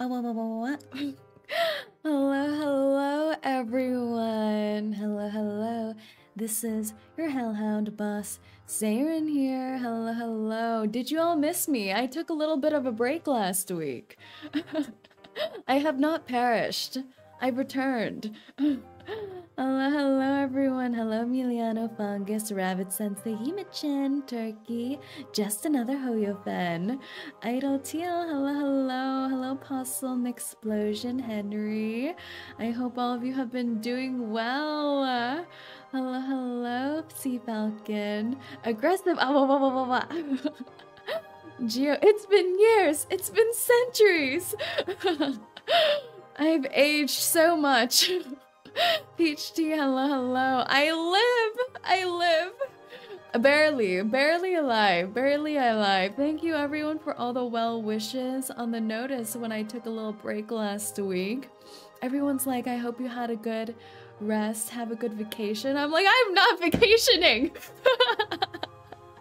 uh, what, what, what, what? hello, hello, everyone. Hello, hello. This is your Hellhound boss, Saerin here. Hello, hello. Did you all miss me? I took a little bit of a break last week. I have not perished. I've returned. hello, hello, everyone. Fungus, Rabbit Sensei, Himachin, Turkey, just another Hoyofen. Idol Teal, hello, hello. Hello, Possum Explosion, Henry. I hope all of you have been doing well. Hello, hello, Sea Falcon. Aggressive. Ah, wah, wah, wah, wah, wah. Geo, it's been years. It's been centuries. I've aged so much. Peach tea, hello, hello. I live. I live. Barely, barely alive, barely alive. Thank you everyone for all the well wishes on the notice when I took a little break last week. Everyone's like, I hope you had a good rest, have a good vacation. I'm like, I'm not vacationing.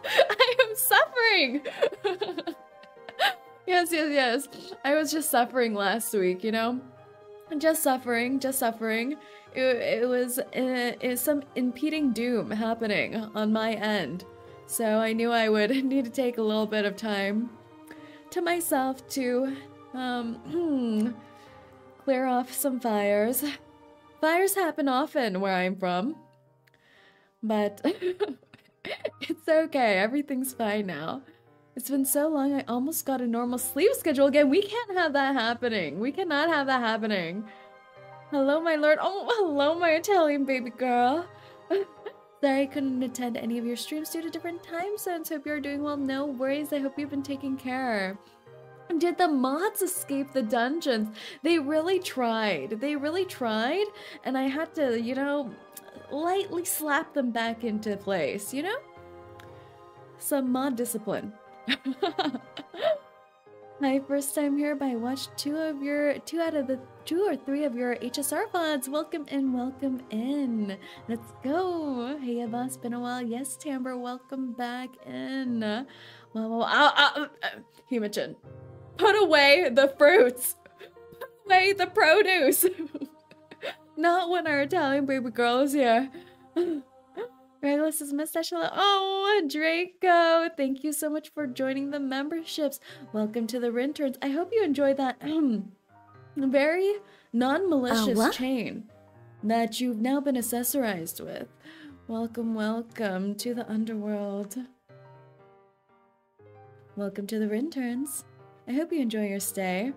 I am suffering. yes, yes, yes. I was just suffering last week, you know? Just suffering, just suffering. It, it was uh, it some impeding doom happening on my end. So I knew I would need to take a little bit of time to myself to um, clear off some fires. Fires happen often where I'm from. But it's okay. Everything's fine now. It's been so long, I almost got a normal sleep schedule again. We can't have that happening. We cannot have that happening. Hello, my lord. Oh, hello, my Italian baby girl. Sorry I couldn't attend any of your streams due to different time zones. Hope you're doing well. No worries. I hope you've been taken care. Did the mods escape the dungeons? They really tried. They really tried. And I had to, you know, lightly slap them back into place, you know? Some mod discipline. My first time here, but I watched two of your, two out of the two or three of your HSR pods. Welcome in, welcome in. Let's go. Hey, Eva, it's been a while. Yes, Tamber, welcome back in. Well, well, ow, ow, uh, Himachin. Put away the fruits. Put away the produce. Not when our Italian baby girl is here. Regulus is mustache. Oh, Draco. Thank you so much for joining the memberships. Welcome to the Rinterns. I hope you enjoyed that very non-malicious uh, chain that you've now been accessorized with. Welcome, welcome to the underworld. Welcome to the Rinterns. I hope you enjoy your stay.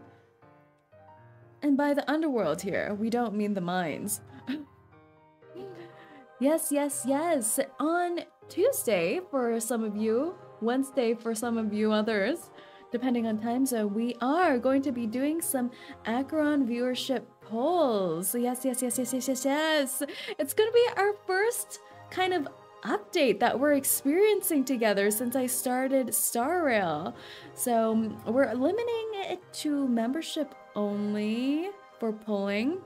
And by the underworld here, we don't mean the mines. yes, yes, yes. On Tuesday, for some of you, Wednesday for some of you others, depending on time zone, we are going to be doing some Acheron viewership polls. Yes, yes, yes, yes, yes, yes, yes. It's going to be our first kind of update that we're experiencing together since I started Star Rail. So we're limiting it to membership only for pulling,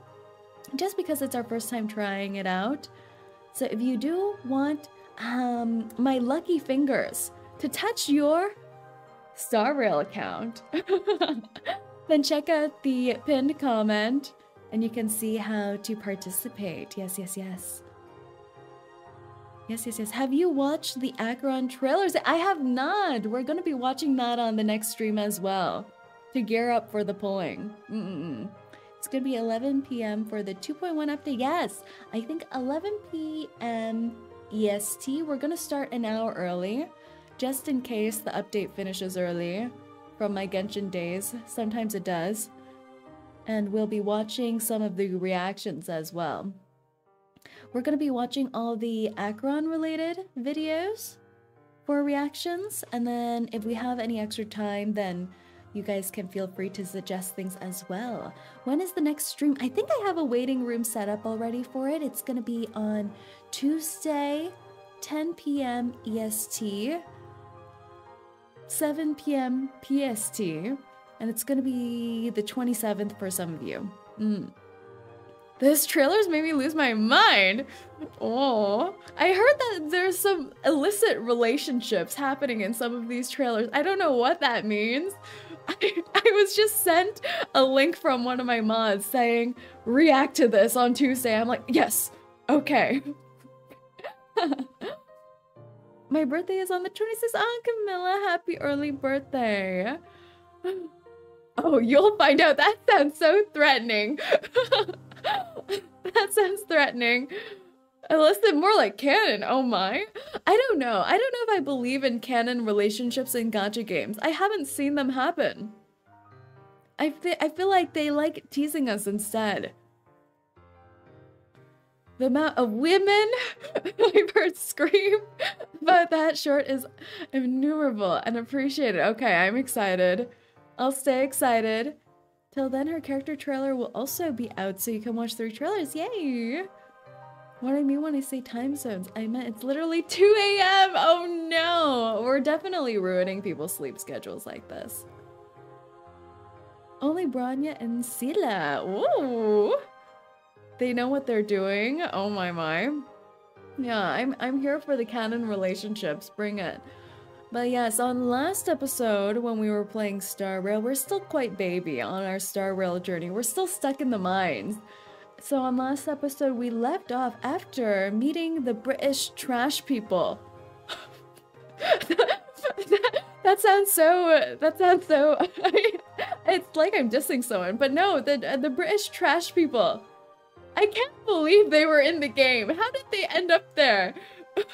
just because it's our first time trying it out. So if you do want um, my lucky fingers to touch your Star Rail account, then check out the pinned comment and you can see how to participate. Yes, yes, yes. Yes, yes, yes. Have you watched the Acheron trailers? I have not. We're going to be watching that on the next stream as well to gear up for the pulling. Mm -mm. It's going to be 11 p.m. for the 2.1 update. Yes, I think 11 p.m. EST. We're going to start an hour early just in case the update finishes early from my Genshin days. Sometimes it does. And we'll be watching some of the reactions as well. We're going to be watching all the Acheron related videos for reactions. And then if we have any extra time, then you guys can feel free to suggest things as well. When is the next stream? I think I have a waiting room set up already for it. It's going to be on Tuesday, 10 p.m. EST, 7 p.m. PST, and it's to be the 27th for some of you. Mm. This trailer's made me lose my mind. Oh, I heard that there's some illicit relationships happening in some of these trailers. I don't know what that means, I, I was just sent a link from one of my mods saying, react to this on Tuesday. I'm like, yes, okay. my birthday is on the 26th. Oh, ah, Camilla, happy early birthday. Oh, you'll find out. That sounds so threatening. that sounds threatening. Unless more like canon. Oh my. I don't know. I don't know if I believe in canon relationships in gacha games. I haven't seen them happen. I, I feel like they like teasing us instead. The amount of women I've heard scream about that short is innumerable and appreciated. Okay, I'm excited. I'll stay excited. Till then, her character trailer will also be out, so you can watch three trailers. Yay! What I mean when I say time zones, I meant it's literally 2 a.m. Oh no! We're definitely ruining people's sleep schedules like this. Only Bronya and Scylla. Ooh! They know what they're doing. Oh my my. Yeah, I'm I'm here for the canon relationships. Bring it. But yes, on last episode when we were playing Star Rail, we're still quite baby on our Star Rail journey. We're still stuck in the mines. So on last episode, we left off after meeting the British trash people. that, that, sounds so. That sounds so. it's like I'm dissing someone, but no, the the British trash people. I can't believe they were in the game. How did they end up there? and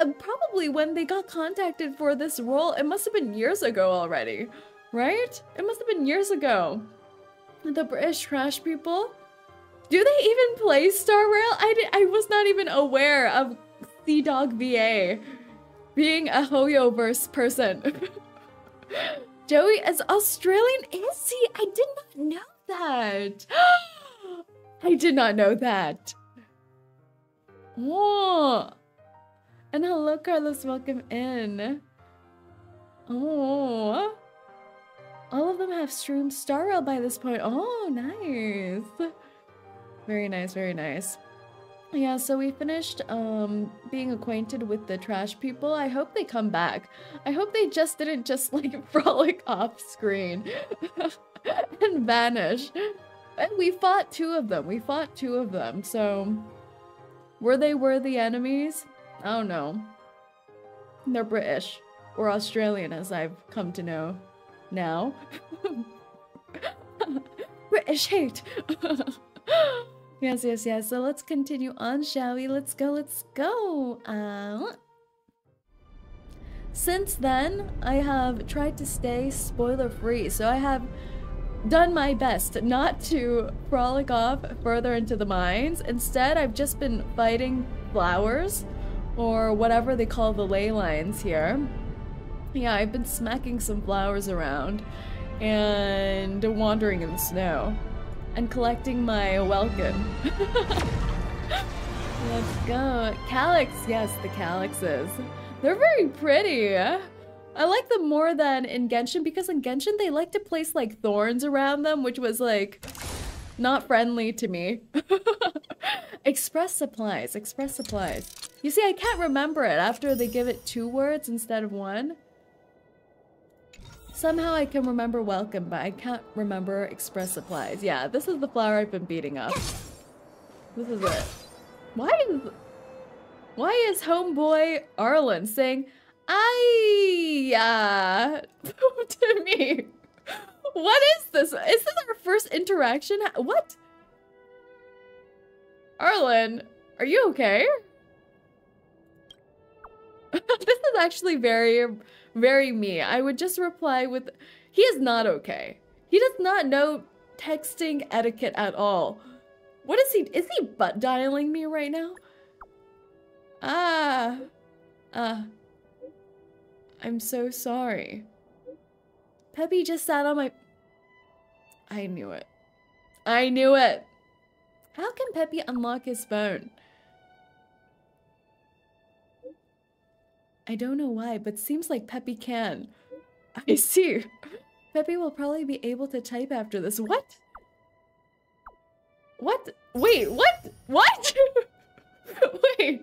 uh, probably when they got contacted for this role, it must have been years ago already, right? It must have been years ago. The British trash people. Do they even play Star Rail? I, did, I was not even aware of Sea Dog VA being a Hoyoverse person. Joey is Australian, is he? I did not know that. I did not know that. Whoa. And hello, Carlos. Welcome in. Oh. All of them have streamed Star Rail by this point. Oh, nice. Very nice, very nice. Yeah, so we finished um, being acquainted with the trash people. I hope they come back. I hope they just didn't just like frolic off screen and vanish. And we fought two of them. We fought two of them. So were they worthy enemies? I don't know. They're British or Australian as I've come to know now. British hate. yes, yes, yes. So let's continue on, shall we? Let's go, let's go. Uh, since then, I have tried to stay spoiler free. So I have done my best not to frolic off further into the mines. Instead, I've just been fighting flowers or whatever they call the ley lines here. Yeah, I've been smacking some flowers around and wandering in the snow and collecting my welcome. Let's go. Calyx, yes, the calyxes. They're very pretty. I like them more than in Genshin because in Genshin they like to place like thorns around them, which was like not friendly to me. express supplies, express supplies. You see, I can't remember it after they give it two words instead of one. Somehow I can remember welcome, but I can't remember express supplies. Yeah, this is the flower I've been beating up. This is it. Why is... Why is homeboy Arlan saying, I uh, to me. What is this? Is this our first interaction? What? Arlan, are you okay? this is actually very, very me. I would just reply with, he is not okay. He does not know texting etiquette at all. What is he, is he butt dialing me right now? Ah, ah, I'm so sorry. Peppy just sat on my... I knew it. I knew it! How can Peppy unlock his phone? I don't know why, but seems like Peppy can. I see. Peppy will probably be able to type after this. What? What? Wait, what? What? Wait.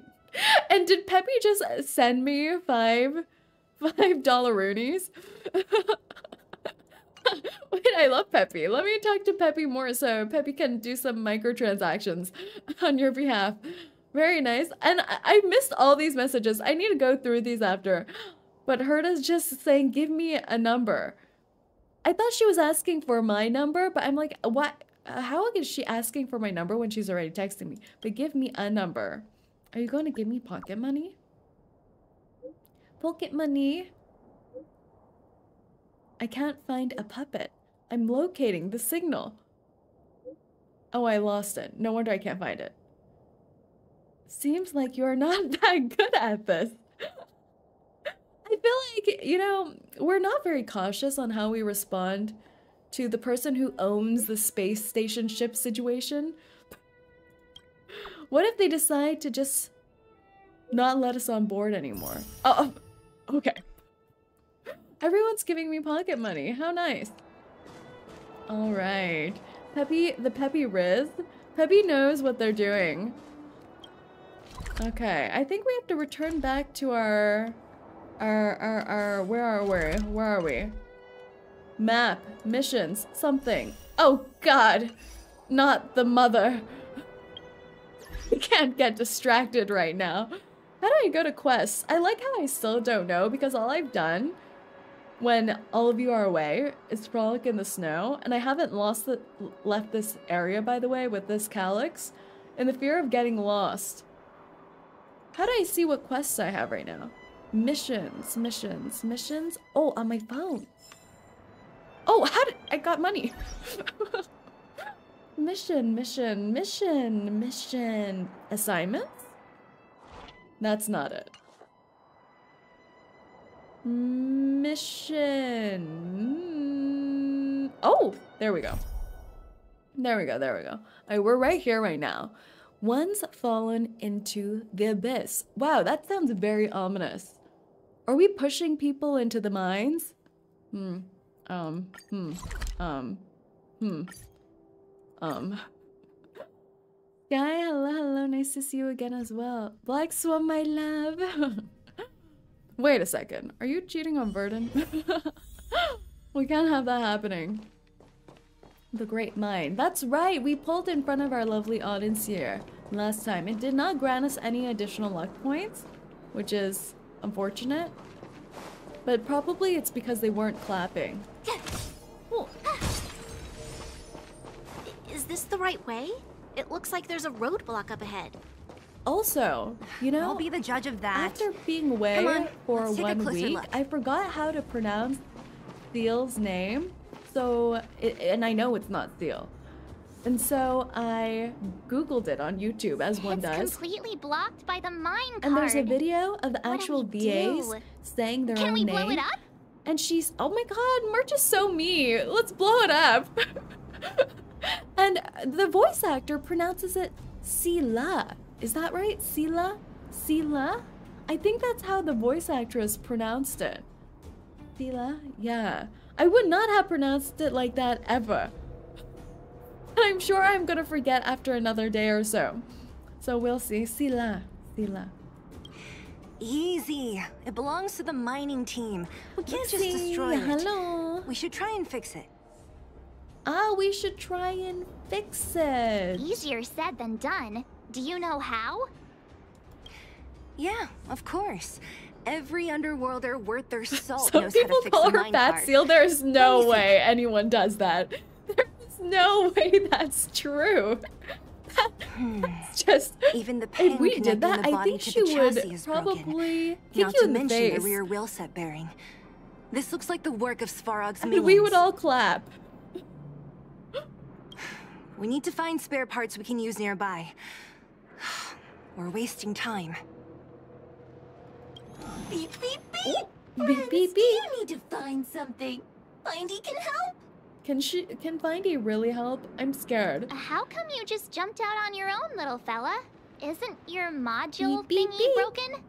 And did Peppy just send me five five dollar roonies. Wait, I love Peppy. Let me talk to Peppy more so Peppy can do some microtransactions on your behalf. Very nice. And I, I missed all these messages. I need to go through these after. But Herta's just saying, give me a number. I thought she was asking for my number, but I'm like, what? How is she asking for my number when she's already texting me? But give me a number. Are you going to give me pocket money? Pocket money? I can't find a puppet. I'm locating the signal. Oh, I lost it. No wonder I can't find it. Seems like you're not that good at this. I feel like, you know, we're not very cautious on how we respond to the person who owns the space station ship situation. What if they decide to just not let us on board anymore? Oh, oh. Okay. Everyone's giving me pocket money. How nice. All right. Peppy, the Peppy Riz. Peppy knows what they're doing. Okay, I think we have to return back to our, our, our, our, where are we? Where are we? Map, missions, something. Oh God, not the mother. I can't get distracted right now. How do I go to quests? I like how I still don't know because all I've done when all of you are away is frolic in the snow and I haven't lost the, left this area by the way with this calyx in the fear of getting lost. How do I see what quests I have right now? Missions, missions, missions. Oh, on my phone. Oh, how did I got money? mission, mission, mission, mission. Assignments? That's not it. Mission. Oh, there we go. There we go, there we go. We're right here right now. One's fallen into the abyss. Wow, that sounds very ominous. Are we pushing people into the mines? Hmm. Um. Hmm. Um. Hmm. Um. Guy, hello, hello. Nice to see you again as well. Black Swan, my love. Wait a second. Are you cheating on Verdun? we can't have that happening. The Great Mind. That's right, we pulled in front of our lovely audience here last time. It did not grant us any additional luck points, which is unfortunate. But probably it's because they weren't clapping. Is this the right way? It looks like there's a roadblock up ahead. Also, you know, I'll be the judge of that. After being away on, for one week, look. I forgot how to pronounce Theal's name. So, it, and I know it's not Seal. And so I googled it on YouTube as one it's does. completely blocked by the mine card. And there's a video of the actual we VAs do? saying their Can own we name. blow it up? And she's, oh my god, Merch is so me. Let's blow it up. and the voice actor pronounces it Sila. Is that right? Sila? Sila? I think that's how the voice actress pronounced it. Sila? Yeah. I would not have pronounced it like that ever. I'm sure I'm gonna forget after another day or so. So we'll see. Sila. Sila. Easy. It belongs to the mining team. We can't just See, destroy it. Hello. We should try and fix it. Ah, we should try and fix it. Easier said than done. Do you know how? Yeah, of course. Every underworlder worth their salt Some knows how people to fix call the her mine Fat. Seal. There's no Easy. way anyone does that. There's no way that's true. That's just Even the pin if we did that, I think to she would chassis is broken. probably kick Not you to in the mention face. the rear wheel set bearing. This looks like the work of Svarog's and minions. we would all clap. We need to find spare parts we can use nearby. We're wasting time. Beep, beep, beep. Oh, beep beep beep. You need to find something. Findy can help. Can she? Can Findy really help? I'm scared. Uh, how come you just jumped out on your own, little fella? Isn't your module Beep, beep, thingy beep. broken?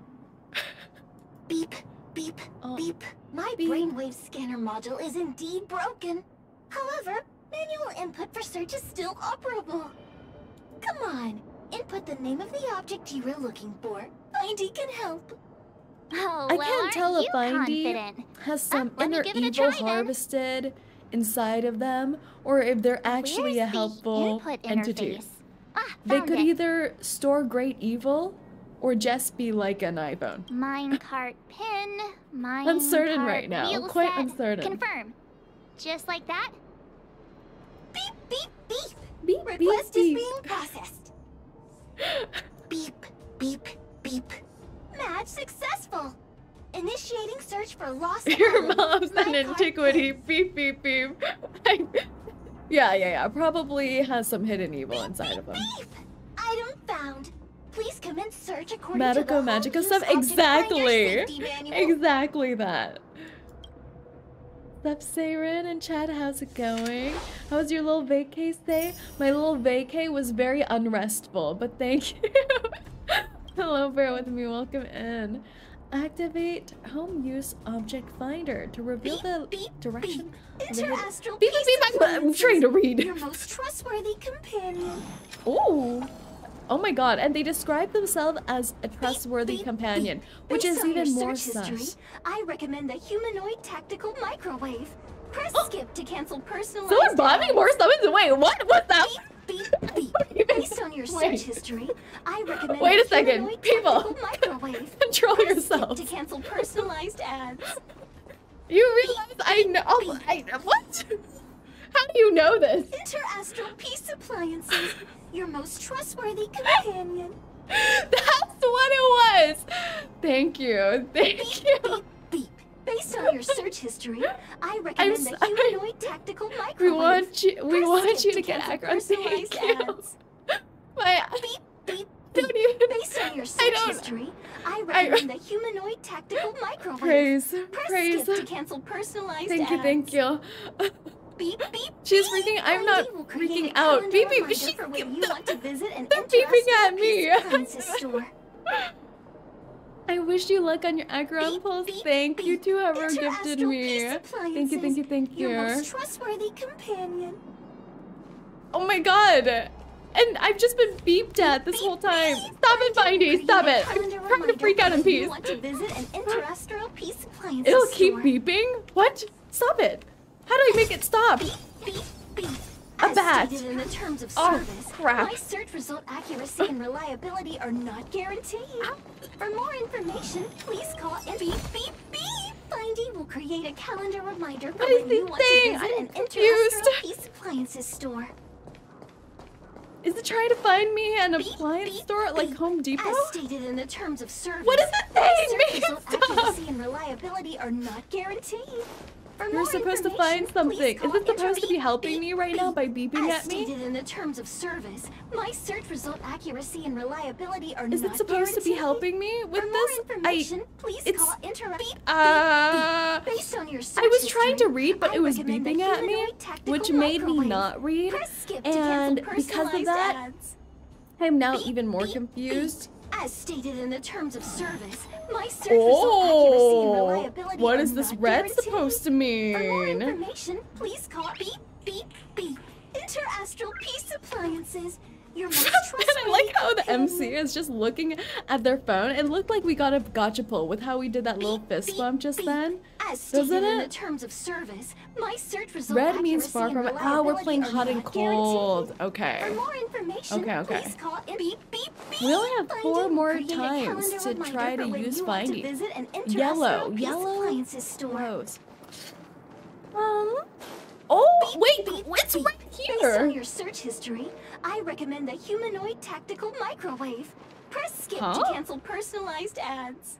Beep, beep, Oh. beep. My Beep. brainwave scanner module is indeed broken. However, manual input for search is still operable. Come on, input the name of the object you were looking for. Findy can help. Oh, I well, can't aren't tell if you Findy confident? has some let me inner give it a evil try then. harvested inside of them or if they're actually Where's a the helpful input entity. interface? Ah, They could it. either store great evil or just be like an iPhone. Minecart pin. Mine Uncertain right now, quite set, uncertain. Confirm. Just like that. Beep, beep, beep. Beep, Request beep, is beep. being processed. beep, beep, beep. Match successful. Initiating search for lost Your mom's an antiquity. pin. Beep, beep, beep. yeah, yeah, yeah. Probably has some hidden evil inside of them. Beep. Item found. Please commence search according Magico to the Magica stuff? Exactly. Exactly that. What's up, Saerin and Chad? How's it going? How was your little vacay stay? My little vacay was very unrestful, but thank you. Hello, bear with me. Welcome in. Activate home use object finder to reveal Beep, the beep, direction. beep. Interastral Beep, beep, beep. I'm, I'm trying to read. Your most trustworthy companion. Ooh. Oh my god, and they describe themselves as a trustworthy beep, companion, beep. which Based is even more search history, sus. I recommend the humanoid tactical microwave. Press oh. skip to cancel personalized. Someone ads. more summons? Wait, what? What's that? Beep, beep, beep. What do you mean? Based on your search Wait. history, I recommend Wait a second, people. microwave. Control Press yourself. To cancel personalized ads. You realize I know. I what? How do you know this? Interastral peace appliances. Your most trustworthy companion. That's what it was. Thank you. Thank you. Beep, beep. Based on your search history, I recommend the humanoid tactical We want you. We want you to get aggro. Thank you. ads. My. Beep, beep, Don't beep. even. Based on your search don't- history, I recommend the humanoid tactical microwave. Praise. Press Praise. to cancel personalized Thank you. Thank you. Beep, beep, She's beep. freaking- I'm not freaking out. Beep, beep, she- for when you want to visit an They're beeping at me. Peace Appliances store. I wish you luck on your Acheron Beep, pulse. beep, Thank you beep. to whoever gifted me. Thank you, thank you, thank you. Your you. most trustworthy companion. Oh my god! And I've just been beeped at this whole time. Stop it, Bindy! Stop it! I'm trying to freak out in peace. Want to visit an Peace It'll keep beeping? What? Stop it! How do I make it stop? Beep, beep, beep. A bat. in the terms of Oh, crap. my search result accuracy and reliability are not guaranteed. For more information, please call and beep, beep, beep. Findy will create a calendar reminder for What is when you want thing? to visit I'm an confused. Appliances store. Is it trying to find me an Beep, appliance beep, store like beep. Home Depot? As stated in the terms of service, What is saying? search Make it stop. accuracy and reliability are not guaranteed. For You're supposed to find something. Is it supposed to be helping me right now by beeping As at me? stated in the terms of service, my search result accuracy and reliability are Is it supposed to be helping me with For more this? I please it's- call beep, uh beep. Based on your search I was trying to read, but I it was beeping at me, which made me not read. Press skip to And because of that, ads. I'm now Beep, even more confused. As stated in the terms of service, my search oh, accuracy Oh, reliability what this red supposed to mean? For more information, please call beep beep beep. Interastral Peace Appliances. Your most and I like how the MC is just looking at their phone. It looked like we got a gacha pull with how we did that little Beep, fist beep, bump just beep. then. As stated Doesn't in the it? terms of service, my search result Red means far from. Oh, we're playing hot and cold. For Okay. more information, Okay, okay. please call beep beep beep. We only have four more times to try to use want to visit an Yellow, yellow. Gross. Um. Oh, wait, it's right Based on here. your search history, I recommend the humanoid tactical microwave. Press skip Huh? to cancel personalized ads.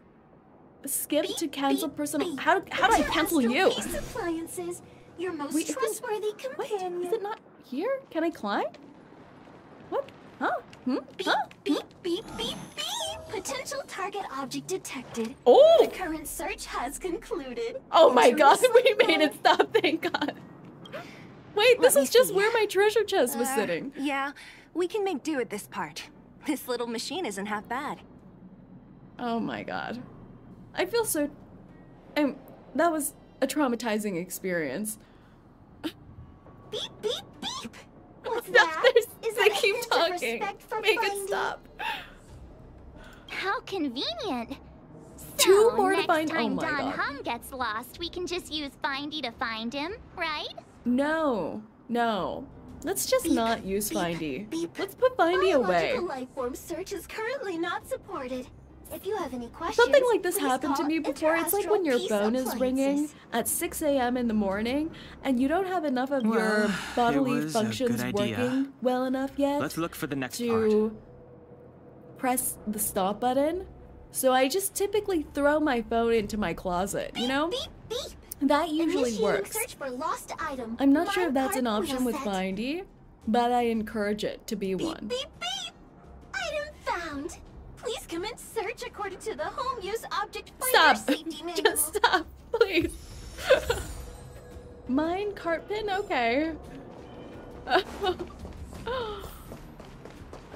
Skip Beep, to cancel beep, personal. beep. How how do I cancel you? Peace Appliances, your most Wait, is trustworthy What? companion. Is it not here? Can I climb? What? Huh? Hmm? Beep, Huh? beep, beep, beep, beep. Potential target object detected. Oh! The current search has concluded. Oh my god, we made it stop, thank god. Wait, this is just see. where my treasure chest was Uh, sitting. Yeah, we can make do with this part. This little machine isn't half bad. Oh my god. I feel so. I'm. That was a traumatizing experience. Beep, beep, beep. What's that? Is they that keep talking. Make it stop. How convenient. Two so, more to next find- oh time Don God. Hum gets lost, we can just use Findy to find him, right? No, no. Let's just Beep, not use beep, Findy. beep. Let's put Findy away. Biological life form search is currently not supported. If you have any questions, Something like this happened to me before. It's like when your phone is ringing at 6 a.m. in the morning and you don't have enough of Well, your bodily functions working well enough yet Let's look for the next part. to press the stop button. So I just typically throw my phone into my closet, you know? Beep beep. That usually Initiating works. Search for lost item. I'm not sure if that's an option with. Findy, but I encourage it to be Beep one. beep beep. Item found. Please commence search according to the home use object finder Stop! safety manual. Just stop, please. Mine cart pin? Okay. Am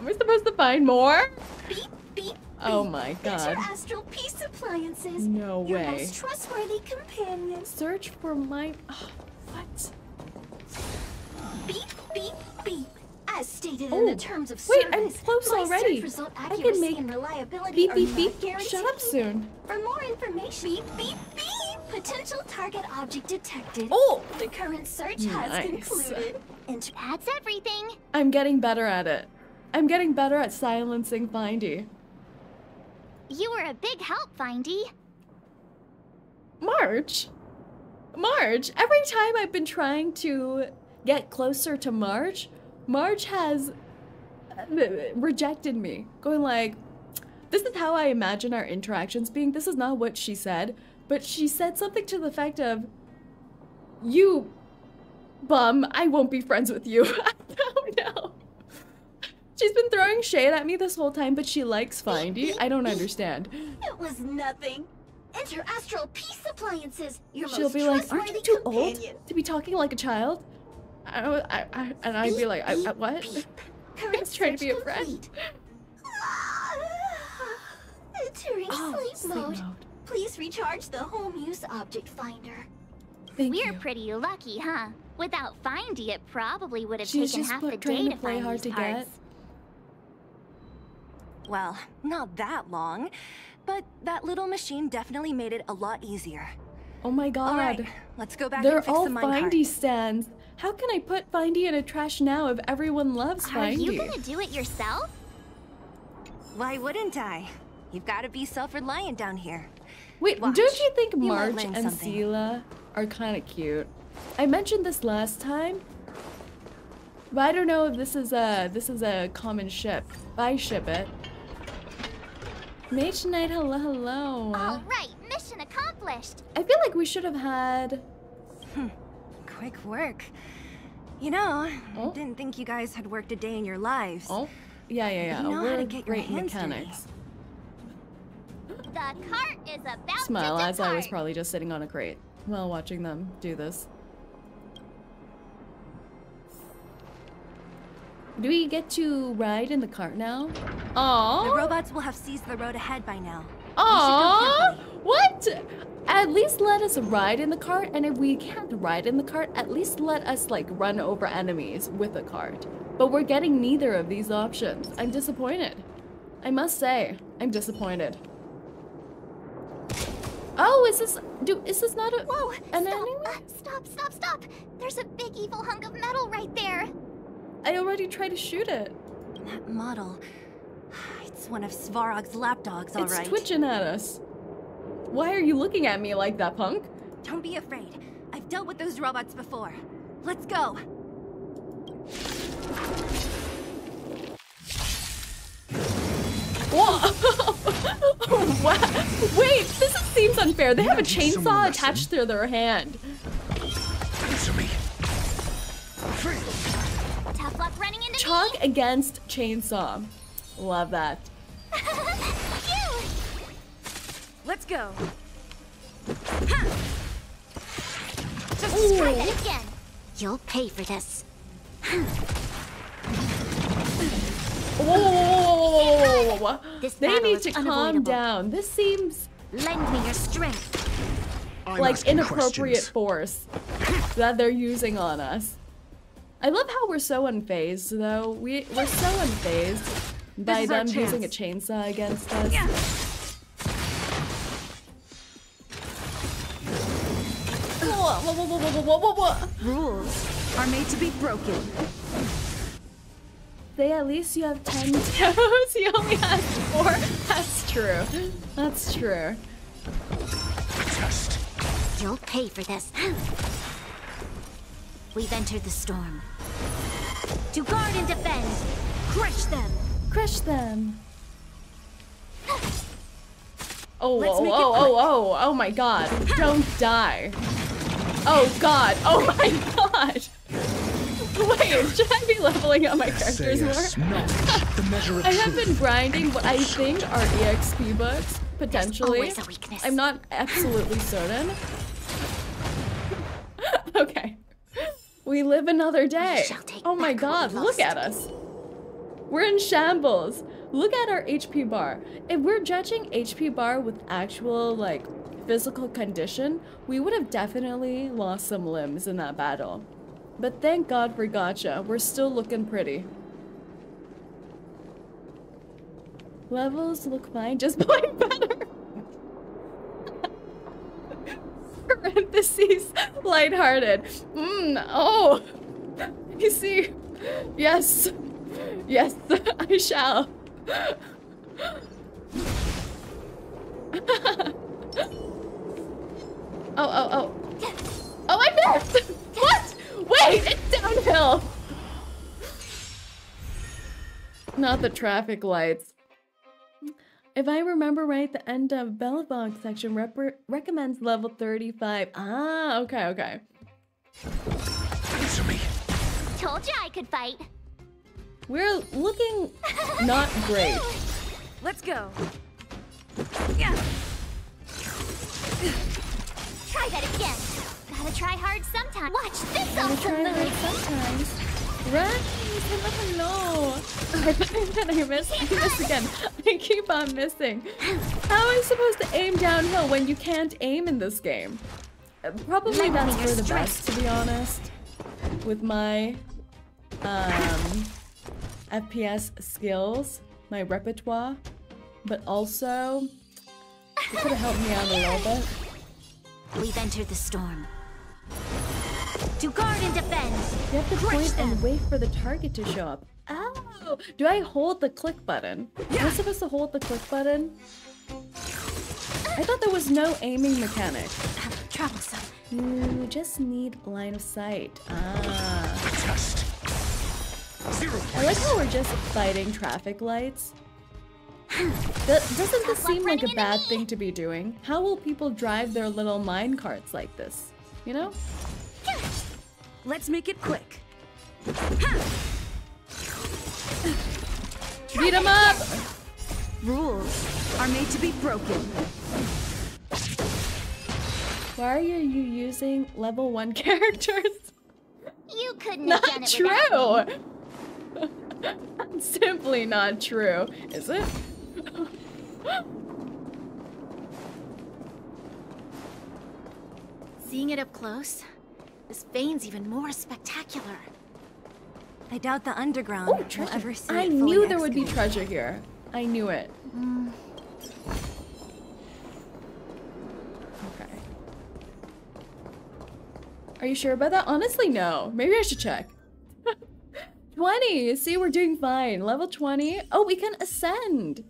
I supposed to find more? Beep beep. Oh my god. Interastral Peace Appliances. No your way. most trustworthy companions. Search for my. oh, what? Beep beep beep. As stated in Oh, the terms of wait, service, I'm close already. Result I can make and reliability Beep beep beep. guaranteed. Shut up soon. For more information, beep beep beep. Potential target object detected. Oh! The current search has Nice. concluded. Inter- That's everything. I'm getting better at it. I'm getting better at silencing Findy. You were a big help, Findy. Marge? Marge, every time I've been trying to get closer to Marge, Marge has uh, rejected me, going like, this is how I imagine our interactions being. This is not what she said, but she said something to the effect of, you bum, I won't be friends with you. I don't know. She's been throwing shade at me this whole time, but she likes Findy. I don't understand. It was nothing. Interastral Peace Appliances. Your She'll most be like, "Aren't you trustworthy too old to be talking like a child?" I, I, I, and I'd be like, I, I, "What?" I Current was trying to be a friend. Entering Oh, sleep, sleep mode. mode. Please recharge the home use object finder. Thank We're you. pretty lucky, huh? Without Findy, it probably would have She's taken half the day to to play find hard these to parts. get. Well, not that long. But that little machine definitely made it a lot easier. Oh my god. right, let's go back They're and fix all the minecart. Findy stands. How can I put Findy in a trash now if everyone loves Findy? Are Findy? you gonna do it yourself? Why wouldn't I? You've got to be self-reliant down here. Wait, Watch. don't you think You Marge and something. Sela are kind of cute? I mentioned this last time, but I don't know if this is a this is a common ship. But I ship it. Mage Knight, hello, hello. All right, mission accomplished. I feel like we should have had. Hmm, quick work. You know, Oh. I didn't think you guys had worked a day in your lives. Oh, yeah, yeah, yeah. You know how We're to get your great hands dirty. mechanics. The cart is about Smile to as I was probably just sitting on a crate while watching them do this. Do we get to ride in the cart now? Oh! The robots will have seized the road ahead by now. Aww. carefully. What? At least let us ride in the cart, and if we can't ride in the cart, at least let us like run over enemies with a cart. But we're getting neither of these options. I'm disappointed. I must say, I'm disappointed. Oh, is this do is this not a Whoa! an stop! enemy? uh, stop! Stop! Stop! There's a big evil hunk of metal right there. I already tried to shoot it. That model. It's one of Svarog's lapdogs, all it's right. twitching at us. Why are you looking at me like that, punk? Don't be afraid. I've dealt with those robots before. Let's go. Whoa! wow. Wait, this seems unfair. They have a Teach someone a chainsaw attached to their hand. Answer me. Tough luck running into Chalk me. against chainsaw. Love that. Let's go. Just try that again. You'll pay for this. Whoa. This They need to calm down. This seems Lend me your strength. I'm like inappropriate questions. force that they're using on us. I love how we're so unfazed, though. We we're so unfazed by them using a chainsaw against us. whoa, whoa, whoa, whoa, whoa, whoa, whoa. Rules are made to be broken. Say at least you have 10 toes. He only has four. That's true. That's true. Test. You'll pay for this. We've entered the storm. To guard and defend. Crush them. Crush them. Oh, Let's oh, oh, oh, oh, oh my god. Don't die. Oh god. Oh my god. Wait, should I be leveling up my characters more? Say the measure of I have been grinding what I think are EXP books, potentially. always a weakness. I'm not absolutely certain. okay. We live another day. Oh my god, look at us. We're in shambles. Look at our HP bar. If we're judging HP bar with actual, like, physical condition, we would have definitely lost some limbs in that battle. But thank god for Gotcha. We're still looking pretty. Levels look fine, just playing better. Parentheses, lighthearted. Mmm, oh. You see, yes, yes, I shall. oh, oh, oh. Oh, I missed! What? Wait, it's downhill! Not the traffic lights. If I remember right, the end of Belobog section rep- recommends level 35. Ah, okay, okay. Answer me. Told you I could fight. We're looking not great. Let's go. Try that again. Gotta try hard sometimes. Watch this, I'm awesome trying move. it sometimes. Right? You never know. I that I miss, I miss again. I keep on missing. How am I supposed to aim downhill when you can't aim in this game? Probably me that's for the best, to be honest. With my um, FPS skills, my repertoire, but also it could have helped me out a little bit. We've entered the storm. To guard and defend. You have to Crush point and them. wait for the target to show up. Oh, do I hold the click button? Am I supposed to hold the click button? I thought there was no aiming mechanic. Troublesome. You just need line of sight. Ah. Test. Zero I like how we're just fighting traffic lights. Do- doesn't this seem like a bad thing to be doing? How will people drive their little mine carts like this? You know? Let's make it quick. Beat Beat 'em up! Rules are made to be broken. Why are you you using level 1 characters? You couldn't have done Not it without me. true! Simply not true, is it? Seeing it up close, this vein's even more spectacular. I doubt the underground Oh, will treasure. ever see I knew there would be treasure here. I knew it. Mm. Okay. Are you sure about that? Honestly, no. Maybe I should check. 20! See, we're doing fine. Level 20. Oh, we can ascend.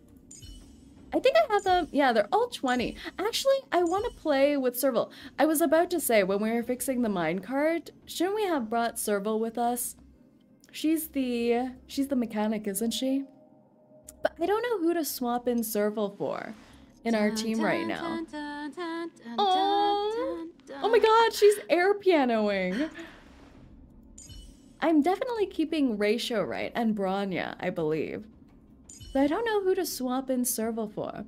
I think I have them. Yeah, they're all 20. Actually, I want to play with Serval. I was about to say, when we were fixing the minecart, shouldn't we have brought Serval with us? She's the she's the mechanic, isn't she? But I don't know who to swap in Serval for in our team right now. Oh, oh my god, she's air pianoing. I'm definitely keeping Ratio right and Bronya, I believe. But I don't know who to swap in Serval for.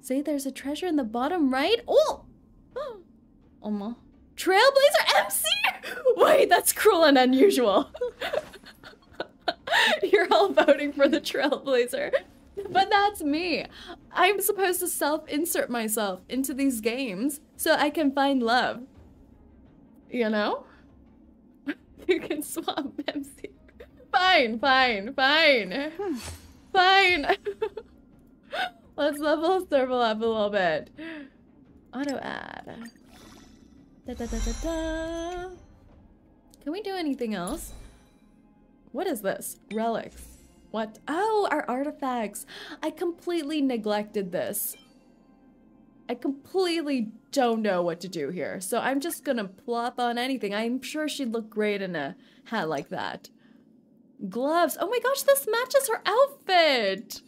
Say there's a treasure in the bottom right. Oh! Oma. Trailblazer MC? Wait, that's cruel and unusual. You're all voting for the Trailblazer. But that's me. I'm supposed to self insert myself into these games so I can find love. You know? You can swap MC. Fine, fine, fine. Fine. Let's level Serval up a little bit. Auto add. Da, da, da, da, da. Can we do anything else? What is this? Relics. What? Oh, our artifacts. I completely neglected this. I completely don't know what to do here. So I'm just gonna plop on anything. I'm sure she'd look great in a hat like that. Gloves. Oh my gosh, this matches her outfit.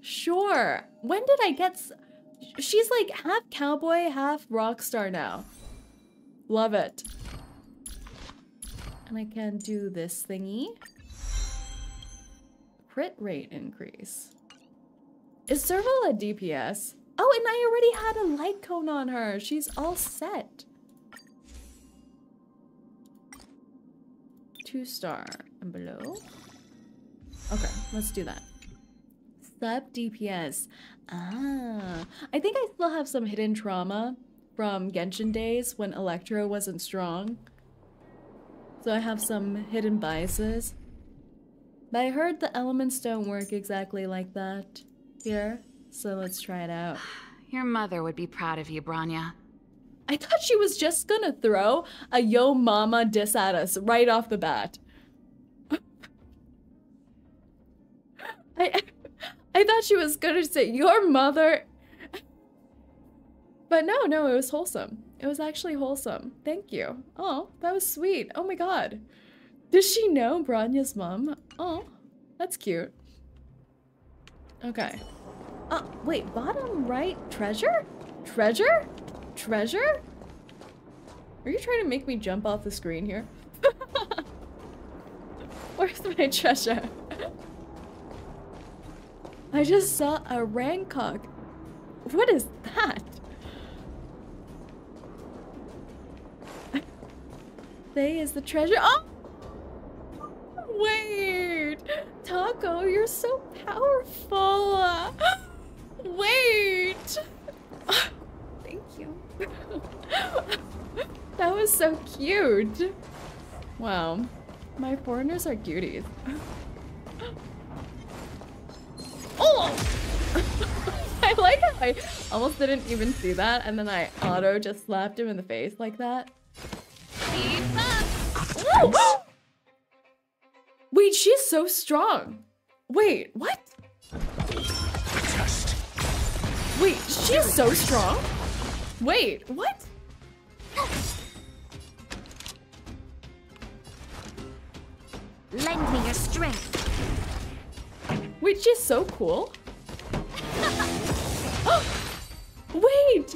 Sure. When did I get... She's like half cowboy, half rock star now. Love it. And I can do this thingy. Crit rate increase. Is Serval a DPS? Oh, and I already had a light cone on her. She's all set. Two star and below. Okay, let's do that. Sub DPS. Ah, I think I still have some hidden trauma from Genshin days when Electro wasn't strong. So I have some hidden biases. But I heard the elements don't work exactly like that here. So let's try it out. Your mother would be proud of you, Bronya. I thought she was just gonna throw a yo mama diss at us right off the bat. I I thought she was gonna say your mother. But no, no, it was wholesome. It was actually wholesome. Thank you. Oh, that was sweet. Oh my god. Does she know Bronya's mom? Oh, that's cute. Okay. Oh, wait, bottom right treasure? Treasure? Treasure? Are you trying to make me jump off the screen here? Where's my treasure? I just saw a Rancog. What is that? They is the treasure. Oh! Wait! Taco, you're so powerful! Wait! Thank you. that was so cute. Wow. My foreigners are cuties. Oh! I like how I almost didn't even see that and then I auto just slapped him in the face like that. Wait, she's so strong. Wait, what? Wait, she's so strong? Wait, what? Lend me your strength. Which is so cool. Oh, wait!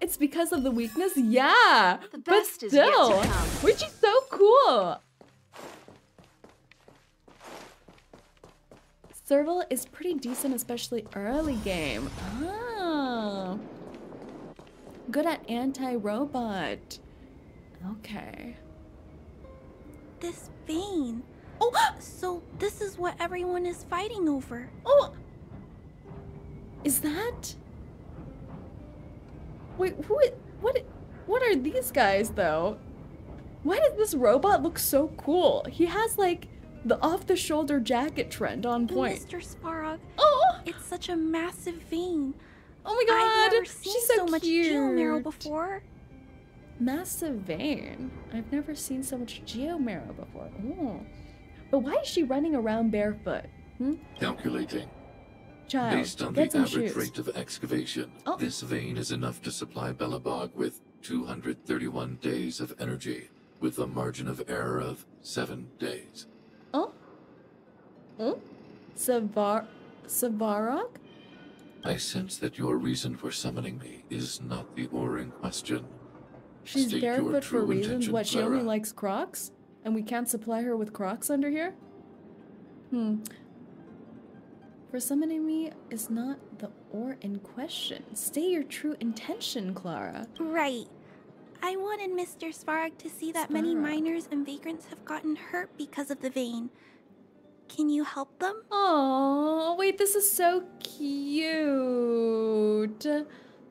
It's because of the weakness? Yeah! The but best is yet to still, come. Wait, she's so cool! Serval is pretty decent, especially early game. Oh. Good at anti-robot. Okay. This vein. Oh! So this is what everyone is fighting over. Oh! Is that? Wait, who? What? What are these guys though? Why does this robot look so cool? He has like the off-the-shoulder jacket trend on point. Mr. Svarog, Oh! it's such a massive vein. Oh my god! I've never seen She's so, so, much cute. geomarrow before. Massive vein. I've never seen so much geomarrow before. Oh. But why is she running around barefoot? Hmm? Calculating. Child, Based on get the some average shoes. rate of excavation, Oh. this vein is enough to supply Belobog with 231 days of energy, with a margin of error of 7 days. Oh? Oh? Savar... Savarog? I sense that your reason for summoning me is not the ore in question. She's State your barefoot for reasons. What, she only likes Crocs? And we can't supply her with Crocs under here? Hmm. For summoning me is not the ore in question. Stay your true intention, Clara. Right. I wanted Mr. Svarog to see that many miners and vagrants have gotten hurt because of the vein. Can you help them? Oh, wait, this is so cute.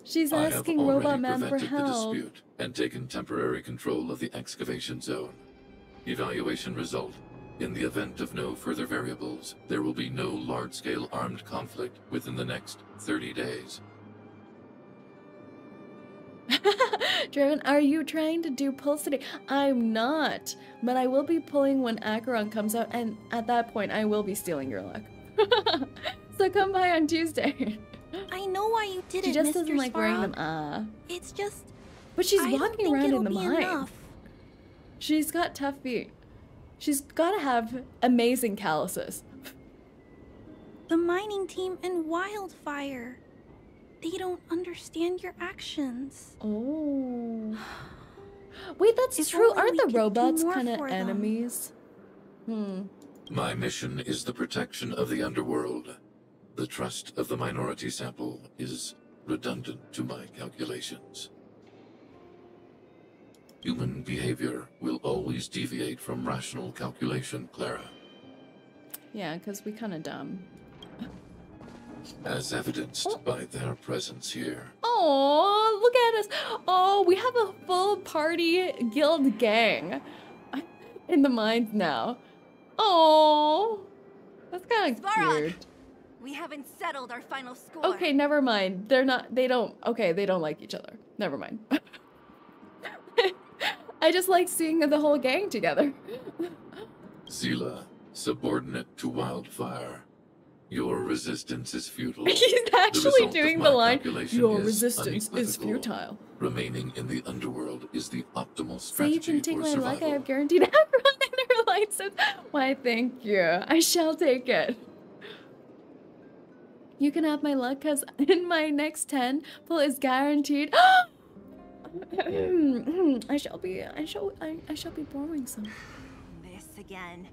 She's I asking Robot Man for prevented the help. dispute and taken temporary control of the excavation zone. Evaluation result. In the event of no further variables, there will be no large-scale armed conflict within the next 30 days. Dragon, are you trying to do pulls today? I'm not, but I will be pulling when Acheron comes out, and at that point, I will be stealing your luck. so come by on Tuesday. I know why you did she it, just Mr. doesn't like wearing them. Ah, It's just but she's I walking around in the mine. enough. She's got tough feet. She's got to have amazing calluses. The mining team and Wildfire. They don't understand your actions. Oh. Wait, that's If true. Aren't the robots kind of for them. enemies? Hmm. My mission is the protection of the underworld. The trust of the minority sample is redundant to my calculations. Human behavior will always deviate from rational calculation, Clara. Yeah, because we kind of dumb. As evidenced oh. by their presence here. Oh, look at us. Oh, we have a full party guild gang in the mines now. Oh, that's kind of weird. We haven't settled our final score. Okay, never mind. They're not, they don't, okay, they don't like each other. Never mind. I just like seeing the whole gang together. Seele, subordinate to Wildfire. Your resistance is futile. He's actually result of doing the line, your is resistance is unequivocal. futile. Remaining in the underworld is the optimal So you strategy can take my survival. luck. I have guaranteed everyone in their license. Why, thank you. I shall take it. You can have my luck because in my next 10 pull is guaranteed. Hmm, hmm. I shall be I shall I, I shall be borrowing some. This again.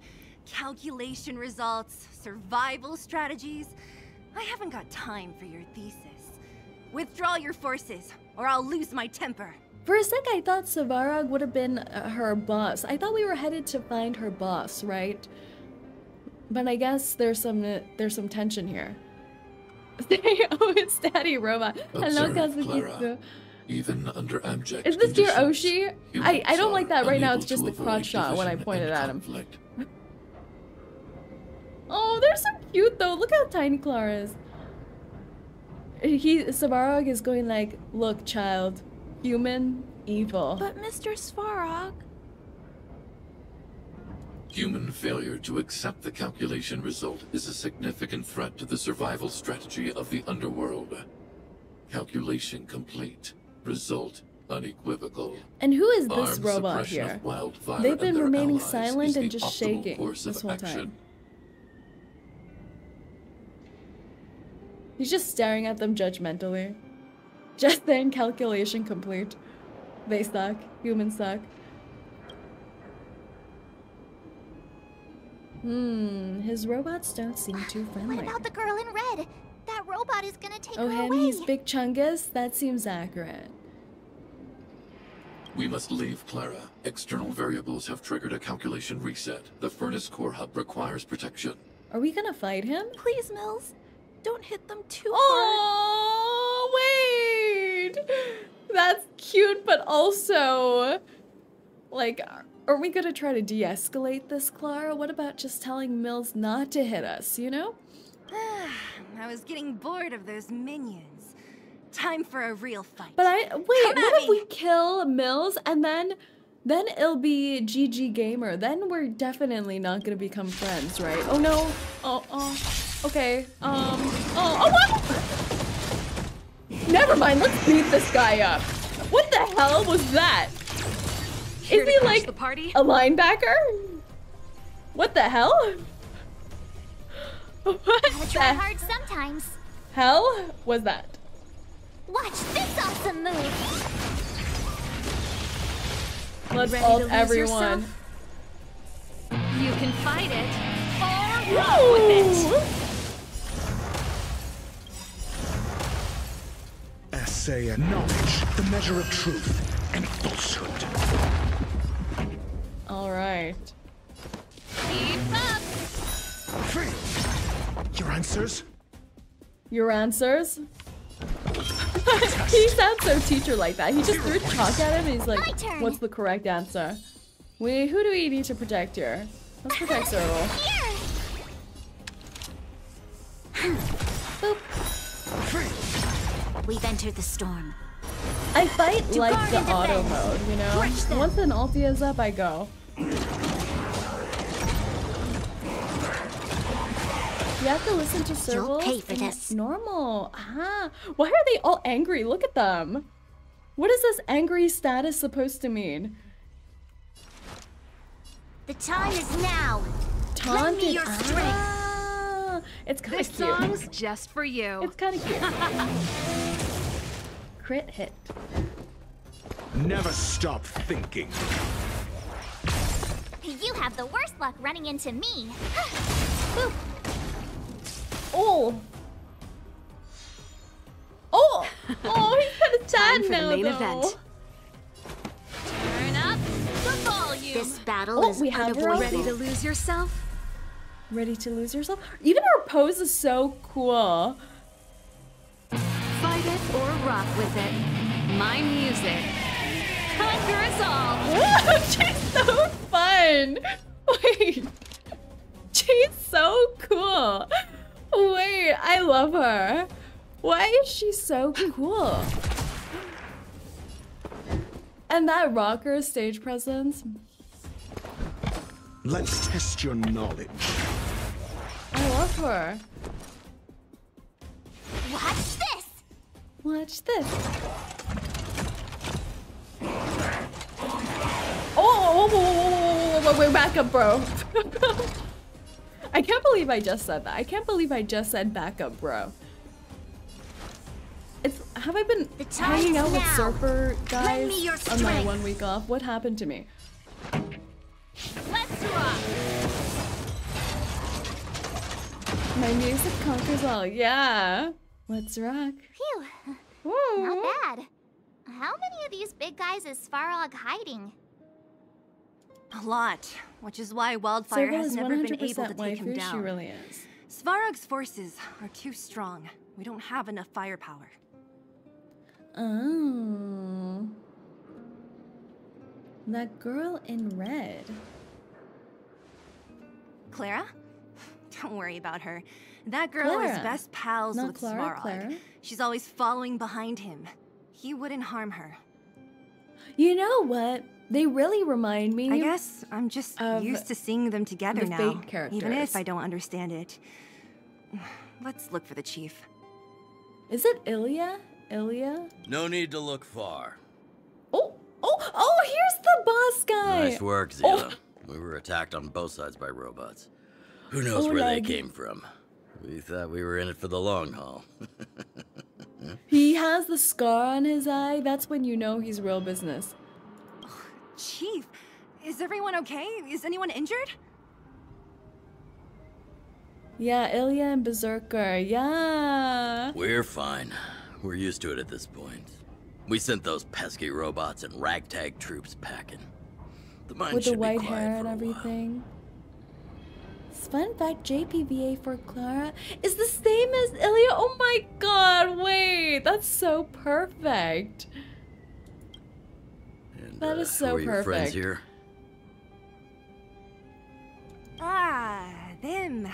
Calculation results, survival strategies. I haven't got time for your thesis. Withdraw your forces, or I'll lose my temper. For a sec I thought Savarag would have been uh, her boss. I thought we were headed to find her boss, right? But I guess there's some uh, there's some tension here. oh, it's Daddy Robot. Hello, Observe, Kazuki. Clara. Even under abject Is this dear Oshi? I, I don't like that right now. It's just the crotch shot when I pointed at him. conflict. Oh, they're so cute though. Look how tiny Clara is. He Svarog is going like, look, child, human, evil. But Mr. Svarog, Human failure to accept the calculation result is a significant threat to the survival strategy of the underworld. Calculation complete. Result unequivocal. And who is this Armed robot here? wildfire They've been remaining silent and just shaking this whole action. time. He's just staring at them judgmentally. Just then, calculation complete. They suck. Humans suck. Hmm, his robots don't seem too friendly. What about the girl in red? That robot is gonna take Oh, her him? away. He's Big Chungus? That seems accurate. We must leave, Clara. External variables have triggered a calculation reset. The furnace core hub requires protection. Are we gonna fight him? please, Mills, don't hit them too hard. Oh, wait! That's cute, but also. Like, are we gonna try to de escalate this, Clara? What about just telling Mills not to hit us, you know? Ah, I was getting bored of those minions. Time for a real fight. But I. Wait, Come what if we kill Mills and then. Then it'll be GG Gamer. Then we're definitely not gonna become friends, right? Oh no. Oh, oh. Okay. Um. Oh, oh, what? Never mind. Let's beat this guy up. What the hell was that? Is he like the party? a linebacker? What the hell? What Gotta try hard sometimes. hell was that? Watch this awesome move. Let's Ready to ult lose everyone. yourself? You can fight it, or roll with it. Essay and knowledge, the measure of truth and falsehood. All right. Keep up. Three. Your answers? Your answers? he sounds so teacher like that. He just threw chalk at him and he's like, what's the correct answer? We, who do we need to protect here? Let's protect uh, Cyril. Boop. We've entered the storm. I fight like the auto mode, you know? Once an ulti is up, I go. You have to listen to You'll servals pay for this. normal. Ah, why are they all angry? Look at them. What is this angry status supposed to mean? The time is now. Taunted. Lend me your strength. Ah, it's kind of cute. This song's just for you. It's kind of cute. Crit hit. Never stop thinking. You have the worst luck running into me. Oh. Oh. Oh, he's kind of sad Time for now, the main though. event. Turn up the volume. This battle Oh, is we have unavoidable. Ready to lose yourself? Ready to lose yourself? Even her pose is so cool. Fight it or rock with it. My music. Conquer us all. She's so fun. Wait. She's so cool. Wait, I love her. Why is she so cool? And that rocker stage presence. Let's test your knowledge. I love her. Watch this. Watch this. Oh, whoa, whoa, whoa, whoa, whoa, whoa, wait, back up, bro. I can't believe I just said that. I can't believe I just said backup, bro. It's have I been hanging out with now. surfer guys on my one week off? What happened to me? Let's rock. My music conquers all. Yeah. Let's rock. Phew. Woo. Not bad. How many of these big guys is Svarog hiding? A lot, which is why Wildfire Serval has never been able to take him waifu. She really is. Svarog's forces are too strong. We don't have enough firepower. Oh. That girl in red. Clara? Don't worry about her. That girl is best pals Not with Clara, Svarog. Clara. She's always following behind him. He wouldn't harm her. You know what? They really remind me. I guess I'm just used to seeing them together the now. Fate Even if I don't understand it. Let's look for the chief. Is it Ilya? Ilya? No need to look far. Oh, oh, oh! Here's the boss guy. Nice work, Oh. We were attacked on both sides by robots. Who knows Oh, where they came from? We thought we were in it for the long haul. He has the scar on his eye. That's when you know he's real business. Chief, is everyone okay? Is anyone injured? Yeah, Ilya and Berserker. Yeah. We're fine. We're used to it at this point. We sent those pesky robots and ragtag troops packing. The mine With the should be white quiet hair and everything. Fun fact JPVA for Clara is the same as Ilya. Oh my god, wait. That's so perfect. And, That uh, is so who are your friends perfect. here? Ah, them.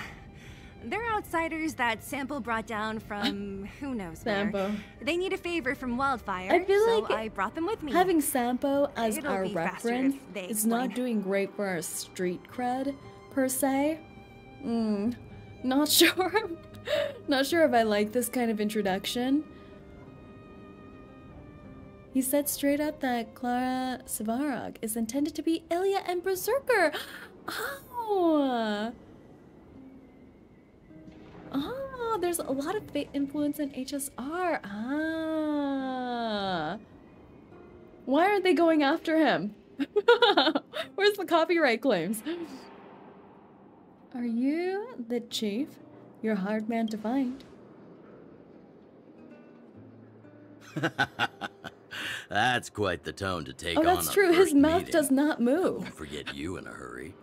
They're outsiders that Sampo brought down from who knows Sampo. where. They need a favor from Wildfire, I feel so like I brought them with me. Having Sampo as It'll our be faster reference they is not doing great for our street cred, per se. Hmm. Not sure. not sure if I like this kind of introduction. He said straight up that Clara Svarog is intended to be Ilya and Berserker. Oh. Oh, there's a lot of fate influence in HSR. Ah. Why aren't they going after him? Where's the copyright claims? Are you the chief? You're a hard man to find. That's quite the tone to take Oh, on that's a true. His mouth meeting. does not move. Won't forget you in a hurry.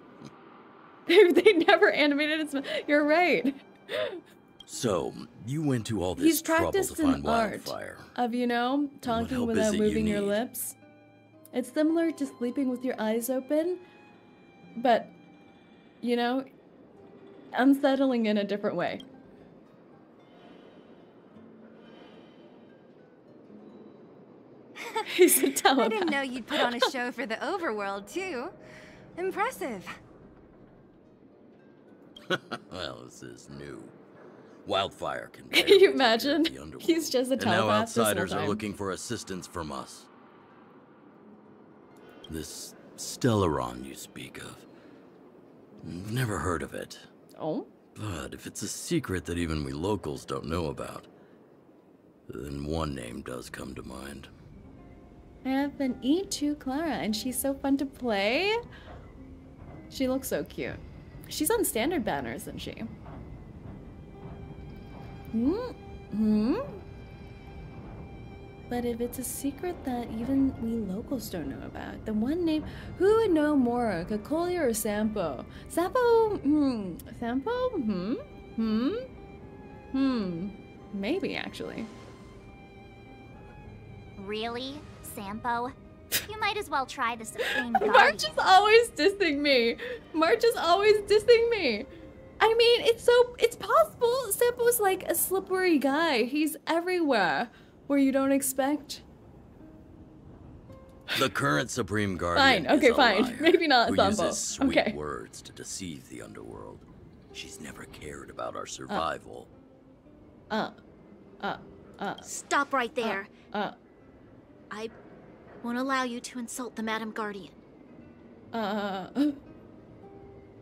they never animated his mouth. You're right. So, you went to all this He's trouble to practiced find art Wildfire. of, you know, talking without it you moving your lips. It's similar to sleeping with your eyes open, but, you know, unsettling in a different way. He's a I telepath. didn't know you'd put on a show for the overworld, too. Impressive. well, this is new. Wildfire can. Can you imagine? care of the underworld. He's just a And now telepath this whole outsiders are looking for assistance from us. This Stellaron you speak of. Never heard of it. Oh? But if it's a secret that even we locals don't know about, then one name does come to mind. I have an E2 Clara, and she's so fun to play. She looks so cute. She's on standard banners, isn't she? Hmm? Hmm? But if it's a secret that even we locals don't know about, then one name, who would know more, Cocolia or Sampo? Sampo? Hmm. Sampo? Hmm? Hmm? Hmm. Maybe, actually. Really? Sampo? You might as well try the Supreme March is always dissing me. March is always dissing me. I mean, it's so it's possible. Sampo's like a slippery guy. He's everywhere where you don't expect. The current Supreme Guardian Fine, okay, is a fine. liar Maybe not who Sampo. uses sweet Okay. words to deceive the underworld. She's never cared about our survival. Uh, uh, uh, Stop right there. uh, I won't allow you to insult the Madam Guardian. uh.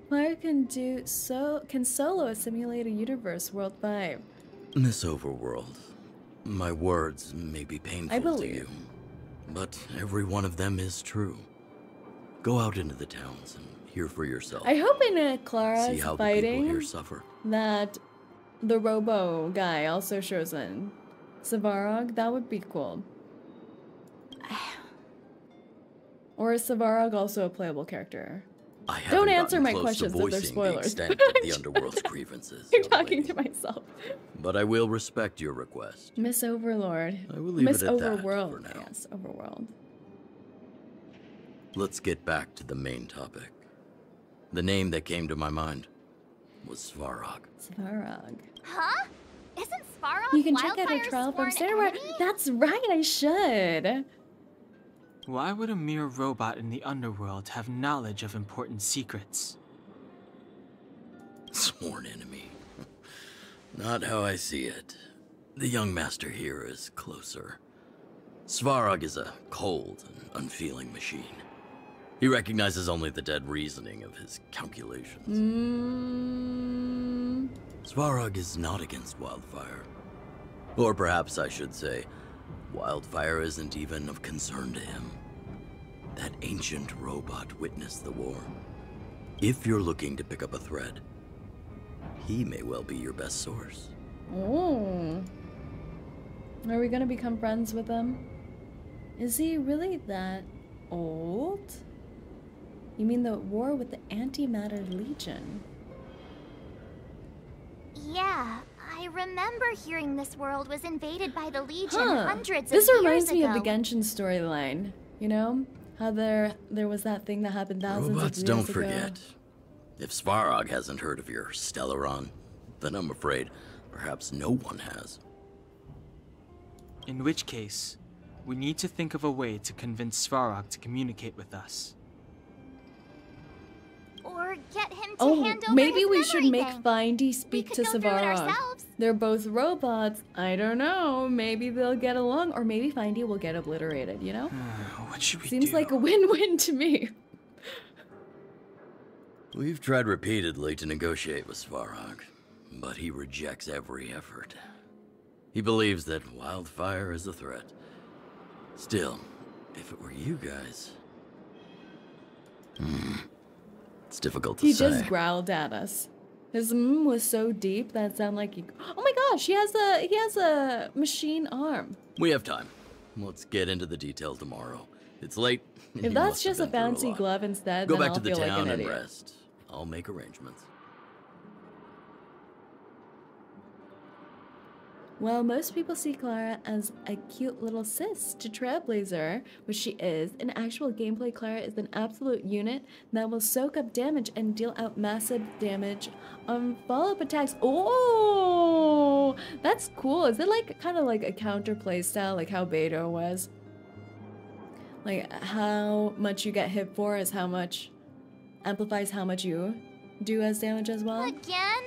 Clara can do so can solo assimilate a simulated universe world five. Miss Overworld, my words may be painful believe. to you, but every one of them is true. Go out into the towns and hear for yourself. I hope in a See Clara's how the people fighting here suffer. that the Robo guy also shows in. Savarog, that would be cool. Or is Savarog also a playable character? I Don't answer my questions if they're spoilers. The extent of the underworld's grievances, I'm young talking lady, to myself. but I will respect your request. Miss Overlord. I will leave Miss it at that Overworld. for now. Yes, Overworld. Let's get back to the main topic. The name that came to my mind was Svarog. Svarog. Huh? Isn't Svarog You can check out her trial from sworn Standard? That's right, I should. Why would a mere robot in the underworld have knowledge of important secrets? Sworn enemy. Not how I see it. The young master here is closer. Svarog is a cold and unfeeling machine. He recognizes only the dead reasoning of his calculations. Mm, Svarog is not against wildfire. Or perhaps I should say, wildfire isn't even of concern to him. That ancient robot witnessed the war. If you're looking to pick up a thread, he may well be your best source. oh. Are we gonna become friends with him? Is he really that old? You mean the war with the Antimatter Legion? Yeah, I remember hearing this world was invaded by the Legion Huh. hundreds This of years ago. This reminds me of the Genshin storyline. You know how there there was that thing that happened thousands Robots of years ago. Robots don't forget. If Svarog hasn't heard of your Stellaron, then I'm afraid perhaps no one has. In which case, we need to think of a way to convince Svarog to communicate with us. Or get him to Oh, hand over maybe his we should memory make bank. Findy speak could to go through it Savarog. ourselves. They're both robots. I don't know. Maybe they'll get along, or maybe Findy will get obliterated. You know, what should we seems do? like a win-win to me. We've tried repeatedly to negotiate with Svarog, but he rejects every effort. He believes that wildfire is a threat. Still, if it were you guys... Hmm. It's difficult to He say. He just growled at us. His mm was so deep that it sounded like he. Oh my gosh, he has a he has a machine arm. We have time. Let's get into the detail tomorrow. It's late. If that's just a bouncy lot. glove instead, Go then back I'll to the feel like town an and idiot. rest. I'll make arrangements. Well, most people see Clara as a cute little sis to Trailblazer, which she is. In actual gameplay, Clara is an absolute unit that will soak up damage and deal out massive damage on follow-up attacks. Oh, that's cool. Is it like kind of like a counter play style, like how Beidou was? Like how much you get hit for is how much amplifies how much you do as damage as well. Again?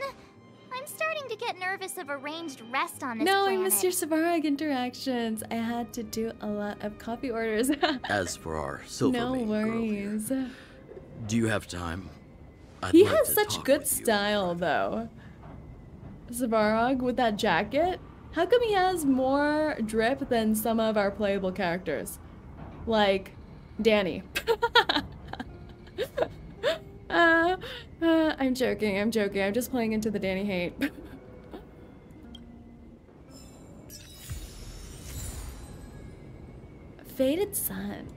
I'm starting to get nervous of arranged rest on this no, planet. I missed your Svarog interactions. I had to do a lot of coffee orders. As for our silver no mane girl worries. here, do you have time? I'd He like has to such talk good with you. style, though. Svarog with that jacket. How come he has more drip than some of our playable characters? Like Danny. uh, uh, I'm joking, I'm joking. I'm just playing into the Danny hate. Faded Sun.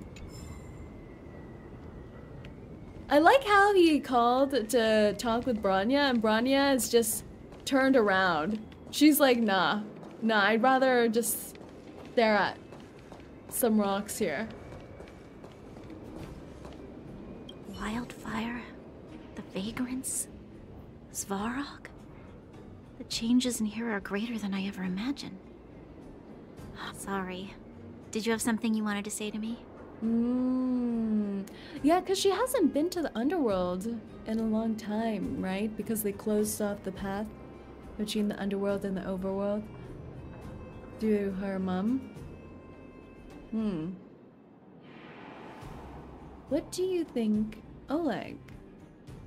I like how he called to talk with Bronya, and Bronya is just turned around. She's like, nah, nah, I'd rather just stare at some rocks here. Wildfire, the vagrants, Svarog. The changes in here are greater than I ever imagined. Sorry. Did you have something you wanted to say to me? Mm. Yeah, because she hasn't been to the underworld in a long time, right? Because they closed off the path between the underworld and the overworld through her mom. Hmm. What do you think Oleg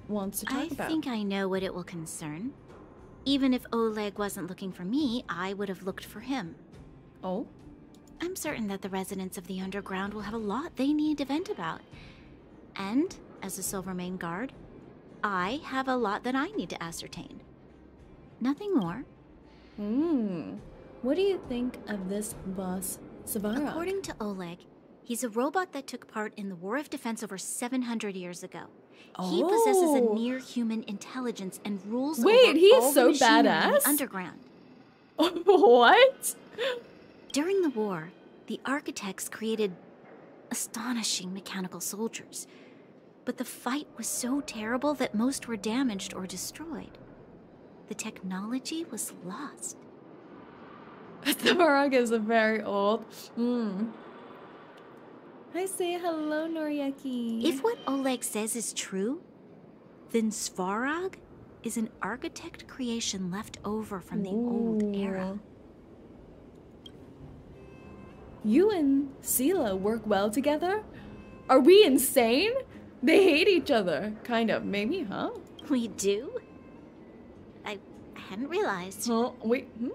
wants to talk I about? think I know what it will concern. Even if Oleg wasn't looking for me, I would have looked for him. Oh? I'm certain that the residents of the underground will have a lot they need to vent about. And, as a Silvermane guard, I have a lot that I need to ascertain. Nothing more. Hmm. What do you think of this boss, Savara? According to Oleg, he's a robot that took part in the War of Defense over 700 years ago. He possesses a Oh. near human intelligence and rules Wait, over he is all so the badass? the underground. what? During the war, the architects created astonishing mechanical soldiers. But the fight was so terrible that most were damaged or destroyed. The technology was lost. Svarog is a very old. Hmm. I say hello, Noriaki. If what Oleg says is true, then Svarog is an architect creation left over from the old era. You and Seele work well together? Are we insane? They hate each other. Kind of. Maybe, huh? We do? I hadn't realized. Huh? Wait, hmm?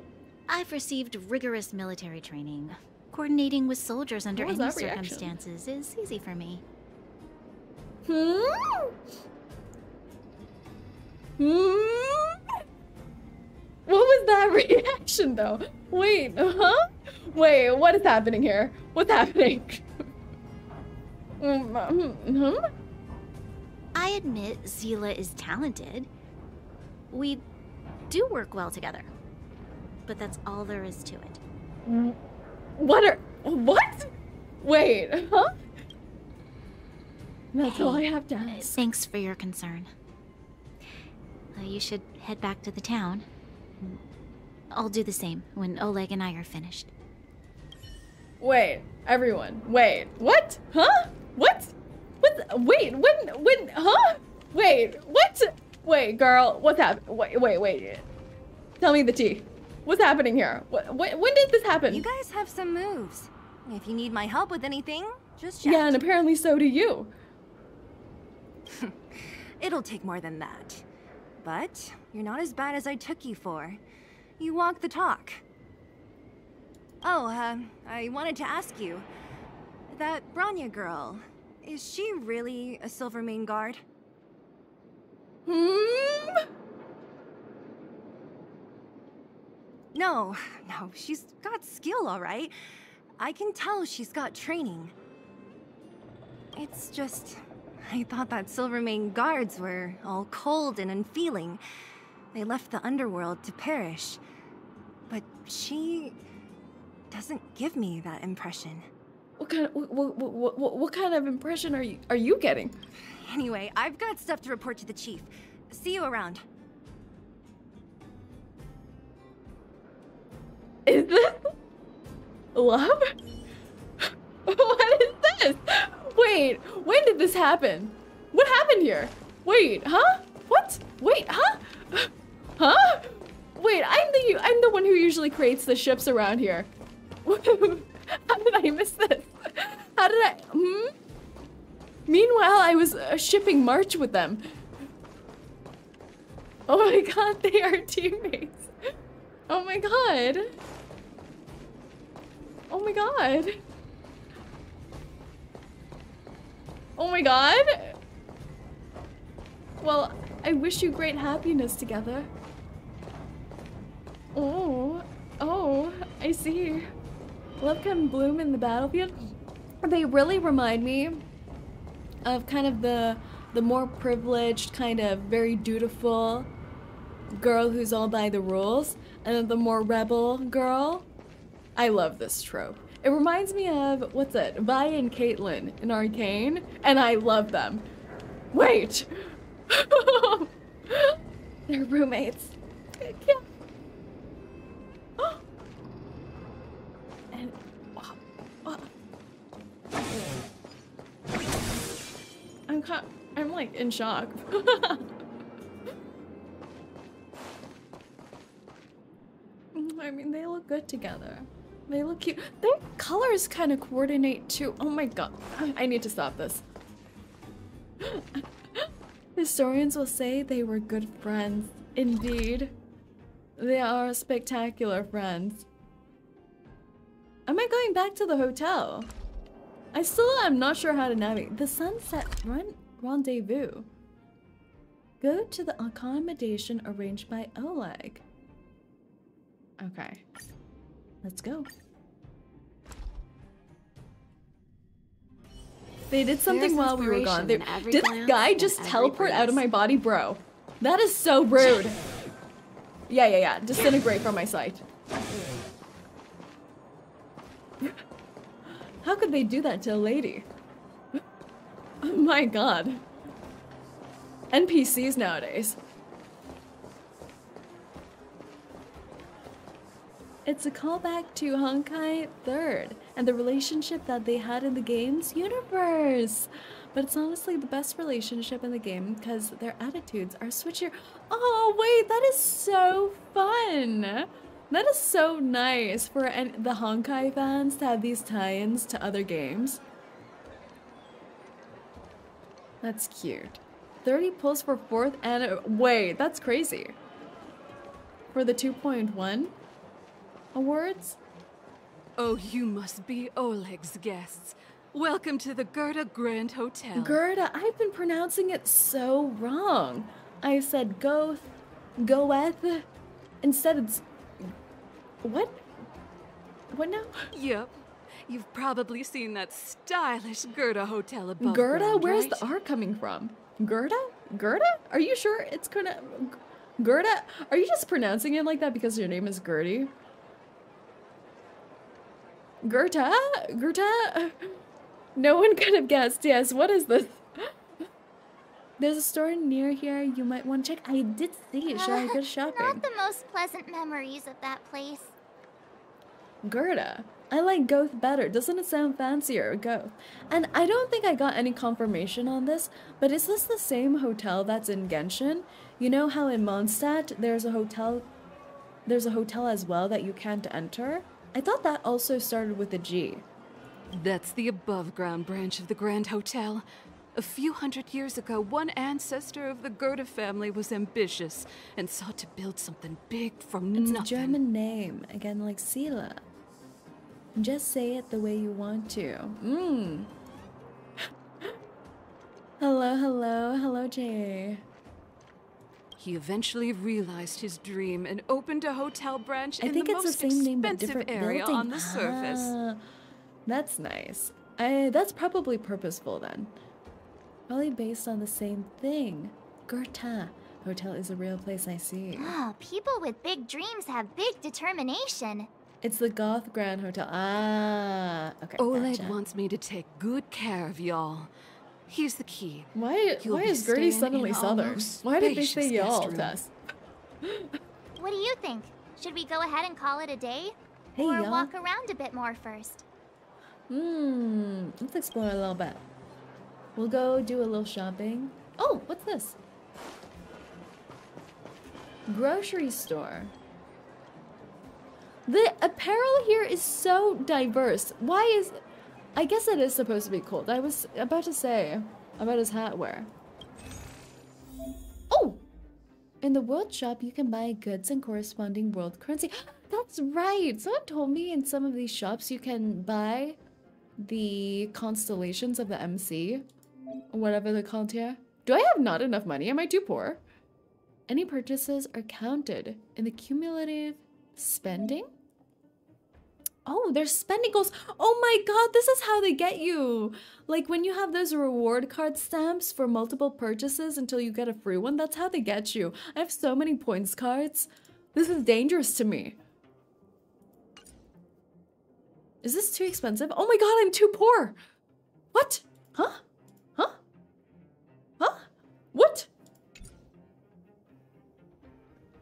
I've received rigorous military training. Coordinating with soldiers under any that reaction? circumstances is easy for me. Hmm? Hmm? What was that reaction, though? Wait, huh? Wait, what is happening here? What's happening? Hmm? Hmm? I admit Seele is talented. We do work well together. But that's all there is to it. What are. What? Wait, huh? That's all I have to ask. Thanks for your concern. Uh, you should head back to the town. I'll do the same when Oleg and I are finished. Wait, everyone, wait, what? Huh? What? What? Wait, when, when, huh? Wait, what? Wait, girl, what's happening? Wait, wait, wait. Tell me the tea. What's happening here? Wh- When, when did this happen? You guys have some moves. If you need my help with anything, just shout. yeah, and apparently so do you. It'll take more than that. But you're not as bad as I took you for. You walk the talk. Oh, uh, I wanted to ask you. That Bronya girl, is she really a Silvermane guard? Hmm? No, no, she's got skill, all right. I can tell she's got training. It's just, I thought that Silvermane guards were all cold and unfeeling. They left the underworld to perish. But she doesn't give me that impression. What kind of, what, what, what, what, what kind of impression are you, are you getting? Anyway, I've got stuff to report to the chief. See you around. Is this love? what is this? Wait, when did this happen? What happened here? Wait, huh? What? Wait, huh? Huh? Wait, I'm the I'm the one who usually creates the ships around here. How did I miss this? How did I? Hmm. Meanwhile, I was uh, shipping March with them. Oh my god, they are teammates. Oh my god. Oh my god. Oh my god. Well, I wish you great happiness together. Oh, oh, I see. Love can bloom in the battlefield. They really remind me of kind of the the more privileged, kind of very dutiful girl who's all by the rules, and then the more rebel girl. I love this trope. It reminds me of what's it, Vi and Caitlyn in Arcane, and I love them. Wait, they're roommates. Yeah. and I'm like in shock. I mean, they look good together. They look cute. Their colors kind of coordinate too. Oh my god. I need to stop this. Historians will say they were good friends. Indeed. They are spectacular friends. Am I going back to the hotel? I still am not sure how to navigate. The sunset run rendezvous. Go to the accommodation arranged by Oleg. Okay. Let's go. They did something while we were gone. They, did that guy just teleport out of my body? Bro, that is so rude. Yeah, yeah, yeah. Disintegrate from my sight. How could they do that to a lady? Oh my god. NPCs nowadays. It's a callback to Honkai 3rd and the relationship that they had in the game's universe. But it's honestly the best relationship in the game because their attitudes are switchier. Oh, wait, that is so fun. That is so nice for the Honkai fans to have these tie-ins to other games. That's cute. 30 pulls for fourth and uh, wait, that's crazy. For the 2.1 awards? Oh, you must be Oleg's guests. Welcome to the Gerda Grand Hotel. Gerda, I've been pronouncing it so wrong. I said Goth, Goeth. Instead it's... What? What now? Yep. You've probably seen that stylish Gerda hotel above Gerda? ground, Where's right? the R coming from? Gerda? Gerda? Are you sure it's gonna... Gerda? Are you just pronouncing it like that because your name is Gertie? Gerta? Gerta? No one could have guessed. Yes, what is this? There's a store near here you might want to check. I did see it. Should I go shopping? Not the most pleasant memories of that place. Gerda. I like Goth better. Doesn't it sound fancier, Goth? And I don't think I got any confirmation on this, but is this the same hotel that's in Genshin? You know how in Mondstadt there's a hotel there's a hotel as well that you can't enter? I thought that also started with a G. That's the above ground branch of the Grand Hotel. A few hundred years ago, one ancestor of the Gerda family was ambitious and sought to build something big from It's nothing. a German name, again like Seele. Just say it the way you want to. Mmm. hello, hello, hello, Jay. He eventually realized his dream and opened a hotel branch I in think the it's most the same name but expensive different area building. on the surface. Ah, that's nice. I, that's probably purposeful then. Probably based on the same thing. Goethe Hotel is a real place I see. Oh, people with big dreams have big determination. It's the Goth Grand Hotel. Ah, okay. Oleg gotcha. wants me to take good care of y'all. Here's the key. Why? You'll why is Gertie suddenly in Southern? Why did they say y'all to us? What do you think? Should we go ahead and call it a day? Hey, or walk around a bit more first? Hmm. Let's explore a little bit. We'll go do a little shopping. Oh, what's this? Grocery store. The apparel here is so diverse. Why is... I guess it is supposed to be cold. I was about to say about his hat wear. Oh! In the world shop, you can buy goods and corresponding world currency. That's right! Someone told me in some of these shops you can buy the constellations of the MC. Whatever they're called here. Do I have not enough money? Am I too poor? Any purchases are counted in the cumulative spending? Oh, there's spending goals. Oh my god, this is how they get you. Like when you have those reward card stamps for multiple purchases until you get a free one, that's how they get you. I have so many points cards. This is dangerous to me. Is this too expensive? Oh my god, I'm too poor. What? Huh? Huh? Huh? What?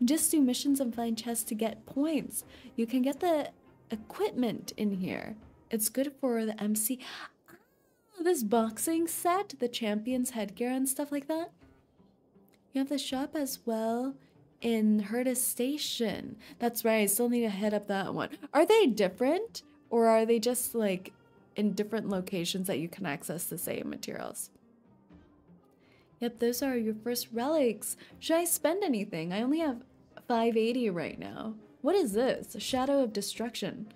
Just do missions and find chests to get points. You can get the equipment in here. It's good for the MC. Oh, ah, this boxing set, the champion's headgear and stuff like that. You have the shop as well in Herta Station. That's right, I still need to head up that one. Are they different? Or are they just like in different locations that you can access the same materials? Yep, those are your first relics. Should I spend anything? I only have 580 right now. What is this? A shadow of destruction.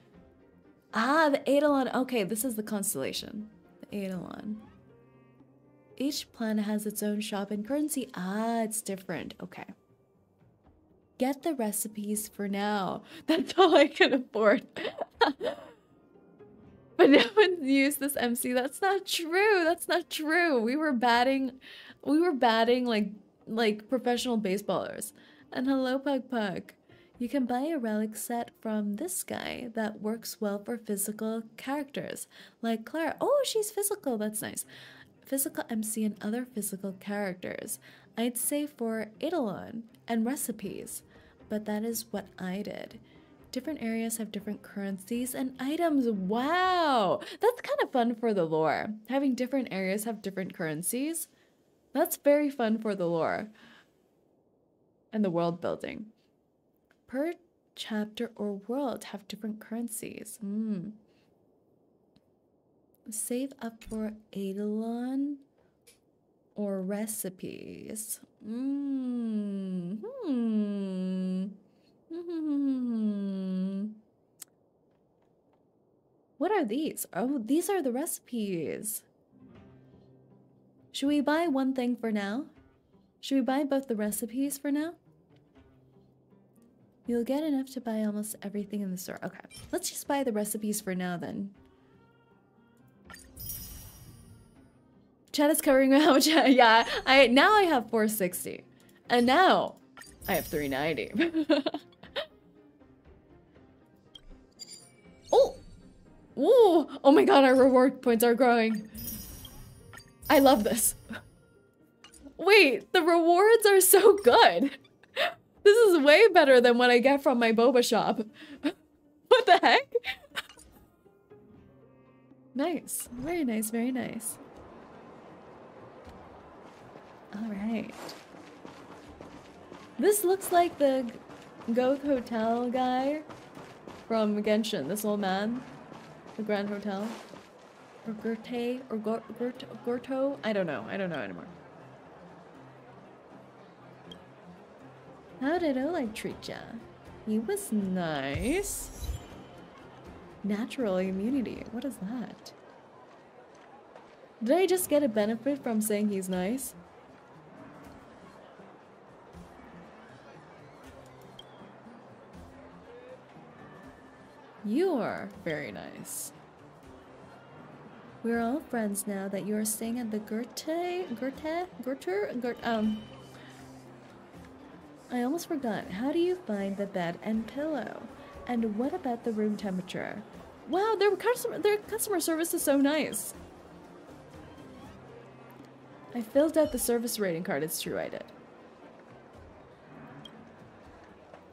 Ah, the Eidolon. Okay, this is the constellation. The Eidolon. Each planet has its own shop and currency. Ah, it's different. Okay. Get the recipes for now. That's all I can afford. but no one's used this MC. That's not true. That's not true. We were batting, we were batting like like professional baseballers. And hello, Pug Pug. You can buy a relic set from this guy that works well for physical characters, like Clara. Oh, she's physical. That's nice. Physical MC and other physical characters. I'd say for Eidolon and recipes, but that is what I did. Different areas have different currencies and items. Wow! That's kind of fun for the lore. Having different areas have different currencies. That's very fun for the lore and the world building. Per chapter or world have different currencies. Mm. Save up for Eidolon or recipes. Mm. What are these? Oh, these are the recipes. Should we buy one thing for now? Should we buy both the recipes for now? You'll get enough to buy almost everything in the store. Okay, let's just buy the recipes for now then. Chat is covering how much. yeah, I now I have 460, and now I have 390. oh, Ooh. oh my god! Our reward points are growing. I love this. Wait, the rewards are so good. This is way better than what I get from my boba shop. what the heck? nice. Very nice, very nice. Alright. This looks like the Goth Hotel guy from Genshin, this old man. The Grand Hotel. Or Gerte, or Gorto? I don't know. I don't know anymore. How did Oleg treat ya? He was nice. Natural immunity. What is that? Did I just get a benefit from saying he's nice? You are very nice. We're all friends now that you are staying at the Goethe, Goethe, Goethe, Goethe, um, I almost forgot. How do you find the bed and pillow? And what about the room temperature? Wow, their customer their customer service is so nice. I filled out the service rating card. It's true, I did.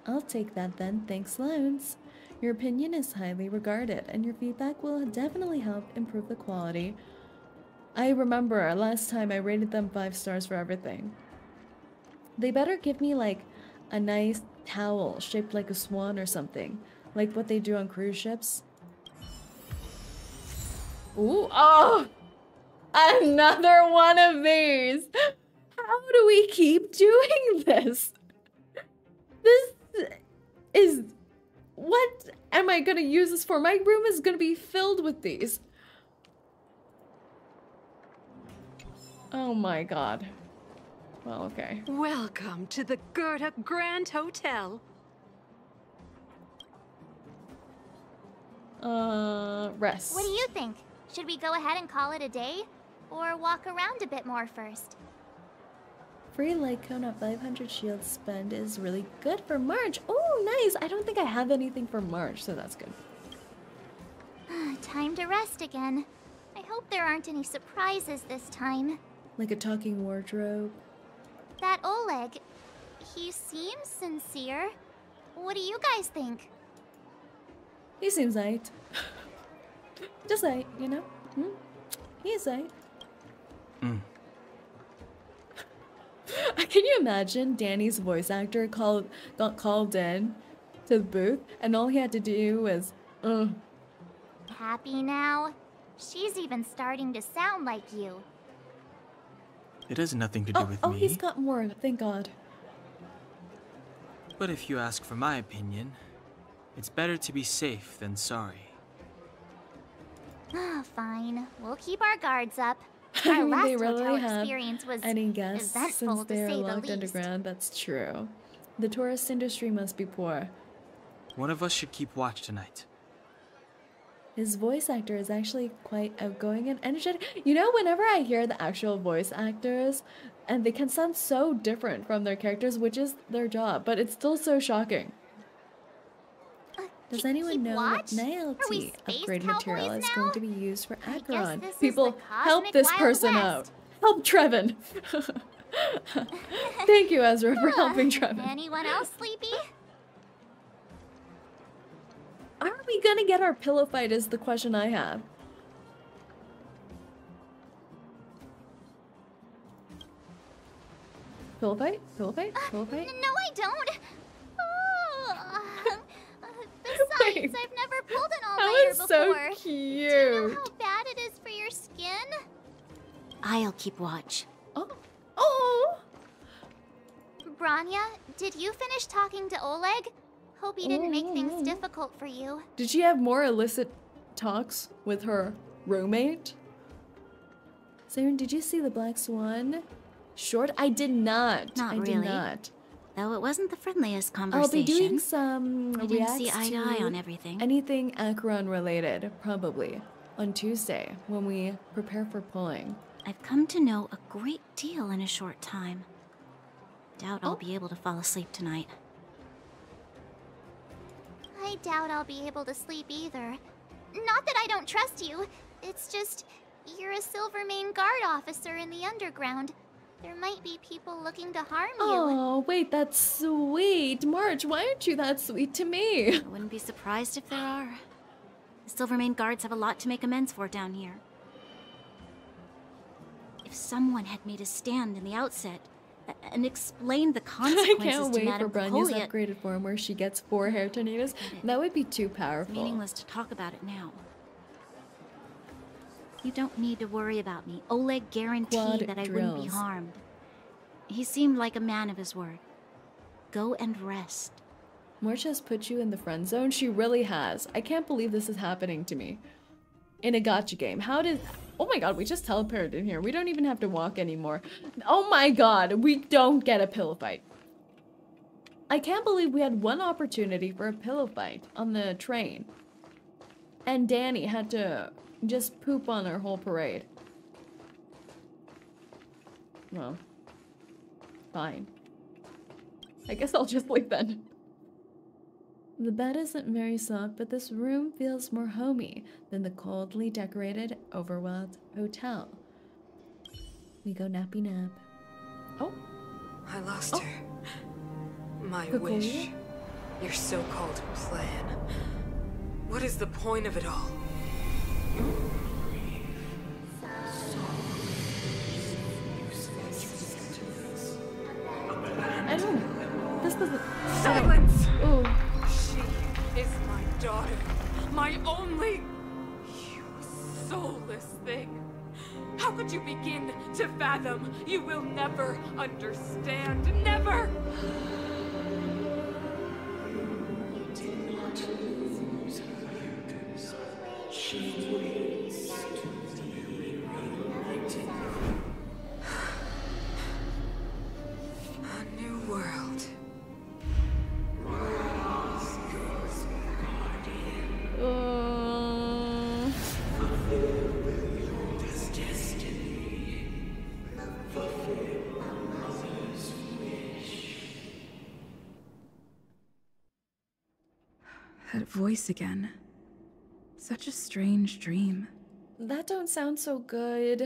I'll take that then. Thanks loads. Your opinion is highly regarded, and your feedback will definitely help improve the quality I remember last time I rated them five stars for everything. They better give me like a nice towel shaped like a swan or something, like what they do on cruise ships. Ooh, oh! Another one of these! How do we keep doing this? This is... What am I gonna use this for? My room is gonna be filled with these. Oh my god. Well, okay. Welcome to the Gerda Grand Hotel. Uh, rest. What do you think? Should we go ahead and call it a day? Or walk around a bit more first? Free Lycone at 500 shield spend is really good for March. Oh, nice. I don't think I have anything for March, so that's good. Time to rest again. I hope there aren't any surprises this time. Like a talking wardrobe. That Oleg, he seems sincere. What do you guys think? He seems right. Just right, you know? Hmm? He's right. Mm. Can you imagine Danny's voice actor called got called in to the booth and all he had to do was uh Happy now? She's even starting to sound like you. It has nothing to do oh, with oh, me. he's got more, thank God. But if you ask for my opinion, it's better to be safe than sorry. Ah, fine. We'll keep our guards up. I Our mean, last they really hotel have experience was any guests eventful since they're say the locked underground. That's true. The tourist industry must be poor. One of us should keep watch tonight. His voice actor is actually quite outgoing and energetic. You know, whenever I hear the actual voice actors, and they can sound so different from their characters, which is their job, but it's still so shocking. Does anyone know watch? what nailty upgrade material is now? going to be used for Acheron? People, help this Wild person West. out. Help Trevin. Thank you, Ezra, for helping Trevin. Anyone else sleepy? Are we gonna get our pillow fight? Is the question I have. Pillow fight? Pillow fight? Uh, pillow fight? No, I don't. Oh. Uh, besides, Wait. I've never pulled an That all-nighter was so before. cute. Do you know how bad it is for your skin? I'll keep watch. Oh. Oh! Bronya, did you finish talking to Oleg? Hope he oh, didn't make Oh. things difficult for you. Did she have more illicit talks with her roommate? Saerin, did you see the Black Swan? Short? I did not. Not I really. did not. Though it wasn't the friendliest conversation. I'll be doing some We didn't see eye to eye on everything. Anything Acheron related, probably, on Tuesday when we prepare for pulling. I've come to know a great deal in a short time. Doubt Oh. I'll be able to fall asleep tonight. I doubt I'll be able to sleep either. Not that I don't trust you. It's just, you're a Silvermane Guard officer in the underground. There might be people looking to harm you. Oh, wait, that's sweet. March, why aren't you that sweet to me? I wouldn't be surprised if there are. The Silvermane guards have a lot to make amends for down here. If someone had made a stand in the outset a- and explain the consequences I can't wait for Bronya's upgraded form where she gets four hair tornadoes. That would be too it's powerful. meaningless to talk about it now. You don't need to worry about me. Oleg guaranteed Quad that I wouldn't be harmed. He seemed like a man of his word. Go and rest. March has put you in the friend zone. She really has. I can't believe this is happening to me. In a gacha game. How did... Oh my god, we just teleported in here. We don't even have to walk anymore. Oh my god, we don't get a pillow fight. I can't believe we had one opportunity for a pillow fight on the train. And Danny had to just poop on our whole parade. Well, fine. I guess I'll just leave then. The bed isn't very soft, but this room feels more homey than the coldly decorated, overwhelmed hotel. We go nappy nap. Oh. I lost oh. her. My wish. Your so-called plan. What is the point of it all? I don't. This doesn't. Silence! My only... You soulless thing. How could you begin to fathom? You will never understand. Never! Voice again. Such a strange dream. that don't sound so good.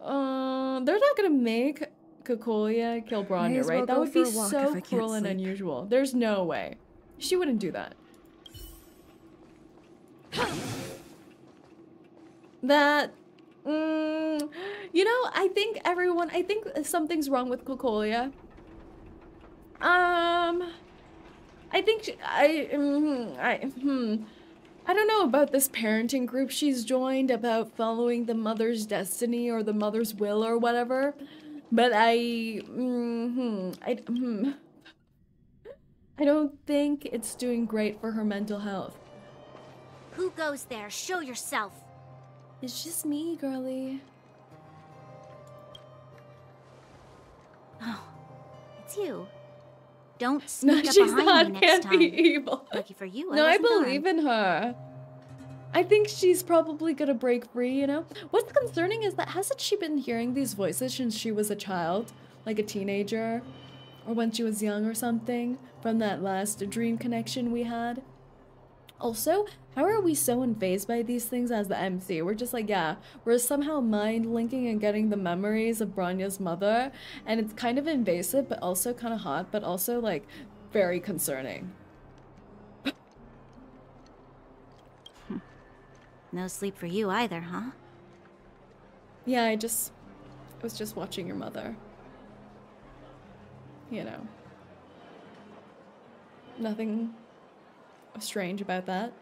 Uh, they're not gonna make Cocolia kill Bronya, well right? that would be so cruel and unusual. There's no way. She wouldn't do that. that mm, you know, I think everyone I think something's wrong with Cocolia. Um I think she, I mm, I hmm I don't know about this parenting group she's joined about following the mother's destiny or the mother's will or whatever. But I mm, I hmm, I don't think it's doing great for her mental health. Who goes there? Show yourself. It's just me, girly. Oh, it's you. Don't No, sneak up she's behind not. me next Can't time. be evil. Lucky for you, no, I wasn't harmed. believe in her. I think she's probably gonna break free, you know? What's concerning is that hasn't she been hearing these voices since she was a child? Like a teenager? Or when she was young or something? From that last dream connection we had? Also, how are we so unfazed by these things as the MC? We're just like, yeah, we're somehow mind linking and getting the memories of Bronya's mother, and it's kind of invasive, but also kind of hot, but also like very concerning. Hmm. No sleep for you either, huh? Yeah, I just I was just watching your mother. You know. Nothing strange about that.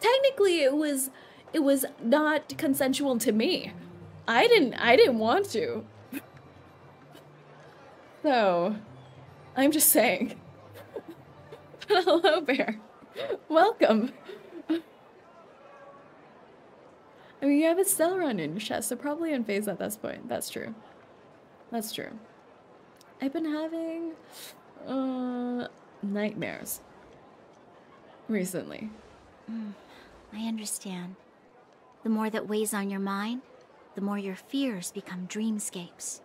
Technically it was it was not consensual to me. I didn't I didn't want to. So I'm just saying. Hello, Bear. Welcome. I mean, you have a Stellaron in your chest, so probably unfazed at this point. That's true. That's true. I've been having uh, nightmares recently. Mm, I understand. The more that weighs on your mind, the more your fears become dreamscapes.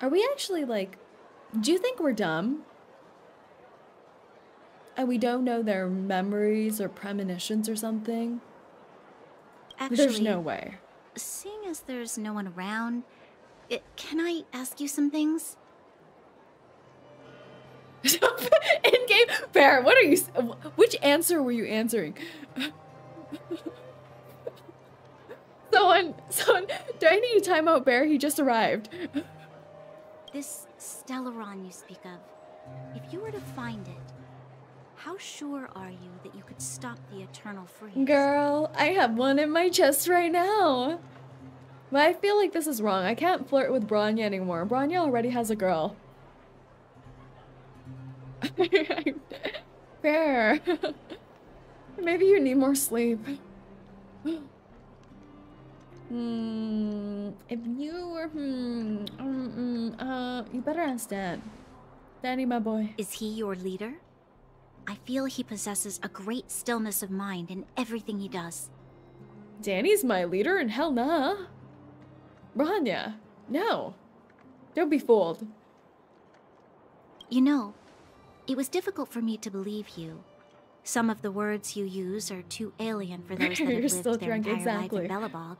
Are we actually like? Do you think we're dumb? And we don't know their memories or premonitions or something? Actually, There's no way. Seeing as there's no one around, it, can I ask you some things? In game, Bear. What are you? Which answer were you answering? someone, someone. Do I need a timeout, Bear? He just arrived. This Stellaron you speak of, if you were to find it, how sure are you that you could stop the eternal freeze? Girl, I have one in my chest right now. But I feel like this is wrong. I can't flirt with Bronya anymore. Bronya already has a girl. Fair. Maybe you need more sleep. Hmm. If you were, hmm, um, mm, uh, you better ask Dad. Daddy, my boy. Is he your leader? I feel he possesses a great stillness of mind in everything he does. Danny's my leader, and hell nah. Rania, no. Don't be fooled. You know, it was difficult for me to believe you. Some of the words you use are too alien for those that have lived still their drunk, entire exactly. life in Belobog.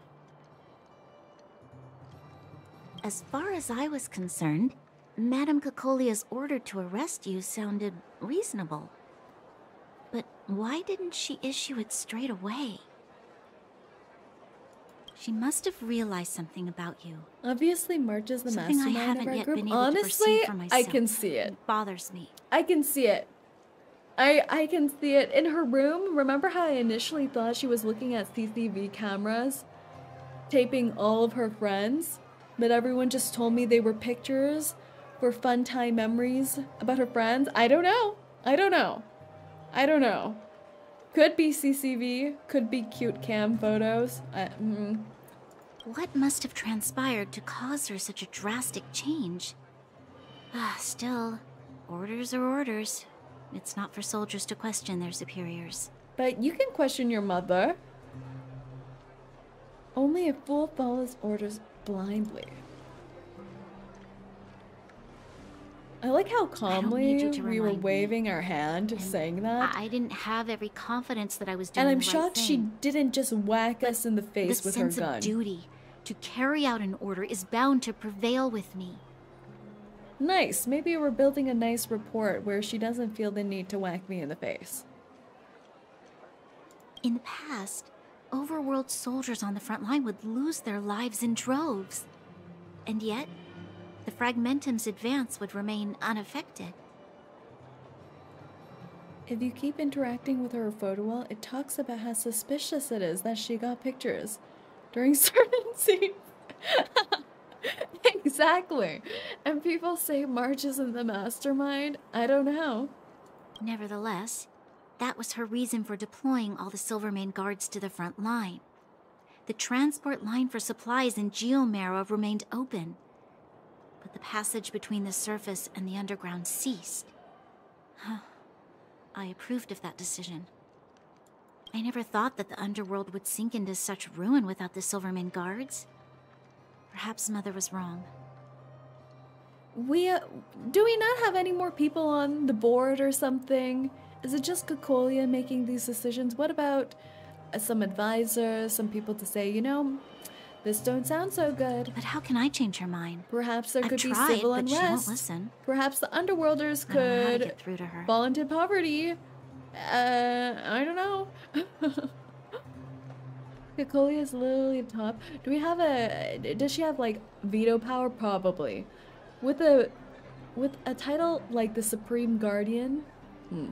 As far as I was concerned, Madame Cocolia's order to arrest you sounded reasonable. But why didn't she issue it straight away? She must have realized something about you. Obviously, March is the Something I mastermind of haven't our yet group. been able to Honestly, perceive for I can see it. It bothers me. I can see it. I I can see it in her room. Remember how I initially thought she was looking at CCTV cameras, taping all of her friends, but everyone just told me they were pictures for fun time memories about her friends. I don't know. I don't know. I don't know. Could be CCV, could be cute cam photos. I, mm. What must have transpired to cause her such a drastic change? Ah, still, orders are orders. It's not for soldiers to question their superiors. But you can question your mother. Only a fool follows orders blindly. I like how calmly we were waving me. our hand and saying that. I didn't have every confidence that I was doing And I'm the shocked right she didn't just whack us in the face the with her sense gun. of duty to carry out an order is bound to prevail with me. Nice. Maybe we're building a nice report where she doesn't feel the need to whack me in the face. In the past, overworld soldiers on the front line would lose their lives in droves. And yet, the Fragmentum's advance would remain unaffected. If you keep interacting with her photo wall, it talks about how suspicious it is that she got pictures during certain scenes. exactly. And people say March isn't the mastermind. I don't know. Nevertheless, that was her reason for deploying all the Silvermane guards to the front line. The transport line for supplies in Geomarrow remained open, the passage between the surface and the underground ceased. I approved of that decision. I never thought that the underworld would sink into such ruin without the Silvermane guards. Perhaps Mother was wrong. We, uh, do we not have any more people on the board or something? Is it just Cocolia making these decisions? What about uh, some advisors, some people to say, you know, this don't sound so good. But how can I change her mind? Perhaps there I've could be tried, civil but unrest. she won't listen. Perhaps the underworlders I don't know how to could get through to her. fall into poverty. Uh, I don't know. Cocolia is literally top. Do we have a? Does she have like veto power? Probably. With a, with a title like the Supreme Guardian. Hmm.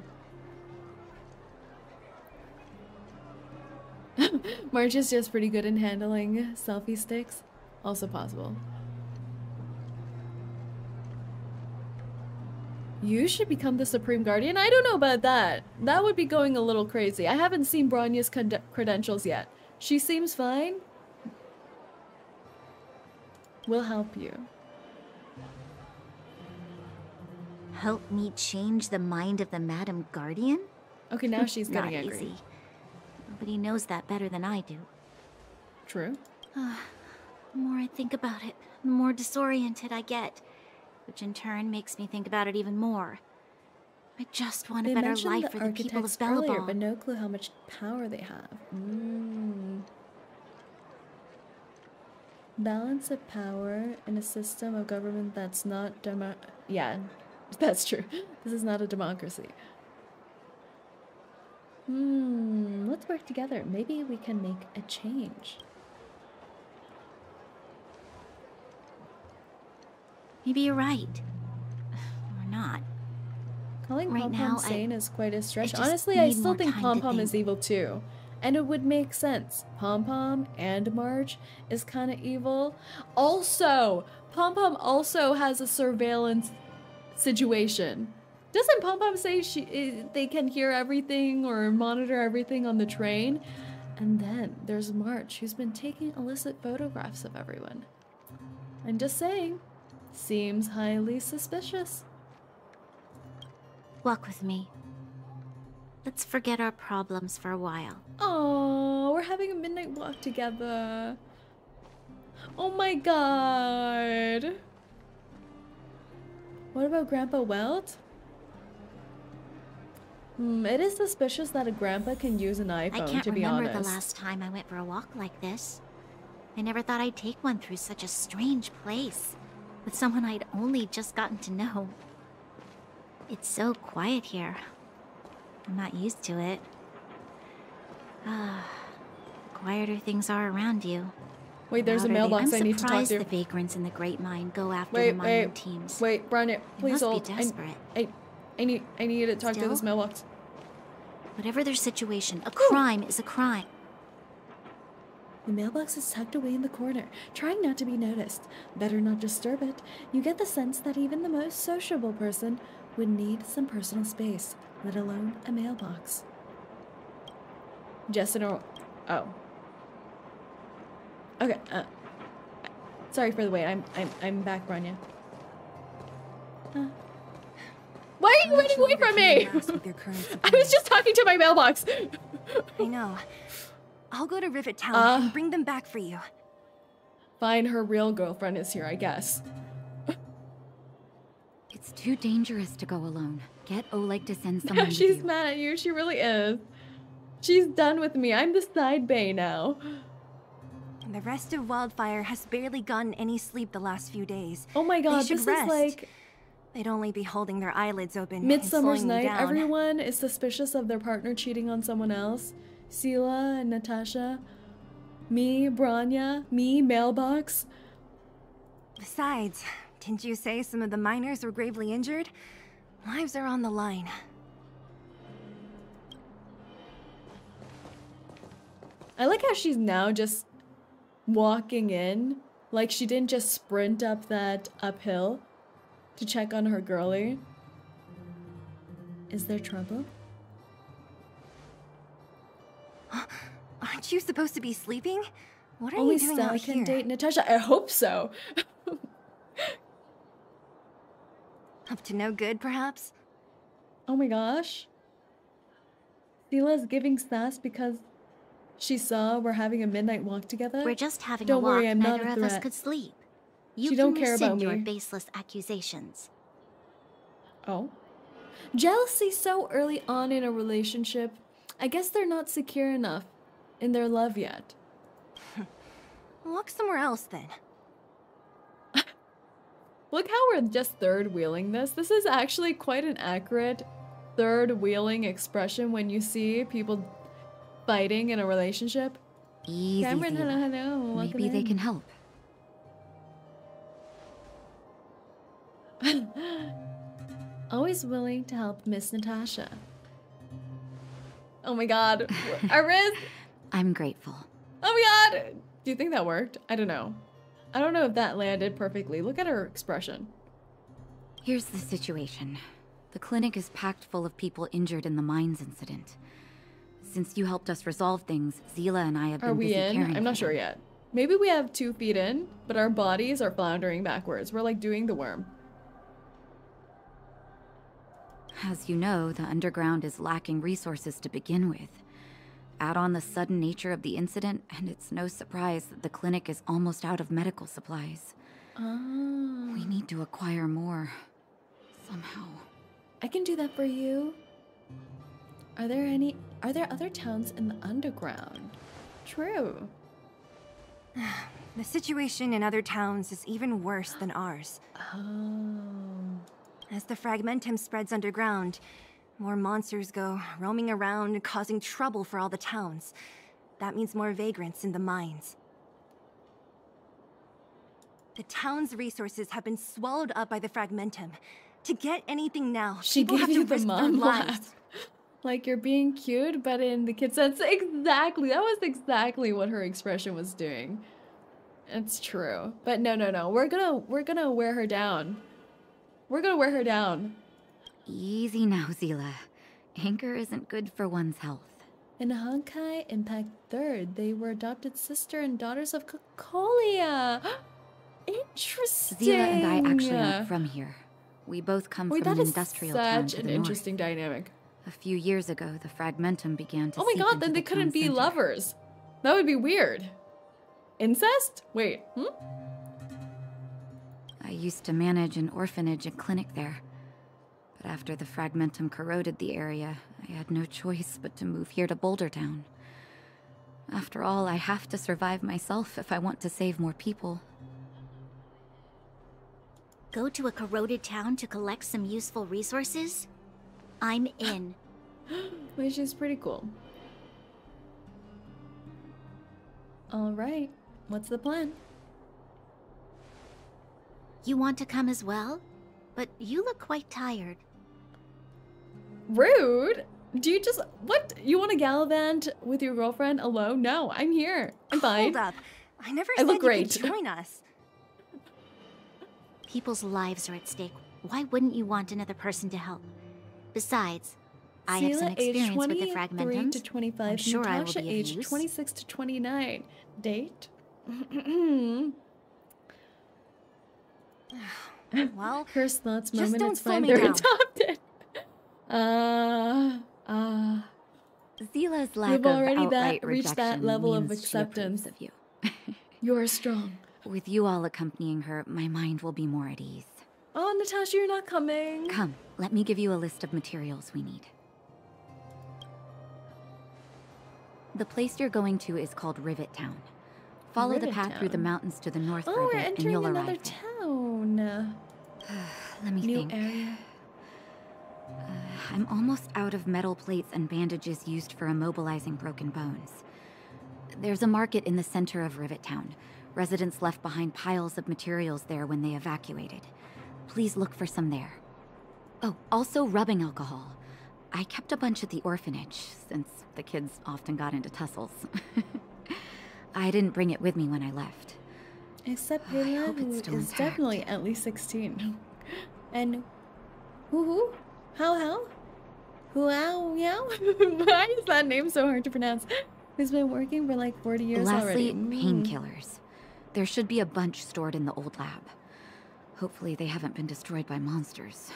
March is just pretty good in handling selfie sticks. Also possible. You should become the Supreme Guardian? I don't know about that. That would be going a little crazy. I haven't seen Bronya's credentials yet. She seems fine. We'll help you. Help me change the mind of the Madam Guardian? Okay, now she's Not getting angry. easy. Nobody knows that better than I do. True. the more I think about it, the more disoriented I get, which in turn makes me think about it even more. I just want a They better life the for the people of earlier, but no clue how much power they have. Mm. Balance of power in a system of government that's not demo. Yeah, that's true. This is not a democracy. Hmm, let's work together. Maybe we can make a change. Maybe you're right. Or not. Calling Right Pom Pom I- sane is quite a stretch. just Honestly, I still think Pom Pom is evil too. And it would make sense. Pom Pom and March is kind of evil. Also, Pom Pom also has a surveillance situation. Doesn't Pom Pom say she eh, they can hear everything or monitor everything on the train? And then there's March, who's been taking illicit photographs of everyone. I'm just saying, seems highly suspicious. Walk with me. Let's forget our problems for a while. Oh, we're having a midnight walk together. Oh my god. What about Grandpa Welt? Hmm, it is suspicious that a grandpa can use an iPhone, to be honest. I can't be remember the last time I went for a walk like this. I never thought I'd take one through such a strange place with someone I'd only just gotten to know. It's so quiet here. I'm not used to it. Ah, quieter things are around you. Wait, there's a they- mailbox I'm I need to talk surprised to. the vagrants in the Great Mine go after Wait, the mining wait, teams. wait, Bronya, please must be hold. I- desperate. I, I, need, I need to talk to this mailbox. Whatever their situation, a crime is a crime. The mailbox is tucked away in the corner, trying not to be noticed. Better not disturb it. You get the sense that even the most sociable person would need some personal space, let alone a mailbox. Justin or oh. Okay, uh sorry for the wait. I'm I'm I'm back, Bronya. Uh, why are you running away from me? I was just talking to my mailbox. I know. I'll go to Rivet Town Uh. and bring them back for you. Fine, her real girlfriend is here, I guess. It's too dangerous to go alone. Get Oleg to send Yeah, someone with she's mad at you. She really is. She's done with me. I'm the side bay now. And the rest of Wildfire has barely gotten any sleep the last few days. Oh my god, they should this rest. is like They'd only be holding their eyelids open. Midsummer's Night. Everyone is suspicious of their partner cheating on someone else. Seele and Natasha. Me, Bronya. Me, Mailbox. Besides, didn't you say some of the miners were gravely injured? Lives are on the line. I like how she's now just walking in. Like she didn't just sprint up that uphill to check on her girlie. Is there trouble? Aren't you supposed to be sleeping? What are Only you doing Stella out can here? date Natasha. I hope so. Up to no good, perhaps? Oh my gosh. Seele's giving sass because she saw we're having a midnight walk together. We're just having Don't a walk. worry, I'm not Neither a of us could sleep. You She don't care about your me. baseless accusations. Oh. Jealousy so early on in a relationship. I guess they're not secure enough in their love yet. Walk somewhere else then. Look how we're just third wheeling this. This is actually quite an accurate third wheeling expression when you see people fighting in a relationship. Easy, Cameron, hello, hello. welcome Maybe they in. can help. Always willing to help Miss Natasha. Oh my god. Aris! I'm grateful. Oh my god! Do you think that worked? I don't know. I don't know if that landed perfectly. Look at her expression. Here's the situation. The clinic is packed full of people injured in the mines incident. Since you helped us resolve things, Seele and I have been Are we busy in? caring I'm not sure yet. Maybe we have two feet in, but our bodies are floundering backwards. We're like doing the worm. As you know, the underground is lacking resources to begin with. Add on the sudden nature of the incident, and it's no surprise that the clinic is almost out of medical supplies. Oh. We need to acquire more. Somehow. I can do that for you. Are there any are there other towns in the underground? True. The situation in other towns is even worse than ours. Oh. As the fragmentum spreads underground, more monsters go roaming around, causing trouble for all the towns. That means more vagrants in the mines. The town's resources have been swallowed up by the fragmentum. To get anything now, She people gave have you to the mom laugh. Like you're being cute, but in the kid sense, exactly. That was exactly what her expression was doing. It's true. But no, no, no. We're gonna we're gonna wear her down. We're gonna wear her down. Easy now, Seele. Anger isn't good for one's health. In Honkai Impact Third, they were adopted sister and daughters of Cocolia. Interesting. Seele and I actually aren't from here. We both come Wait, from that an is industrial town such to an the north. interesting dynamic. A few years ago, the fragmentum began to Oh my seep god, into then the they couldn't town be center. lovers. That would be weird. Incest? Wait, hmm? I used to manage an orphanage and clinic there. But after the fragmentum corroded the area, I had no choice but to move here to Boulder Town. After all, I have to survive myself if I want to save more people. Go to a corroded town to collect some useful resources? I'm in. Which is pretty cool. Alright, what's the plan? You want to come as well? But you look quite tired. Rude! Do you just what? You want to gallivant with your girlfriend alone? No, I'm here. I'm fine. Hold up. I never I said look you great. could join us. People's lives are at stake. Why wouldn't you want another person to help? Besides, I have some experience with the 23 fragmentums. to 25. I'm sure I will be of age use. 26 to 29. Date? well, Cursed thoughts just moment. don't slow me They're down. adopted. Uh, uh. Seele's lack You've of already outright that, reached that level of means she approves acceptance. of you. You are strong. With you all accompanying her, my mind will be more at ease. Oh, Natasha, you're not coming. Come, let me give you a list of materials we need. The place you're going to is called Rivet Town. Follow the Rivet path through the mountains to the north Oh, for a bit, and you'll another arrive there. town. Uh, Let me New think. area. Uh, I'm almost out of metal plates and bandages used for immobilizing broken bones. There's a market in the center of Rivet Town. Residents left behind piles of materials there when they evacuated. Please look for some there. Oh, also rubbing alcohol. I kept a bunch at the orphanage, since the kids often got into tussles. I didn't bring it with me when I left. Except Oh, Pela, hope who is intact. definitely at least 16. And who who? How how? Whoa yow? Why is that name so hard to pronounce? Who's been working for like 40 years Lastly, already? Mm. painkillers. There should be a bunch stored in the old lab. Hopefully they haven't been destroyed by monsters.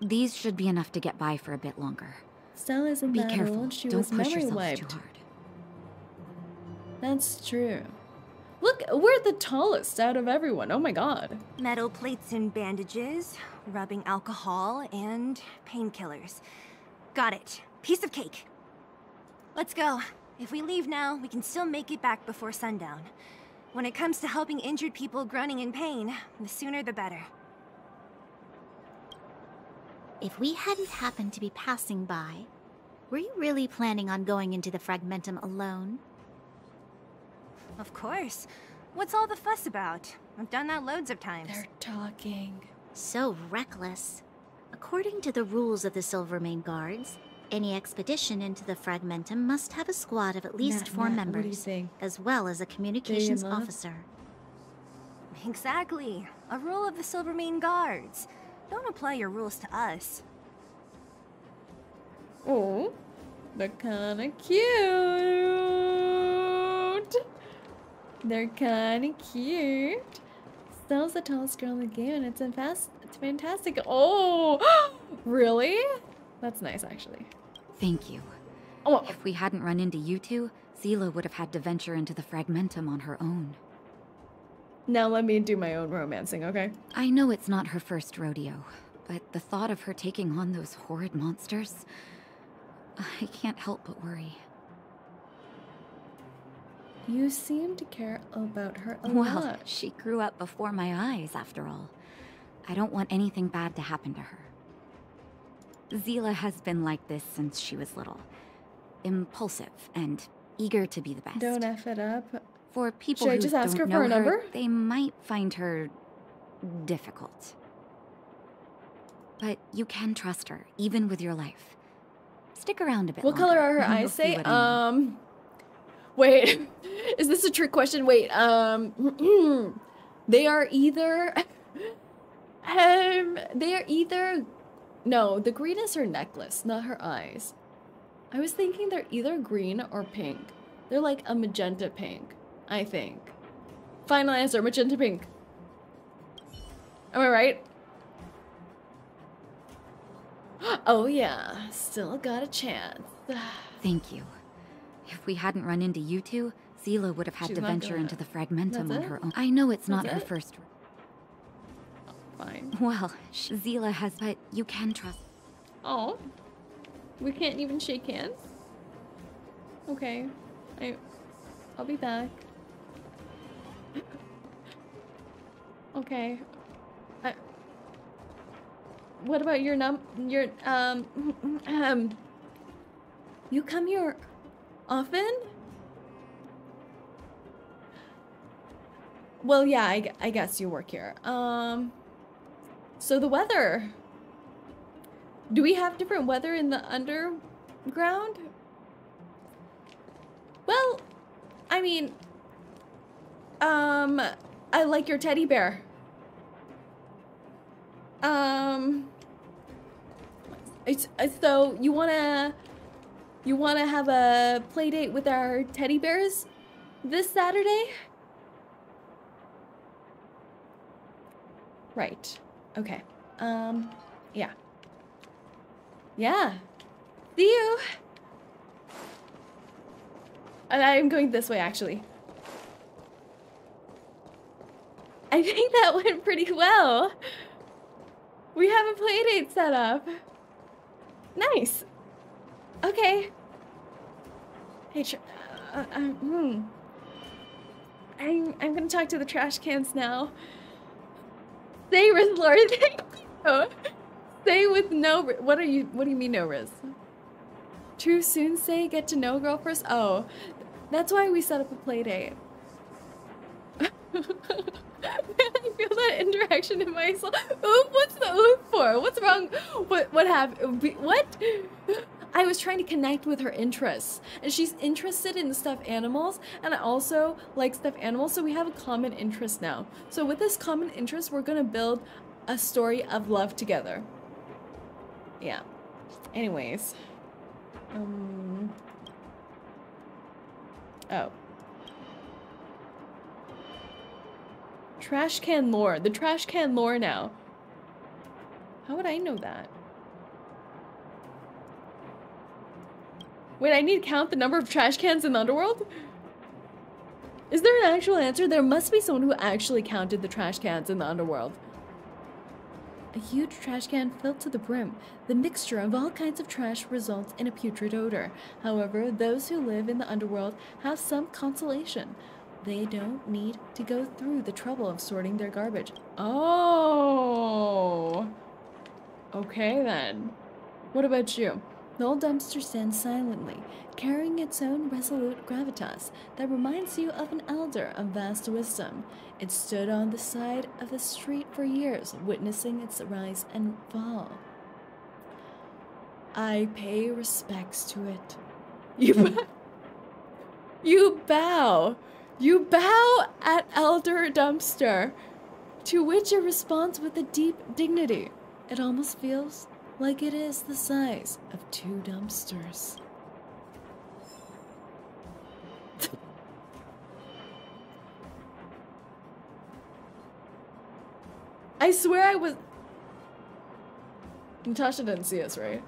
These should be enough to get by for a bit longer. Stella's in Be battle. careful. She Don't was push memory yourself wiped. too hard. That's true. Look, we're the tallest out of everyone. Oh my god. Metal plates and bandages, rubbing alcohol, and painkillers. Got it. Piece of cake. Let's go. If we leave now, we can still make it back before sundown. When it comes to helping injured people groaning in pain, the sooner the better. If we hadn't happened to be passing by, were you really planning on going into the Fragmentum alone? Of course. What's all the fuss about? I've done that loads of times. They're talking. So reckless. According to the rules of the Silvermane Guards, any expedition into the Fragmentum must have a squad of at least Nat, four Nat, what do you members, as well as a communications officer. Exactly. A rule of the Silvermane Guards. Don't apply your rules to us. Oh, they're kind of cute. They're kind of cute. Stella's the tallest girl in the game, and it's, fast, it's fantastic. Oh, really? That's nice, actually. Thank you. Oh. If we hadn't run into you two, Seele would have had to venture into the Fragmentum on her own. Now let me do my own romancing, okay? I know it's not her first rodeo, but the thought of her taking on those horrid monsters, I can't help but worry. You seem to care about her a Well, lot. she grew up before my eyes, after all. I don't want anything bad to happen to her. Seele has been like this since she was little. Impulsive and eager to be the best. Don't F it up. For people Should I who just ask don't her for know a number? they might find her difficult. But you can trust her, even with your life. Stick around a bit What color are her eyes say? I. Um, wait, is this a trick question? Wait, um, they are either, um, they are either, no, the green is her necklace, not her eyes. I was thinking they're either green or pink. They're like a magenta pink, I think. Final answer, magenta pink. Am I right? Oh yeah, still got a chance. Thank you. If we hadn't run into you two, Seele would have had She's to venture into the Fragmentum That's on it? her own. I know it's not her first. Fine. Well, Seele has, but you can trust. Oh, we can't even shake hands. Okay, I, I'll be back. okay. I, what about your num your um um? You come here often? Well, yeah, I, I guess you work here. Um, so the weather. Do we have different weather in the underground? Well, I mean, um, I like your teddy bear. Um, it's, so you wanna, you wanna have a play date with our teddy bears this Saturday? Right. Okay. Um, yeah. Yeah. See you. And I'm going this way, actually. I think that went pretty well. We have a playdate set up. Nice. Okay. Hey, uh, um, hmm. I'm, I'm gonna talk to the trash cans now. Stay with Lord, thank you. Stay with no, what are you, what do you mean no risk? Too soon say get to know girl first? Oh, that's why we set up a play date. Man, I feel that interaction in myself. Oof, what's the oof for? What's wrong? What what happened? What? I was trying to connect with her interests. And she's interested in stuffed animals, and I also like stuffed animals, so we have a common interest now. So with this common interest, we're gonna build a story of love together. Yeah. Anyways. Um Oh. Trash can lore. The trash can lore now. How would I know that? Wait, I need to count the number of trash cans in the underworld? Is there an actual answer? There must be someone who actually counted the trash cans in the underworld. A huge trash can filled to the brim. The mixture of all kinds of trash results in a putrid odor. However, those who live in the underworld have some consolation. They don't need to go through the trouble of sorting their garbage. Oh! Okay then. What about you? The old dumpster stands silently, carrying its own resolute gravitas that reminds you of an elder of vast wisdom. It stood on the side of the street for years, witnessing its rise and fall. I pay respects to it. You, hmm. you bow. You bow at Elder Dumpster, to which it responds with a deep dignity. It almost feels like it is the size of two dumpsters. I swear I was... Natasha didn't see us, right?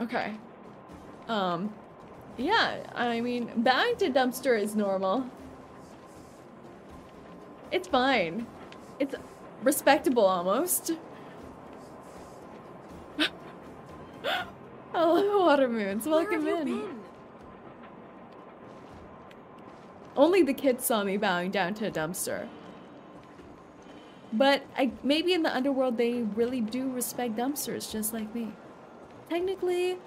Okay. Um, yeah, I mean, bowing to dumpster is normal. It's fine. It's respectable almost. Hello, water moons. Welcome in. Been? Only the kids saw me bowing down to a dumpster. But I, maybe in the underworld they really do respect dumpsters just like me. Technically,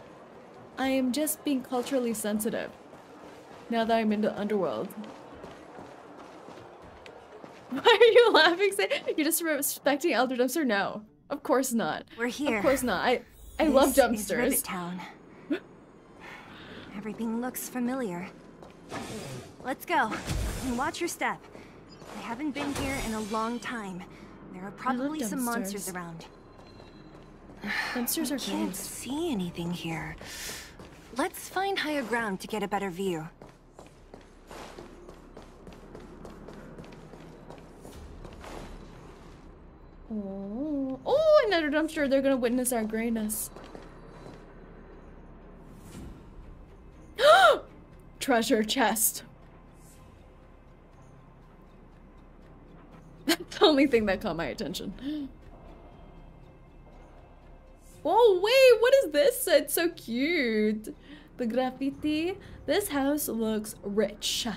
I am just being culturally sensitive. Now that I'm in the underworld. Why are you laughing? You're just respecting Elder Dumpster? No. Of course not. We're here. Of course not. I I this love dumpsters. Is Town. Everything looks familiar. Let's go. And watch your step. I haven't been here in a long time. There are probably some monsters around. Dumpsters are I can't see anything here. Let's find higher ground to get a better view. Oh, oh, another dumpster. They're gonna witness our grayness. Treasure chest. That's the only thing that caught my attention. Whoa, wait, what is this? It's so cute. The graffiti. This house looks rich.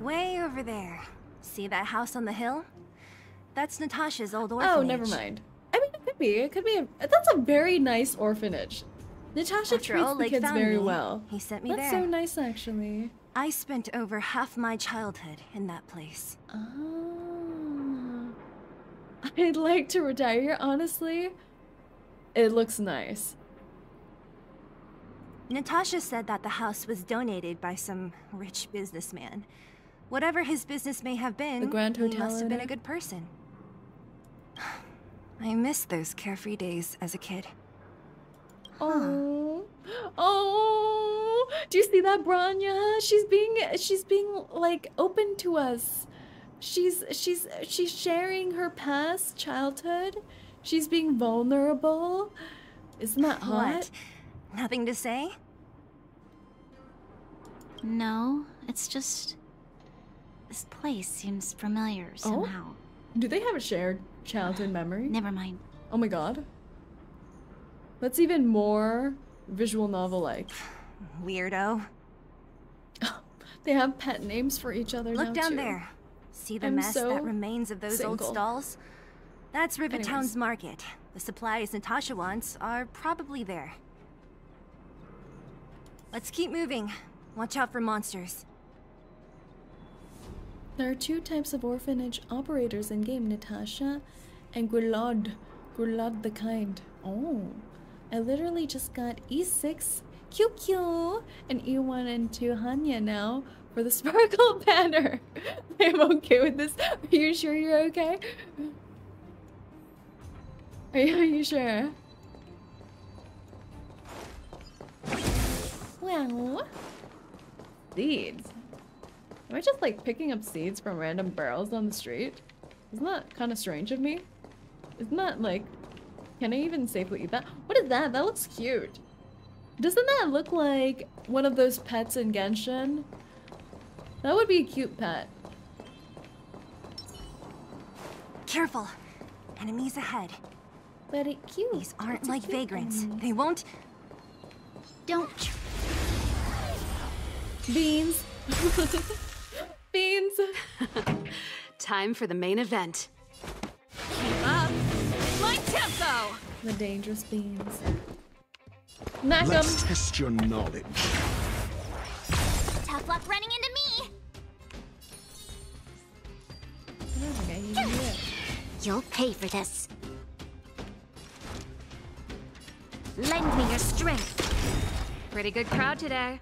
Way over there. See that house on the hill? That's Natasha's old oh, orphanage. Oh, never mind. I mean, it could be. It could be. A, that's a very nice orphanage. Natasha After treats the kids very me, well. He sent me that's there. That's so nice, actually. I spent over half my childhood in that place. Oh. I'd like to retire, honestly. It looks nice. Natasha said that the house was donated by some rich businessman. Whatever his business may have been, The Grand he Hotel must have been a good person. I miss those carefree days as a kid. Oh, oh! Do you see that, Bronya? She's being, she's being like open to us. She's, she's, she's sharing her past childhood. She's being vulnerable. Isn't that hot? What? Nothing to say? No, it's just. This place seems familiar oh. somehow. Do they have a shared childhood memory? Never mind. Oh my god. That's even more visual novel-like. Weirdo. They have pet names for each other Look down too. there. See the I'm mess so that remains of those old stalls? That's Rivet Anyways. Town's market. The supplies Natasha wants are probably there. Let's keep moving. Watch out for monsters. There are two types of orphanage operators in game, Natasha and Gulad. Gulad the kind. Oh. I literally just got E6 QQ and E1 and 2 Hanya now for the sparkle banner. I'm okay with this. Are you sure you're okay? Are you, are you sure? Wow. Seeds. Am I just like picking up seeds from random barrels on the street? Isn't that kind of strange of me? Isn't that like... Can I even safely eat that? What is that? That looks cute. Doesn't that look like one of those pets in Genshin? That would be a cute pet. Careful. Enemies ahead. Very cute. These aren't It's like vagrants. enemy. They won't. Don't. Beans. Beans. Time for the main event. Keep up. My tempo! The dangerous beans. Knock 'em. Let's test your knowledge. Tough luck running into me. Okay, you can do it. You'll pay for this. Lend me your strength. Pretty good crowd today.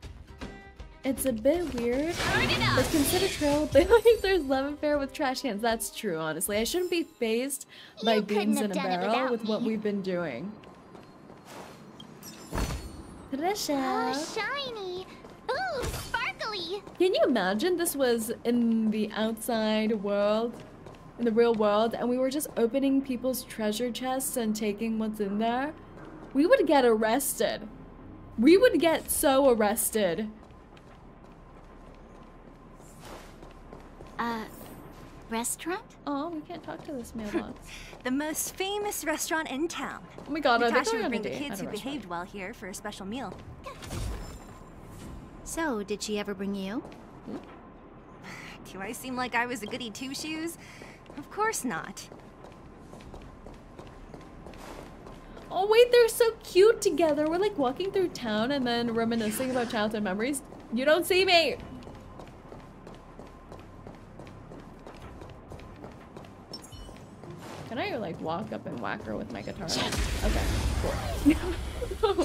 It's a bit weird. But consider Trail like there's love affair with trash cans. That's true, honestly. I shouldn't be phased by You beans in a barrel with what we've been doing. Trisha. Oh, shiny. Ooh, sparkly. Can you imagine this was in the outside world, in the real world, and we were just opening people's treasure chests and taking what's in there? We would get arrested. We would get so arrested. Uh, restaurant? Oh, we can't talk to this mailbox. The most famous restaurant in town. Oh my god, are they Natasha going would bring the kids who restaurant? behaved well here for a special meal. So, did she ever bring you? Do I seem like I was a goody two shoes? Of course not. Oh wait, they're so cute together. We're like walking through town and then reminiscing about childhood memories. You don't see me. Can I like walk up and whack her with my guitar? Okay, cool.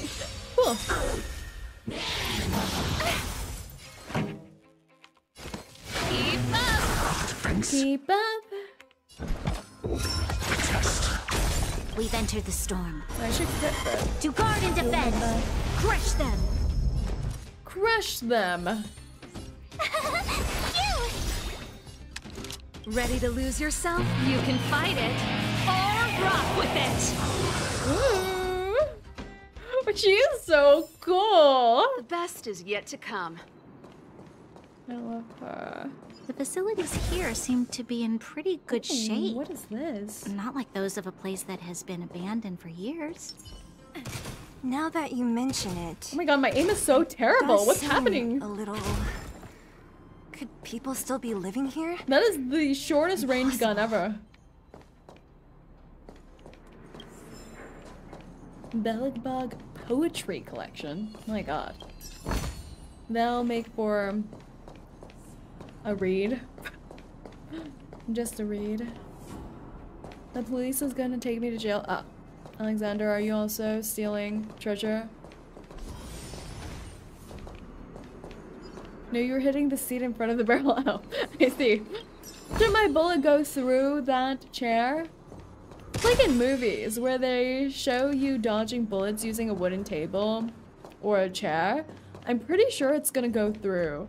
cool. Keep up! Defense. Keep up. We've entered the storm. I should crit first. To guard and defend! Crush them! Crush them. Ready to lose yourself? You can fight it or rock with it! Mm. Ooh. She is so cool. The best is yet to come. I love her. The facilities here seem to be in pretty good Ooh, shape. What is this? Not like those of a place that has been abandoned for years. Now that you mention it, Oh my god, my aim is so terrible. What's happening? A little. Could people still be living here? That is the shortest range gun ever. Belobog Poetry Collection. My god. That'll make for a read. Just a read. The police is gonna take me to jail. Ah. Alexander, are you also stealing treasure? No, you were hitting the seat in front of the barrel. Oh, I see. Should my bullet go through that chair? It's like in movies where they show you dodging bullets using a wooden table or a chair. I'm pretty sure it's gonna go through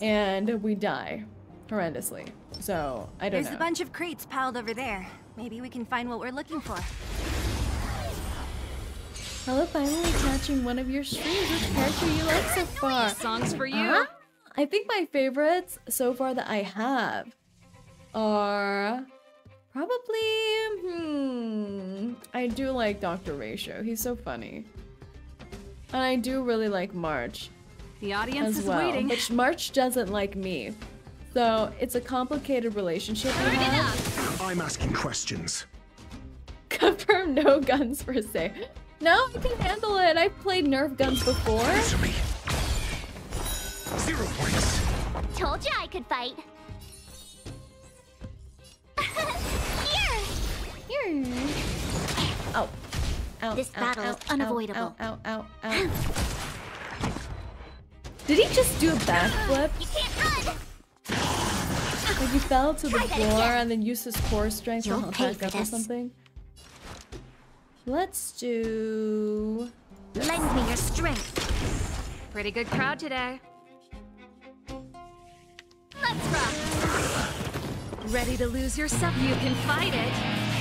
and we die horrendously. So, I don't There's know. a bunch of crates piled over there. Maybe we can find what we're looking for. Hello, finally catching one of your streams. Which character you like so far? Songs for you. Uh-huh. I think my favorites so far that I have are probably hmm. I do like Dr. Ratio. He's so funny. And I do really like March. The audience as is well, waiting. Which March doesn't like me. So it's a complicated relationship we have. I'm asking questions. Confirm no guns per se. No, I can handle it. I've played Nerf guns before. Answer me. Zero points. Told you I could fight. Here! Here. Hmm. Oh. Ow, This ow, battle ow, is unavoidable. Ow, ow, ow, ow. Did he just do a backflip? Uh-huh. You can't run! Like he fell to the Try that floor and then used his core strength to You'll help back for up or something? Let's do... Lend me your strength. Pretty good crowd today. Let's rock! Ready to lose yourself? You can fight it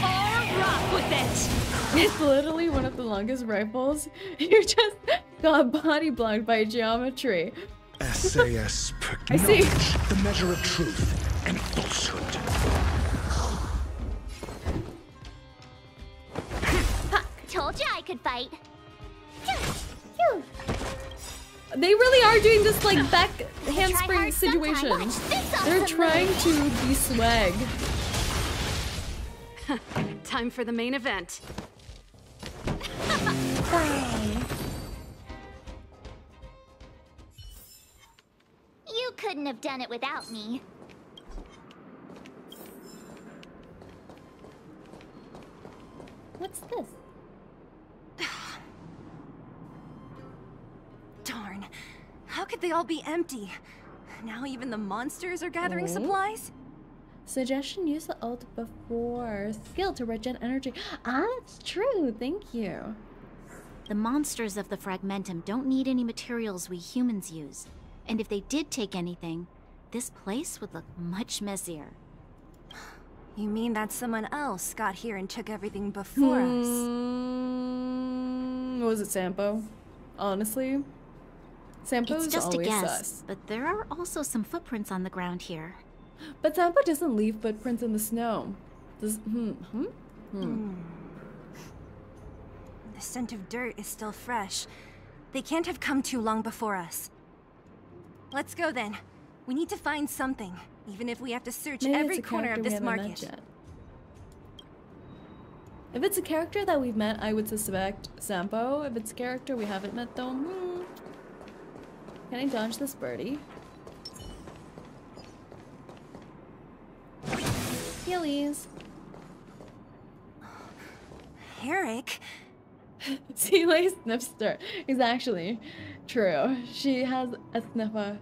or rock with it. It's literally one of the longest rifles. You just got body blocked by geometry. SAS I see. the measure of truth and falsehood. Told you I could fight. They really are doing this like back handspring hard sometime. situation. They're trying to be swag. Time for the main event. You couldn't have done it without me. What's this? Darn. How could they all be empty? Now even the monsters are gathering Oh. supplies? Suggestion use the ult before skill to regen energy. Ah, that's true. Thank you. The monsters of the Fragmentum don't need any materials we humans use. And if they did take anything, this place would look much messier. You mean that someone else got here and took everything before us? Hmm, was it Sampo? Honestly, Sampo's it's just a guess, sus. but there are also some footprints on the ground here. But Sampo doesn't leave footprints in the snow. Does hmm hmm? hmm. The scent of dirt is still fresh. They can't have come too long before us. Let's go then. We need to find something, even if we have to search Maybe every corner of this market. If it's a character that we've met, I would suspect Sampo. If it's a character we haven't met, though, hmm. Can I dodge this birdie? Heelys. Eric? Seele sniffs dirt. Is actually true. She has a sniffer.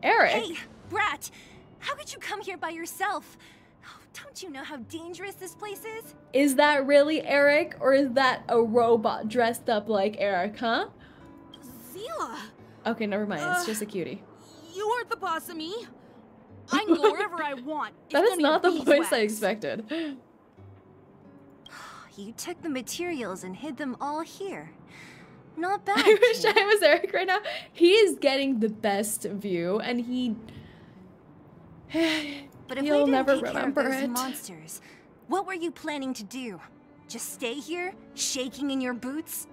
Eric. Hey, Brat! How could you come here by yourself? Oh, don't you know how dangerous this place is? Is that really Eric or is that a robot dressed up like Eric, huh? Seele, Okay, never mind. It's just a cutie. you aren't the boss of me. I can go wherever I want. That is not the voice I expected. You took the materials and hid them all here. Not bad. I wish. I was Eric right now. He is getting the best view and he But if You'll we never take care of remember those it. monsters, what were you planning to do? Just stay here, shaking in your boots?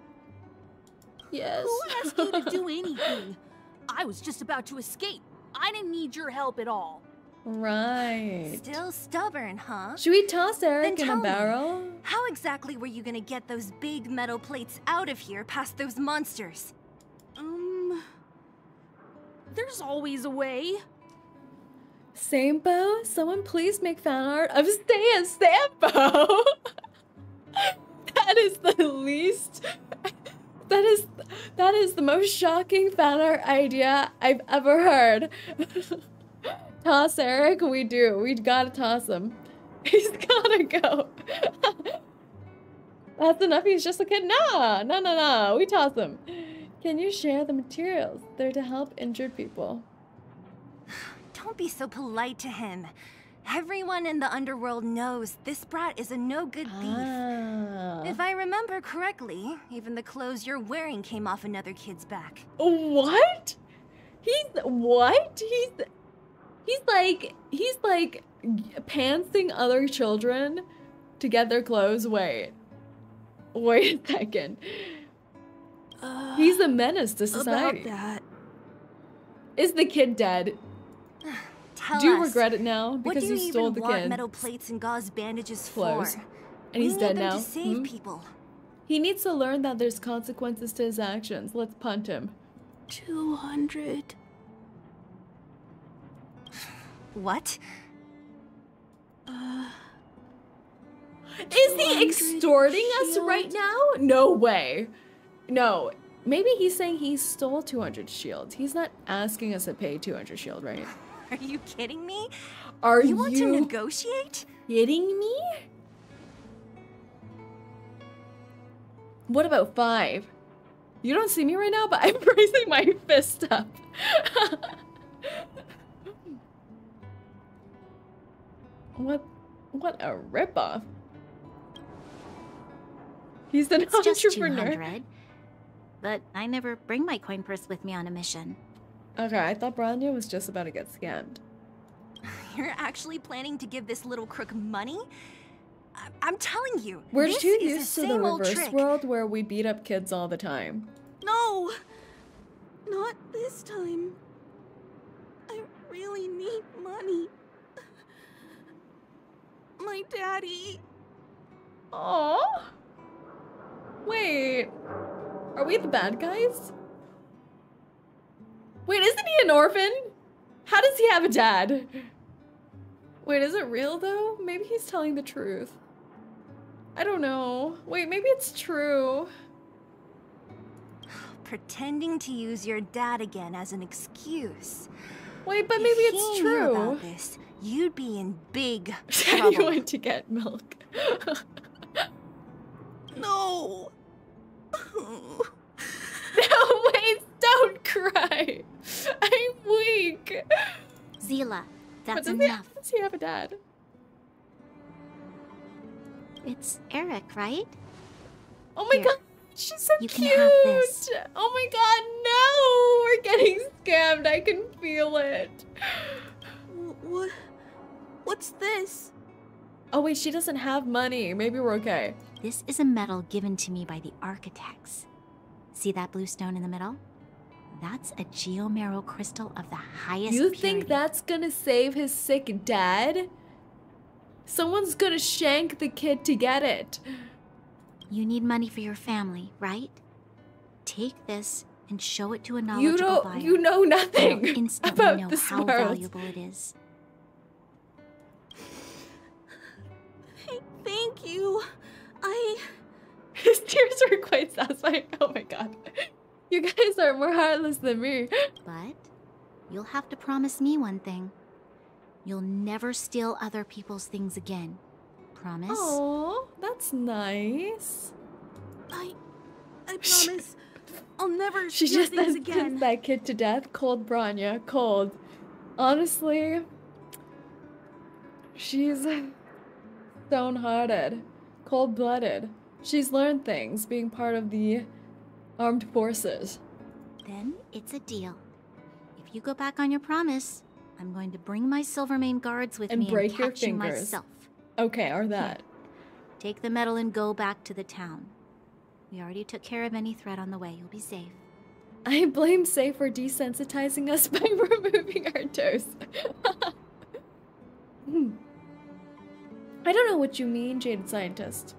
Yes. Who asked you to do anything? I was just about to escape. I didn't need your help at all. Right. Still stubborn, huh? Should we toss Eric Then in tell a me, barrel? How exactly were you gonna get those big metal plates out of here past those monsters? Um, there's always a way. Sampo? Someone please make fan art of Stan Sampo! that is the least That is that is the most shocking fan art idea I've ever heard. toss Eric, we do. We gotta toss him. He's gotta go. That's enough. He's just a kid. Nah, no, no, no. We toss him. Can you share the materials? They're to help injured people. Don't be so polite to him. Everyone in the underworld knows this brat is a no-good thief. Ah. If I remember correctly, even the clothes you're wearing came off another kid's back. What? He's what? He's he's like he's like pantsing other children to get their clothes. Wait, wait a second. he's a menace to society. About that. Is the kid dead? Tell do you us, regret it now what because do you, you stole even the want kid? metal plates and gauze bandages Clothes. for? And he's we dead them now. save Hmm? people. He needs to learn that there's consequences to his actions. Let's punt him. 200. What? Uh, Is he 200 extorting us right now? No way. No. Maybe he's saying he stole 200 shields. He's not asking us to pay 200 shield, right? Are you kidding me? Are you want to negotiate? kidding me? What about five? You don't see me right now, but I'm raising my fist up. what? What a ripoff. He's an It's just entrepreneur. 200. But I never bring my coin purse with me on a mission. Okay, I thought Bronya was just about to get scammed. You're actually planning to give this little crook money? I- I'm telling you, We're too used to the reverse world where we beat up kids all the time. No! Not this time. I really need money. My daddy. Oh. Wait. Are we the bad guys? Wait, isn't he an orphan? How does he have a dad? Wait, is it real though? Maybe he's telling the truth. I don't know. Wait, maybe it's true. Pretending to use your dad again as an excuse. Wait, but maybe If maybe he it's knew true. about this, you'd be in big trouble. you went to get milk. No! no, wait, don't cry. I'm weak. Seele, that's does he- enough. does he have a dad? It's Eric, right? Oh my Here. god, she's so You can cute. have this. Oh my god, no! We're getting scammed. I can feel it. What? What's this? Oh wait, she doesn't have money. Maybe we're okay. This is a medal given to me by the architects. See that blue stone in the middle? That's a Geomarrow crystal of the highest you purity. think that's gonna save his sick dad? Someone's gonna shank the kid to get it. You need money for your family, right? Take this and show it to a You knowledgeable don't. buyer. You know They'll nothing instantly about know this how world. valuable it is. Thank you. I. His tears were quite satisfying. Oh my god. You guys are more heartless than me. But you'll have to promise me one thing. You'll never steal other people's things again. Promise? Oh, that's nice. I. I promise. I'll never She steal just things again. that kid to death. Cold Bronya. Cold. Honestly, she's stone hearted, cold blooded. She's learned things being part of the armed forces. Then it's a deal. If you go back on your promise, I'm going to bring my Silvermane guards with And me break and your catch you fingers. myself. Okay, or that. Take the medal and go back to the town. We already took care of any threat on the way. You'll be safe. I blame Say for desensitizing us by removing our toes. Hmm. I don't know what you mean, Jaded Scientist.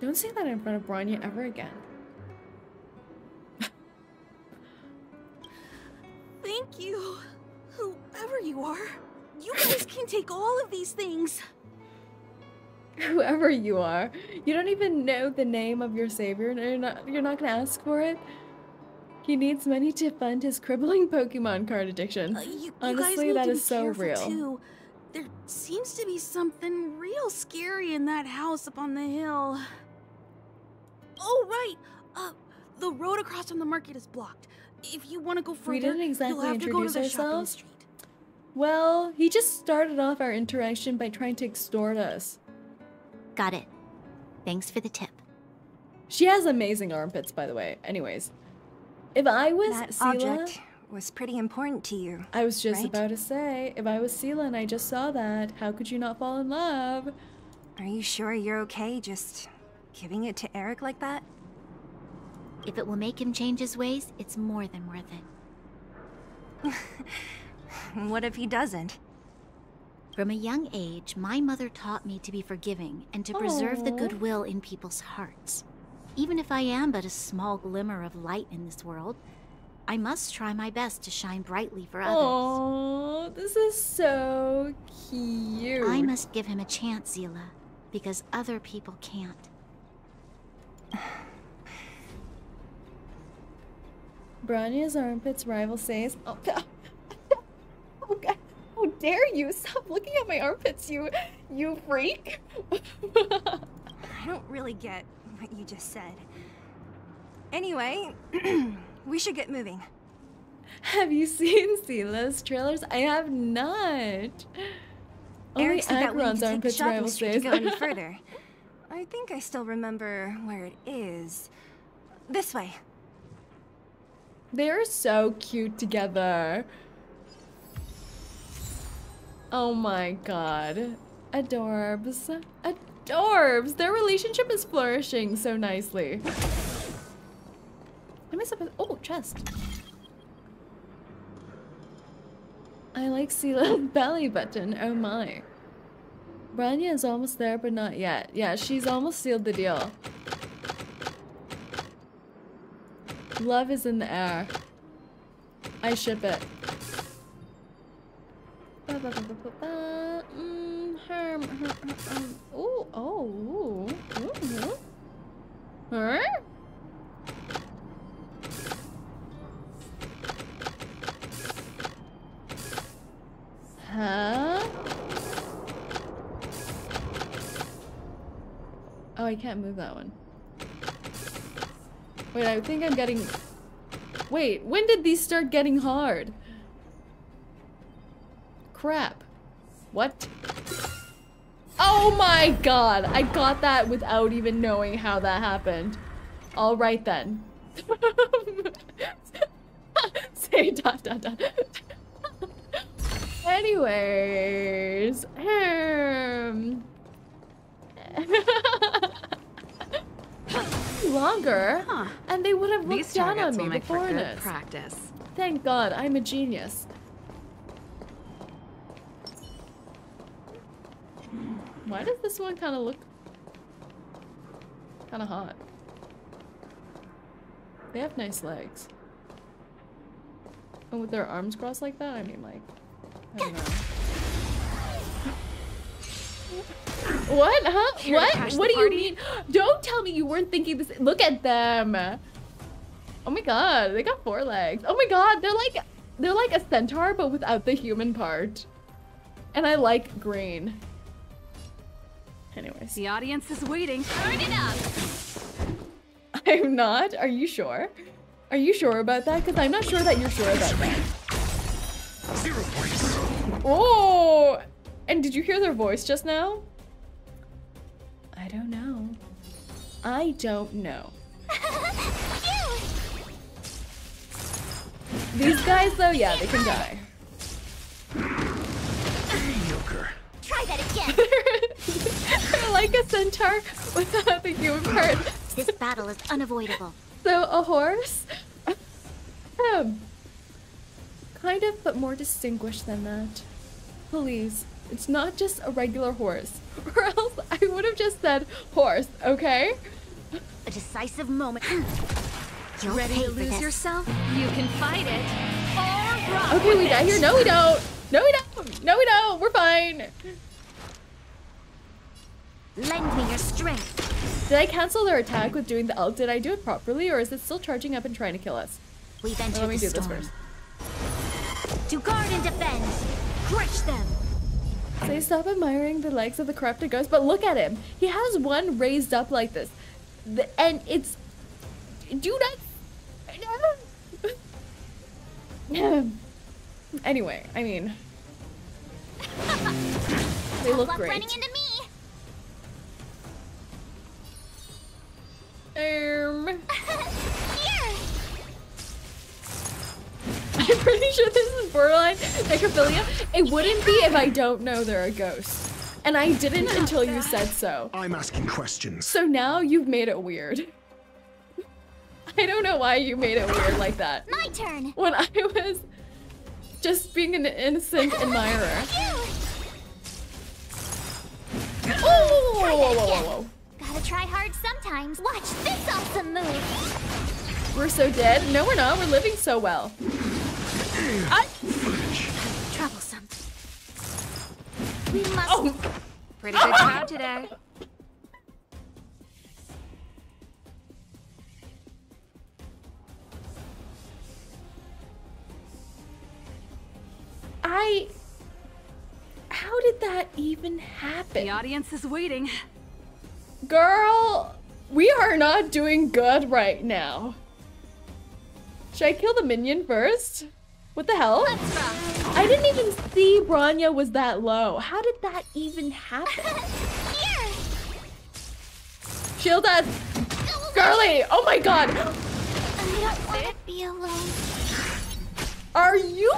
Don't say that in front of Bronya ever again. Thank you. Whoever you are, you guys can take all of these things. Whoever you are, you don't even know the name of your savior, and you're not you're not gonna ask for it. He needs money to fund his crippling Pokemon card addiction. Uh, you Honestly, guys need that is so real. Too. There seems to be something real scary in that house up on the hill. Oh right, uh, the road across from the market is blocked. If you want to go further, We didn't you'll exactly have to go to introduce the shopping ourselves. street. Well, he just started off our interaction by trying to extort us. Got it. Thanks for the tip. She has amazing armpits, by the way. Anyways, if I was That Seele, object was pretty important to you. I was just right? about to say, if I was Seele and I just saw that, how could you not fall in love? Are you sure you're okay just giving it to Eric like that? If it will make him change his ways, it's more than worth it. What if he doesn't? From a young age, my mother taught me to be forgiving and to preserve the goodwill in people's hearts. Even if I am but a small glimmer of light in this world, I must try my best to shine brightly for others. Oh, this is so cute. I must give him a chance, Seele, because other people can't. Bronya's armpits rival says, oh, oh God, how dare you? Stop looking at my armpits, you, you freak. I don't really get what you just said. Anyway, we should get moving. Have you seen Seele's trailers? I have not. Only Eric said that we need Acheron's to take the armpits shopping rival street to says. go any further. I think I still remember where it is. This way. They're so cute together. Oh my god. Adorbs. Adorbs! Their relationship is flourishing so nicely. Am I supposed- Oh, chest. I like Seele's belly button. Oh my. Bronya is almost there, but not yet. Yeah, she's almost sealed the deal. Love is in the air. I ship it. Ba, ba, ba. Mm, herm, her, her, um, ooh, oh, ooh, ooh. Huh? Huh? Oh, I can't move that one. Wait, I think I'm getting... Wait, when did these start getting hard? Crap. What? Oh my god! I got that without even knowing how that happened. Alright then. Say dot dot dot. Anyways. Um. Longer, and they would have looked These down on me before this. practice. Thank God, I'm a genius. Why does this one kind of look kind of hot? They have nice legs. And with their arms crossed like that, I mean, like, I don't know. What? Huh? Here what? What do you party? mean? Don't tell me you weren't thinking this. Look at them. Oh my god, they got four legs. Oh my god, they're like they're like a centaur but without the human part. And I like green. Anyways. The audience is waiting. Turn it up. I'm not. Are you sure? Are you sure about that? Because I'm not sure that you're sure about that. Zero points. Oh! And did you hear their voice just now? I don't know. I don't know. These guys, though, yeah, they can die. Mediocre. Try that again. They're like a centaur without the human part. This battle is unavoidable. So, a horse? Um, kind of, but more distinguished than that. Please, it's not just a regular horse. Or else I would have just said horse, okay? A decisive moment. You'll Ready to lose this. yourself? You can fight it. Or Okay, we die here. No, we don't. No, we don't. No, we don't. We're fine. Lend me your strength. Did I cancel their attack with doing the ult? Did I do it properly, or is it still charging up and trying to kill us? We've Well, entered let me the do this storm. first. To guard and defend. Crush them. Say stop admiring the legs of the corrupted ghost, but look at him. He has one raised up like this. The, and it's... Do not... anyway, I mean... they look great. running into me. Um. I'm pretty sure this is borderline necrophilia. It wouldn't be if I don't know they're a ghost. And I didn't until you said so. I'm asking questions. So now you've made it weird. I don't know why you made it weird like that. My turn. When I was just being an innocent admirer. Oh, whoa, whoa, whoa, whoa, whoa. Gotta try hard sometimes. Watch this awesome move. We're so dead. No, we're not. We're living so well. I Troublesome. We must. Oh. Pretty good crowd today. I. How did that even happen? The audience is waiting. Girl, we are not doing good right now. Should I kill the minion first? What the hell? I didn't even see Bronya was that low. How did that even happen? Here. Shield us! Girly! Oh my god! I don't want to be alone. Are you...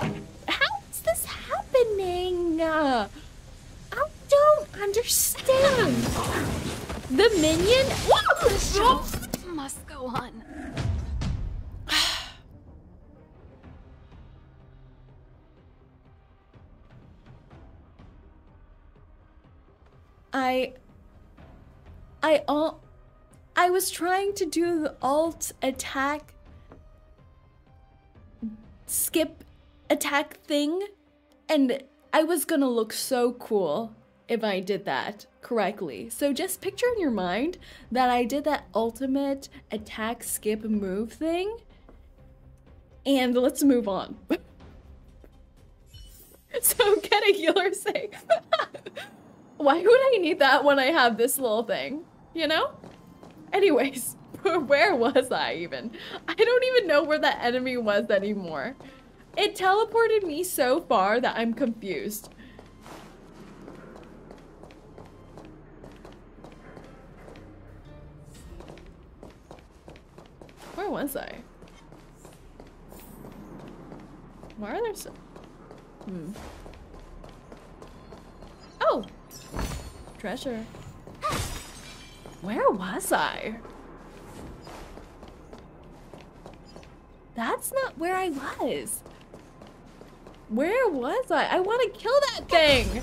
How is this happening? Uh, I don't understand. The minion... The show must go on. I I all I was trying to do the alt attack skip attack thing and I was gonna look so cool if I did that correctly. So just picture in your mind that I did that ultimate attack skip move thing and let's move on. so get a healer sake. Why would I need that when I have this little thing? You know? Anyways, where was I even? I don't even know where that enemy was anymore. It teleported me so far that I'm confused. Where was I? Why are there so... Hmm. Oh! Treasure. Where was I? That's not where I was. Where was I? I want to kill that thing.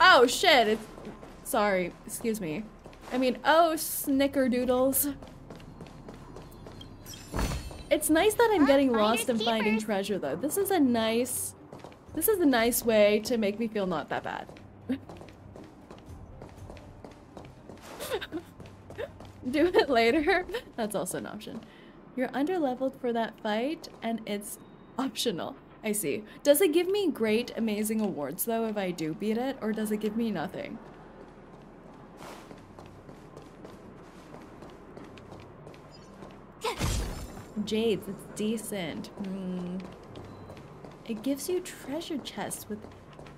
Oh shit, it's sorry, excuse me. I mean, oh snickerdoodles. It's nice that I'm getting lost and finding treasure though. This is a nice this is a nice way to make me feel not that bad. Do it later? That's also an option. You're underleveled for that fight and it's optional. I see. Does it give me great, amazing awards though if I do beat it or does it give me nothing? Jades, it's decent. Hmm. It gives you treasure chests with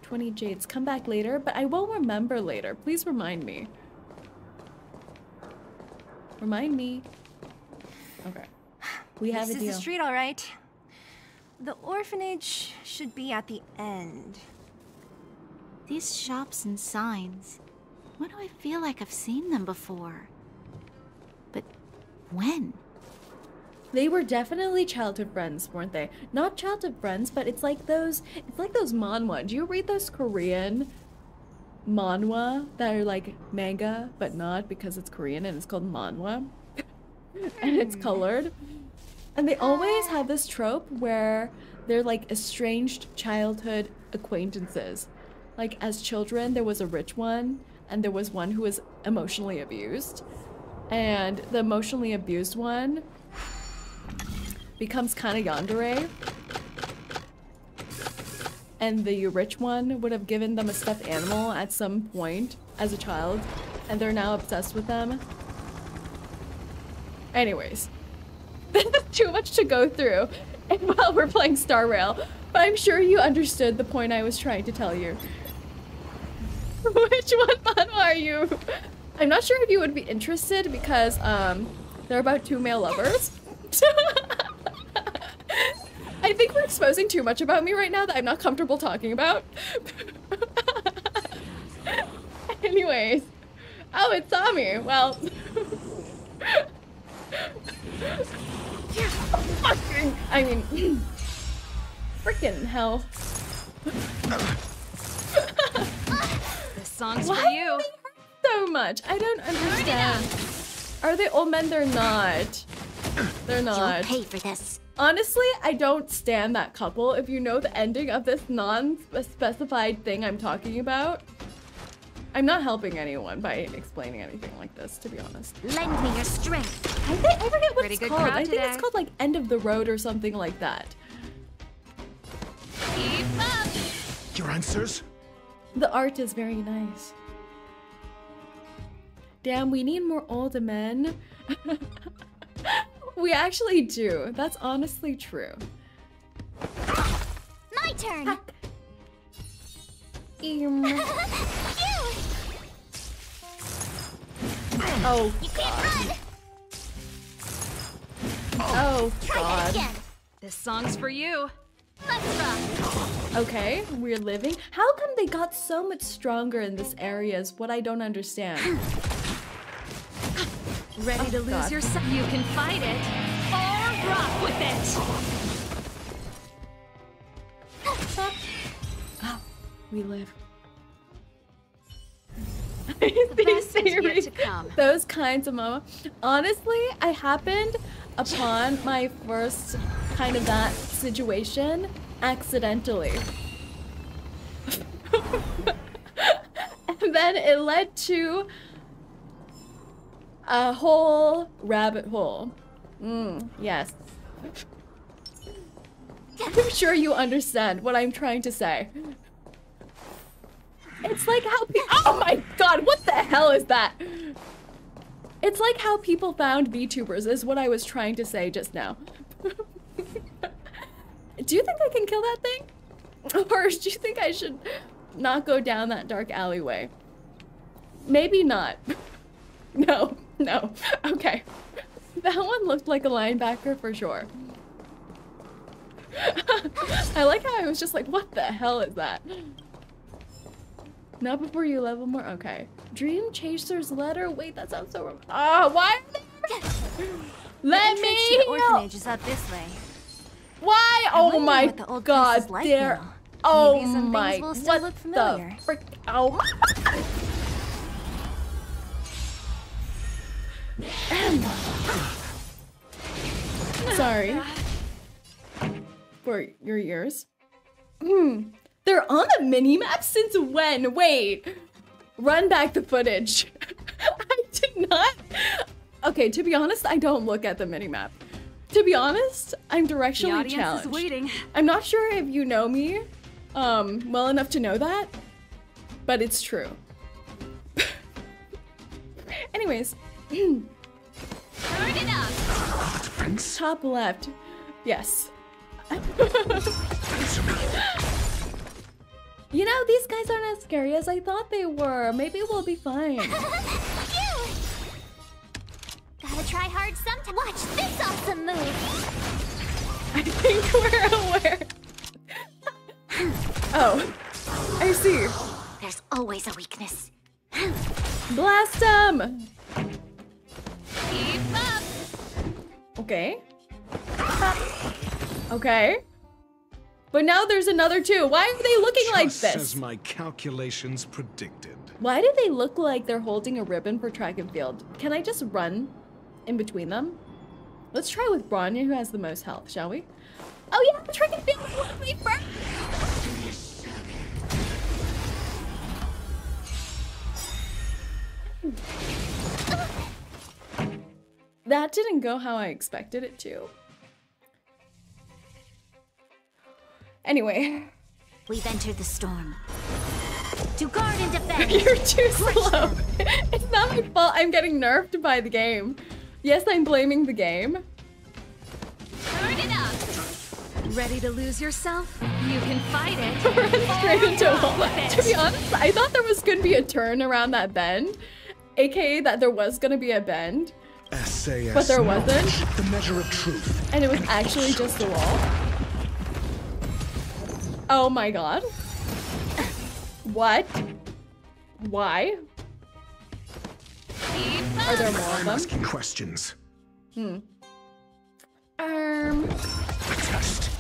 20 jades. Come back later, but I will remember later. Please remind me. Remind me. Okay. We have this a is the street, all right. The orphanage should be at the end. These shops and signs. Why do I feel like I've seen them before? But when? They were definitely childhood friends, weren't they? Not childhood friends, but it's like those it's like those manhwa. Do you read those Korean manhwa that are like manga, but not because it's Korean and it's called manhwa? and it's hmm. colored. And they always have this ah. trope where they're like estranged childhood acquaintances. like as children, there was a rich one and there was one who was emotionally abused. And the emotionally abused one becomes kind of yandere. And the rich one would have given them a stuffed animal at some point as a child, and they're now obsessed with them. Anyways, too much to go through and while we're playing Star Rail, but I'm sure you understood the point I was trying to tell you. Which one are you? I'm not sure if you would be interested because um, they're about two male lovers. I think we're exposing too much about me right now that I'm not comfortable talking about. Anyways. Oh, it's Tommy. Well. fucking. I mean. Freaking hell. this song's Why for you. so much? I don't understand. Are they old men? They're not. They're not. You'll pay for this. Honestly, I don't stand that couple. If you know the ending of this non-specified thing I'm talking about, I'm not helping anyone by explaining anything like this, to be honest. Lend me your strength. I, think, I forget what Pretty it's called. I think today. it's called like End of the Road or something like that. Keep up. Your answers? The art is very nice. Damn, we need more older men. we actually do. That's honestly true. My turn. Um, You. oh, You can't run. oh Try that god. again. This song's for you. Okay, we're living. How come they got so much stronger in this area is what I don't understand. Ready Oh, to lose God. yourself? You can fight it or rock with it. Oh, we live. The best is yet to come. those kinds of moments. Honestly, I happened upon my first kind of that situation accidentally. and then it led to a whole rabbit hole. Mm, yes. I'm sure you understand what I'm trying to say. It's like how people. Oh my god, what the hell is that? It's like how people found VTubers, is what I was trying to say just now. do you think I can kill that thing? Or do you think I should not go down that dark alleyway? Maybe not. No, no. Okay. That one looked like a linebacker for sure. I like how I was just like, what the hell is that? Not before you level more? Okay. Dream Chaser's letter? Wait, that sounds so wrong. Ah, why? Let the me the orphanage is up this way. Why? Oh my what the old god, like there. now. Oh Maybe some my, will still what look familiar. the frick? Oh my. Sorry. For your ears. Hmm. They're on the mini-map since when? Wait. Run back the footage. I did not. Okay, to be honest, I don't look at the mini-map. To be honest, I'm directionally challenged. is waiting. I'm not sure if you know me um, well enough to know that, but it's true. Anyways, Turn it up. top left. Yes. you know, these guys aren't as scary as I thought they were. Maybe we'll be fine. Gotta try hard sometime. Watch this awesome move. I think we're aware. oh, I see. There's always a weakness. Blast them! Keep up. Okay. Okay. But now there's another two. Why are they looking Just like this? as my calculations predicted. Why do they look like they're holding a ribbon for track and field? Can I just run in between them? Let's try with Bronya who has the most health, shall we? Oh yeah, track and field is one of my first. That didn't go how I expected it to. Anyway. We've entered the storm. To guard and defend! You're too slow. it's not my fault I'm getting nerfed by the game. Yes, I'm blaming the game. Turn it up. Ready to lose yourself? You can fight it. Run straight into a wall. To be honest, I thought there was gonna be a turn around that bend. AKA that there was gonna be a bend. SAS But there wasn't. The measure of truth. And it was actually just the wall. Oh my god. What? Why? Are there more of I'm them? asking questions. Hmm. Um. Test.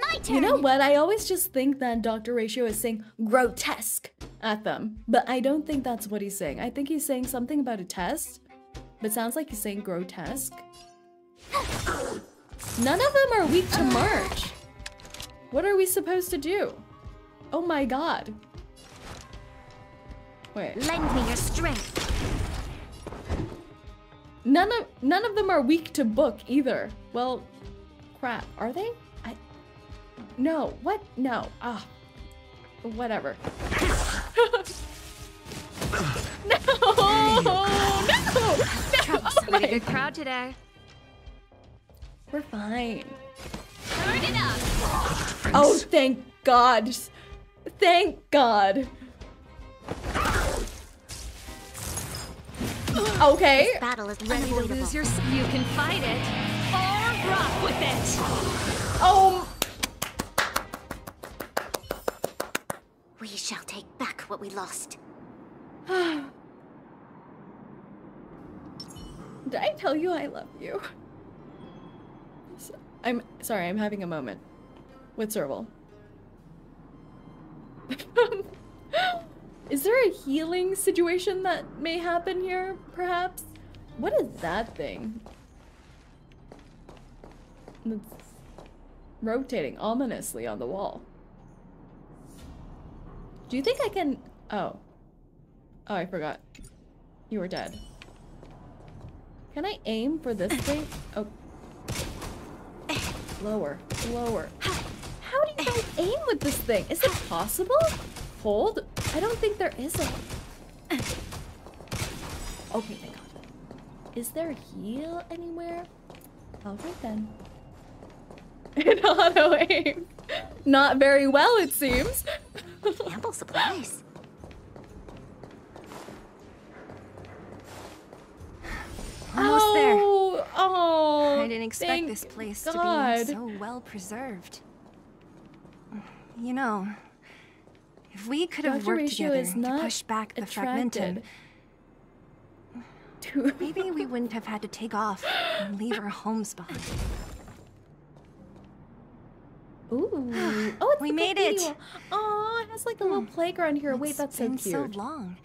My turn. You know what? I always just think that Dr. Ratio is saying grotesque at them, but I don't think that's what he's saying. I think he's saying something about a test, but it sounds like he's saying grotesque. None of them are weak to March. What are we supposed to do? Oh my god. Wait. Lend me your strength. None of none of them are weak to book either. Well, crap. Are they? I No. What? No. Ah. Whatever. no. No. No. Trump's Oh made a my. good crowd today. We're fine. Turn it up. Oh, thank God. Thank God. Okay. This battle is Ready to unavoidable. lose yourself? You can fight it or rock with it. Oh. We shall take back what we lost. Did I tell you I love you? I'm sorry, I'm having a moment with Serval. is there a healing situation that may happen here, perhaps? What is that thing? It's rotating ominously on the wall. Do you think I can... Oh. Oh, I forgot. You were dead. Can I aim for this thing? Oh. Lower. Lower. How do you guys aim with this thing? Is it possible? Hold? I don't think there is a... Okay, thank God. Is there a heal anywhere? Alright then. It auto aim. Not very well, it seems. Ample supplies. Almost there. Oh, oh, I didn't expect this place God. to be so well preserved. You know, if we could have worked together to push back the attracted fragmentum, maybe we wouldn't have had to take off and leave our homes behind. Ooh. Oh, it's We made it. Aw, it has like a little playground here. Wait, It's that's so been cute. so long,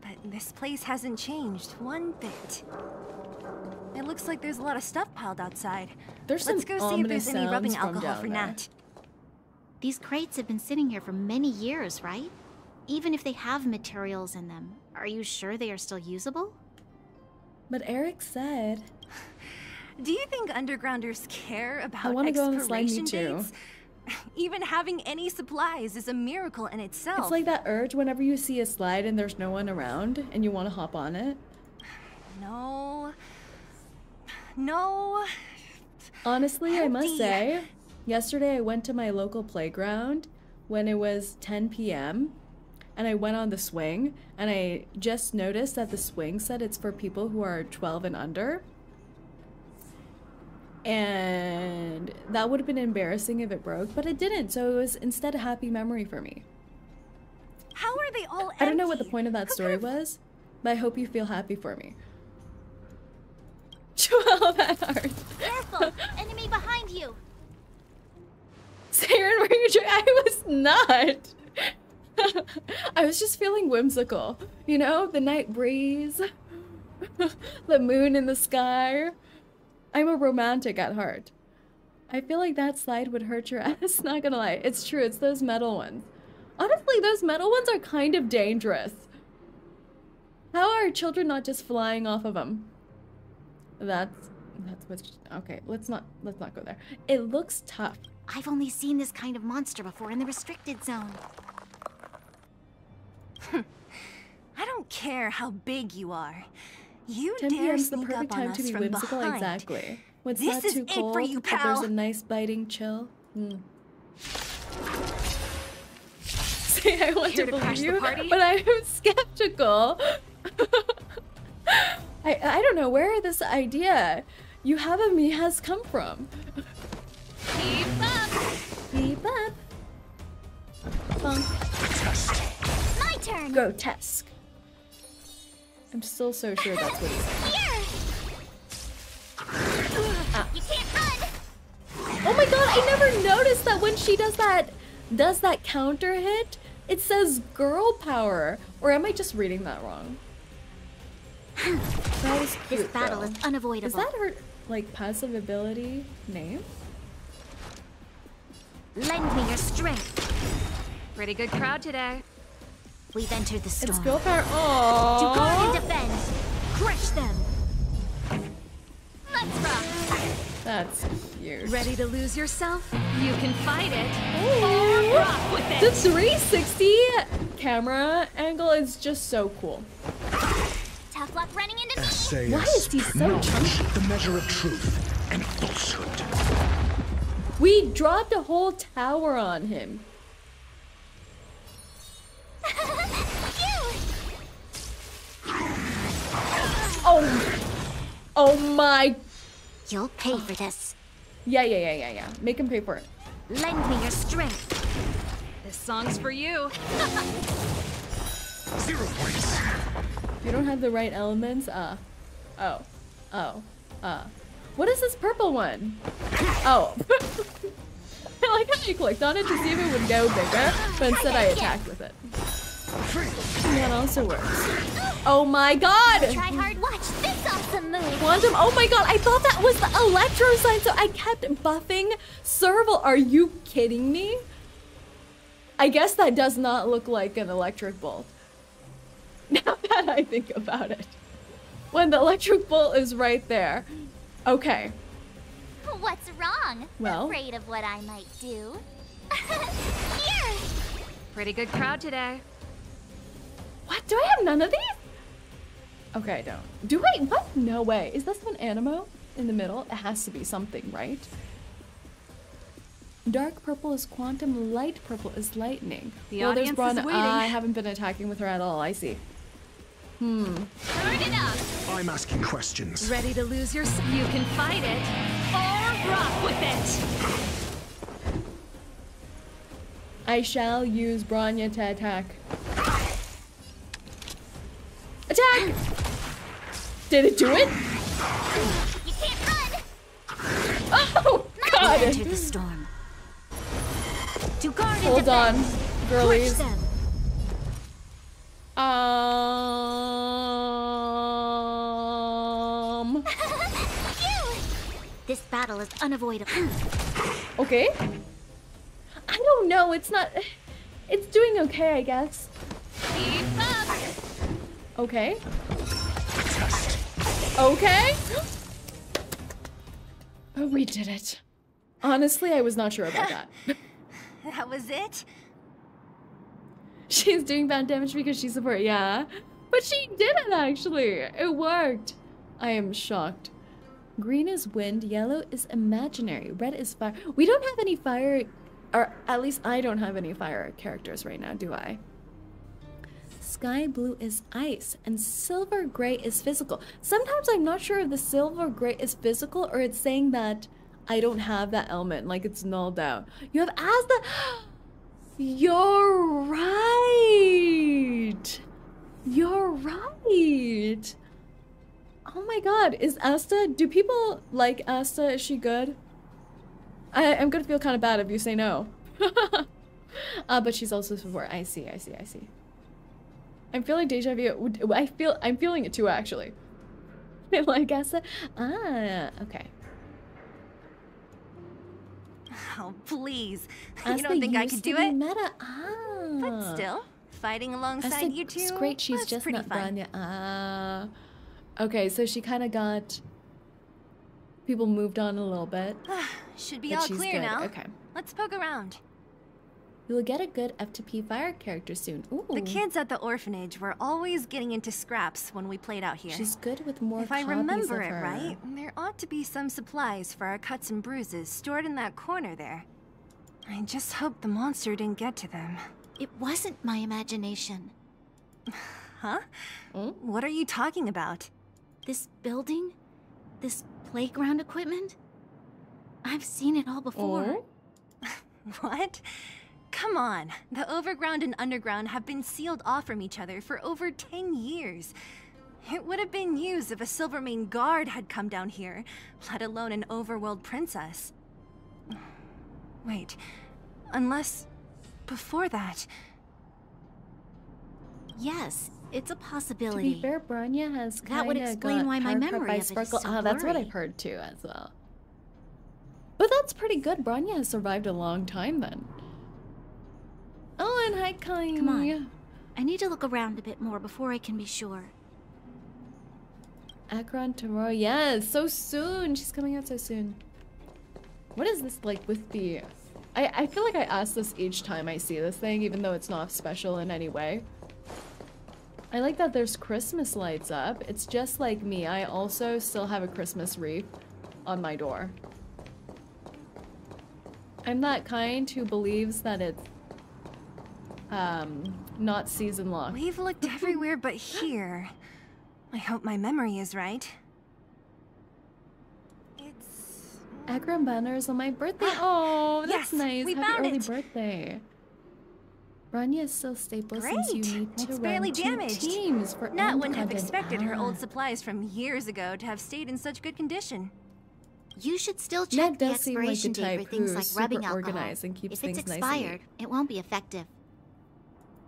but this place hasn't changed one bit. It looks like there's a lot of stuff piled outside. There's Let's some go see if there's any rubbing alcohol for. Nat. These crates have been sitting here for many years, right? Even if they have materials in them, are you sure they are still usable? But Eric said. Do you think undergrounders care about I wanna go on the expiration too. dates? Even having any supplies is a miracle in itself. It's like that urge whenever you see a slide and there's no one around and you want to hop on it. No. No. Honestly, I must say, yesterday I went to my local playground when it was 10 p.m. and I went on the swing and I just noticed that the swing said it's for people who are 12 and under. And that would have been embarrassing if it broke, but it didn't. So it was instead a happy memory for me. How are they all I don't know what the point of that story was, but I hope you feel happy for me. 12 at heart. Careful! Enemy behind you! Saerin, were you trying? I was not. I was just feeling whimsical. You know, the night breeze, the moon in the sky. I'm a romantic at heart. I feel like that slide would hurt your ass, not gonna lie. It's true, it's those metal ones. Honestly, those metal ones are kind of dangerous. How are children not just flying off of them? That's that's what. Okay, let's not let's not go there. It looks tough. I've only seen this kind of monster before in the restricted zone. I don't care how big you are. You 10 dare p.m. is the sneak perfect up on us to be from whimsical. behind. Exactly. When it's This not is too it cold, for you, but there's a nice biting chill. Hmm. See, I want Here to to believe you, party? but I am skeptical. I I don't know where this idea you have of me has come from. Keep up. Keep up. Funk. My turn. Grotesque. I'm still so sure that's what he said. Here. Ah. You can't run. Oh my god, I never noticed that when she does that does that counter hit, it says girl power. Or am I just reading that wrong? That was cute. This battle though. is unavoidable. Is that her like passive ability name? Lend me your strength. Pretty good crowd today. We've entered the storm. It's girl power. To guard and defend. Crush them. Let's rock. That's cute. Ready to lose yourself? You can fight it Ooh. or rock with The 360 camera angle is just so cool. Tough luck running into me. Essayist. Why is he so Knowledge, the measure of truth and falsehood. We dropped a whole tower on him. Oh, oh my. You'll pay for this. Yeah, yeah, yeah, yeah, yeah. Make him pay for it. Lend me your strength. This song's for you. Zero points. You don't have the right elements. Uh, oh, oh, uh. What is this purple one? Oh. I like how I clicked on it to see if it would go bigger, but instead I attacked with it. That also works. Oh my god! Try hard. Watch this awesome move. Quantum, oh my god, I thought that was the electro sign, so I kept buffing Serval. Are you kidding me? I guess that does not look like an electric bolt. Now that I think about it. When the electric bolt is right there. Okay. What's wrong? Well. Afraid of what I might do. Here. Pretty good crowd today. What? Do I have none of these? Okay, I don't. Do I? What? No way. Is this one Anemo in the middle? It has to be something, right? Dark purple is quantum, light purple is lightning. The well, there's audience is Bron- waiting. I haven't been attacking with her at all. I see. Hmm. Turn it up. I'm asking questions. Ready to lose yourself? You can fight it or rock with it. I shall use Bronya to attack. Attack! Did it do it? You can't run. Oh, God! enter the storm. To guard Hold on, defend. girlies. Um. This battle is unavoidable. Okay. I don't know. It's not. It's doing okay, I guess. Okay. Okay. Oh, we did it. Honestly, I was not sure about that. That was it? She's doing bad damage because she's support. Yeah. But she did it actually. It worked. I am shocked. Green is wind, yellow is imaginary, red is fire. We don't have any fire, or at least I don't have any fire characters right now, do I? Sky blue is ice, and silver gray is physical. Sometimes I'm not sure if the silver gray is physical or it's saying that I don't have that element, like it's nulled out. You have Asta. You're right. You're right. Oh my god, is Asta, do people like Asta? Is she good? I, I'm gonna feel kind of bad if you say no. uh, but she's also support. I see, I see, I see. I'm feeling deja vu. I feel, I'm feeling it too, actually. I like Asta. Ah, okay. Oh, please. Asta you don't think I could do it? Meta. Ah. But still, fighting alongside you two. It's great. She's just pretty not fun. Bronya. Ah. Okay, so she kind of got People moved on a little bit. Should be all clear good. now. Okay. Let's poke around. You will get a good F2P fire character soon. Ooh. The kids at the orphanage were always getting into scraps when we played out here. She's good with more If I remember it right, there ought to be some supplies for our cuts and bruises stored in that corner there. I just hope the monster didn't get to them. It wasn't my imagination. Huh? Hmm? What are you talking about? This building? This playground equipment? I've seen it all before. Oh? What? Come on. The overground and underground have been sealed off from each other for over 10 years. It would have been used if a Silvermane guard had come down here, let alone an overworld princess. Wait, unless before that. Yes, it's a possibility. To possibility. be fair, Bronya has That would explain why my power cut memory by of it is Sparkle. so Ah, that's what. I've heard too, as well. But that's pretty good. Bronya has survived a long time then. Oh, and hi, Kai. Come on. I need to look around a bit more before I can be sure. Acheron tomorrow. Yes, so soon. She's coming out so soon. What is this like with the... I, I feel like I ask this each time I see this thing, even though it's not special in any way. I like that there's Christmas lights up. It's just like me. I also still have a Christmas wreath on my door. I'm that kind who believes that it's um not season long. We've looked everywhere but here. I hope my memory is right. Acheron banners on my birthday. Oh, that's Yes, nice. we Happy found early it. birthday. Rania is still staples since you need to It's run barely two damaged. teams for Nat wouldn't have content. expected her Ah. old supplies from years ago to have stayed in such good condition. You should still check Ned the does seem like the expiration date for things like rubbing super alcohol. organized and keeps if things it's nice and expired, it won't be effective.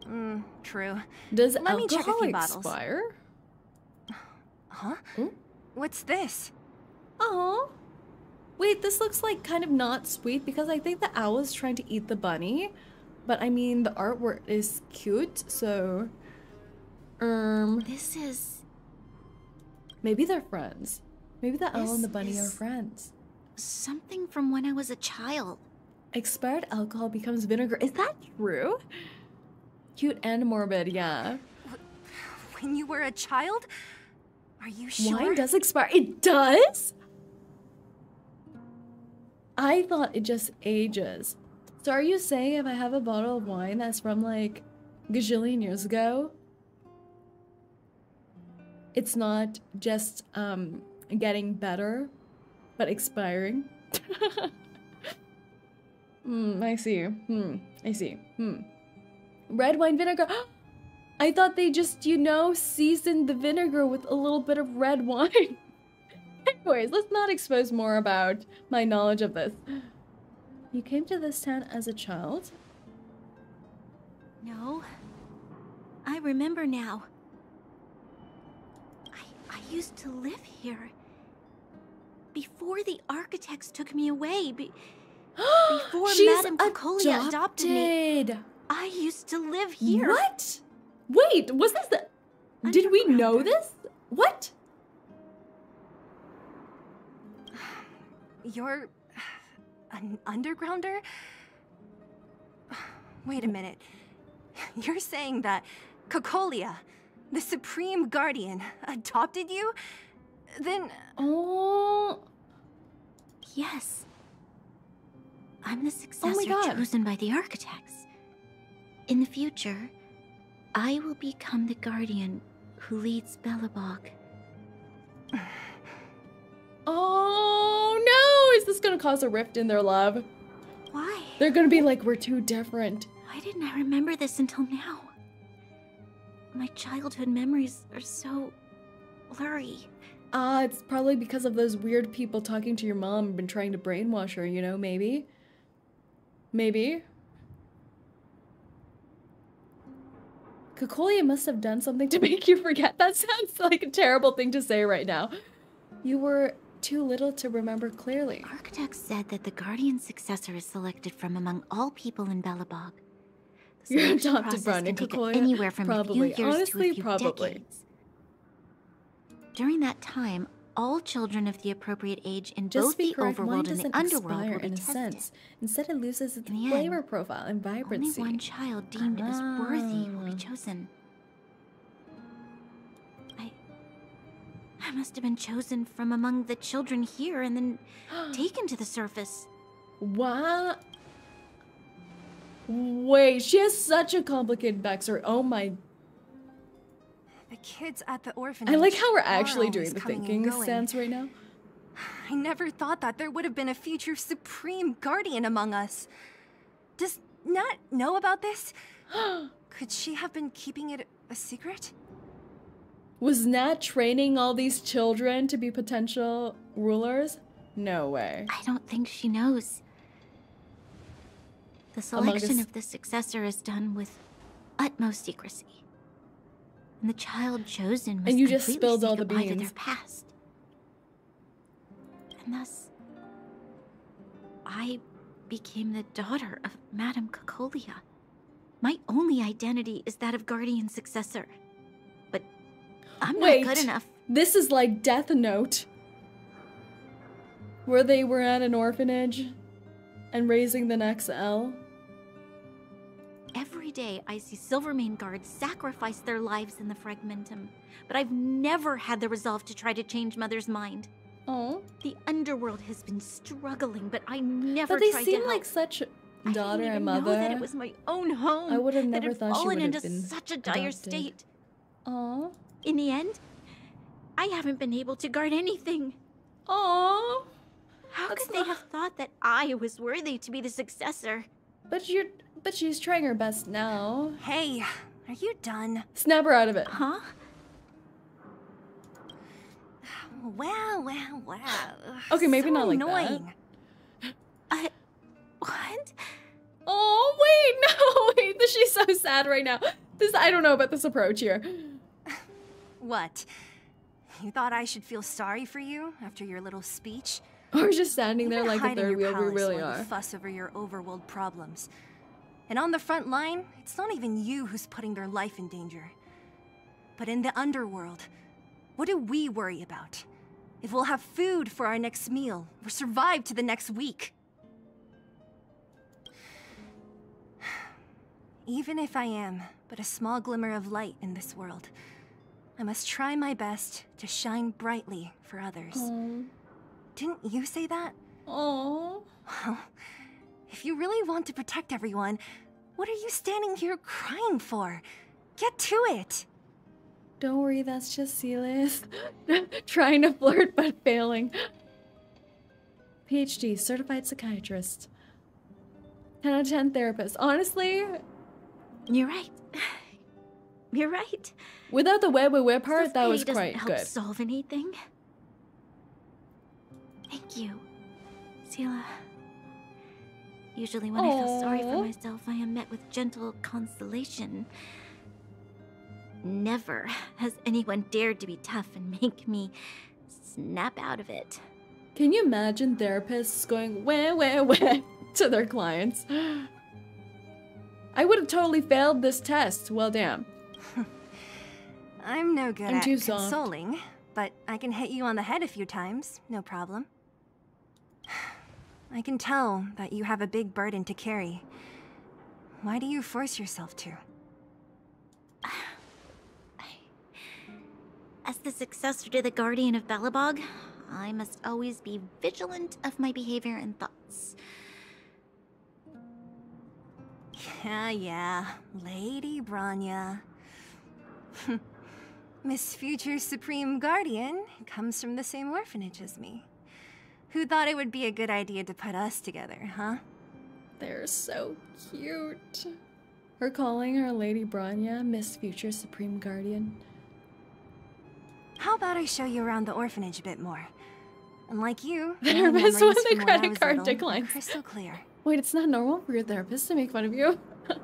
Mm, true. Does Let me check a alcohol few bottles. expire? Huh? What's this? Oh. Wait, this looks like kind of not sweet because I think the owl is trying to eat the bunny. But I mean, the artwork is cute, so. Um. This is. Maybe they're friends. Maybe the owl and the bunny are friends. Something from when I was a child. Expired alcohol becomes vinegar. Is that true? Cute and morbid, yeah. When you were a child? Are you sure? Wine does expire. It does? I thought it just ages. So are you saying if I have a bottle of wine that's from like gajillion years ago, it's not just um getting better, but expiring? Hmm, I see. Hmm, I see. Hmm. Red wine vinegar. I thought they just, you know, seasoned the vinegar with a little bit of red wine. Anyways, let's not expose more about my knowledge of this. You came to this town as a child? No. I remember now. I, I used to live here. Before the architects took me away. Be, before Madame Cocolia adopted me. I used to live here. What? Wait, was this the... Did we know this? What? You're an undergrounder? Wait a minute. You're saying that Cocolia, the Supreme Guardian, adopted you? Then. Uh, oh. Yes. I'm the oh successor Oh chosen by the architects. In the future, I will become the guardian who leads Belobog. Oh no! Is this gonna cause a rift in their love? Why? They're gonna be like, we're too different. Why didn't I remember this until now? My childhood memories are so blurry. Ah, it's probably because of those weird people talking to your mom and been trying to brainwash her, you know, maybe? Maybe? Cocolia must have done something to make you forget. That sounds like a terrible thing to say right now. You were too little to remember clearly. Architects said that the guardian successor is selected from among all people in Belobog. The You're selection adopted, process Brandon can take Cocolia. anywhere from Probably. a few years Honestly, to a few probably. decades. During that time, all children of the appropriate age in Just both the correct, overworld and the underworld will be in a tested. sense. Instead, it loses its In flavor end, profile and vibrancy. Only one child deemed as worthy will Ah. be chosen. I. I must have been chosen from among the children here and then taken to the surface. What? Wait, she has such a complicated backstory. Oh my. The kids at the orphanage. I like how we're actually always doing the thinking going. stance right now. I never thought that there would have been a future supreme guardian among us. Does Nat know about this? Could she have been keeping it a secret? Was Nat training all these children to be potential rulers? No way. I don't think she knows. The selection of the successor is done with utmost secrecy. And the child chosen must And you just spilled all the to their past. And thus, I became the daughter of Madame Cocolia. My only identity is that of guardian successor. But I'm Wait, not good enough. This is like Death Note. Where they were at an orphanage and raising the next L. Every day I see Silvermane guards sacrifice their lives in the Fragmentum, but I've never had the resolve to try to change Mother's mind. Oh. The underworld has been struggling, but I never But they tried seem like such I daughter didn't even and mother. know that it was my own home. I would have never thought she fallen would have into such a dire adopted. state. Oh. In the end, I haven't been able to guard anything. Oh. How That's could they have thought that I was worthy to be the successor? But you're but she's trying her best now. Hey, are you done? Snap her out of it. Huh? Wow, wow, wow. Okay, maybe So not like that. annoying. I. What? Oh wait, no, wait. She's so sad right now. This I don't know about this approach here. What? You thought I should feel sorry for you after your little speech? We're just standing there like a third your wheel we palace really are. fuss over your overworld problems. And on the front line, it's not even you who's putting their life in danger. But in the underworld, what do we worry about? If we'll have food for our next meal, or survive to the next week. Even if I am but a small glimmer of light in this world, I must try my best to shine brightly for others. Didn't you say that? Oh. Well, if you really want to protect everyone, what are you standing here crying for? Get to it! Don't worry, that's just Silas. Trying to flirt but failing. PhD, certified psychiatrist. 10 out of 10 therapist. Honestly, You're right. You're right. without the web we web part, that was quite help good. solve anything. Thank you, Seele. Usually, when I feel sorry for myself, I am met with gentle consolation. Never has anyone dared to be tough and make me snap out of it. Can you imagine therapists going wah wah wah to their clients? I would have totally failed this test. Well, damn. I'm no good I'm at too soft. consoling, but I can hit you on the head a few times, no problem. I can tell that you have a big burden to carry. Why do you force yourself to? As the successor to the Guardian of Belobog, I must always be vigilant of my behavior and thoughts. Yeah, yeah, Lady Bronya. Miss Future Supreme Guardian comes from the same orphanage as me. Who thought it would be a good idea to put us together, huh? They're so cute. Her calling her Lady Bronya, Miss Future Supreme Guardian. How about I show you around the orphanage a bit more? Unlike you, Therapist when the credit card little declines. Crystal clear. Wait, it's not normal for your therapist to make fun of you.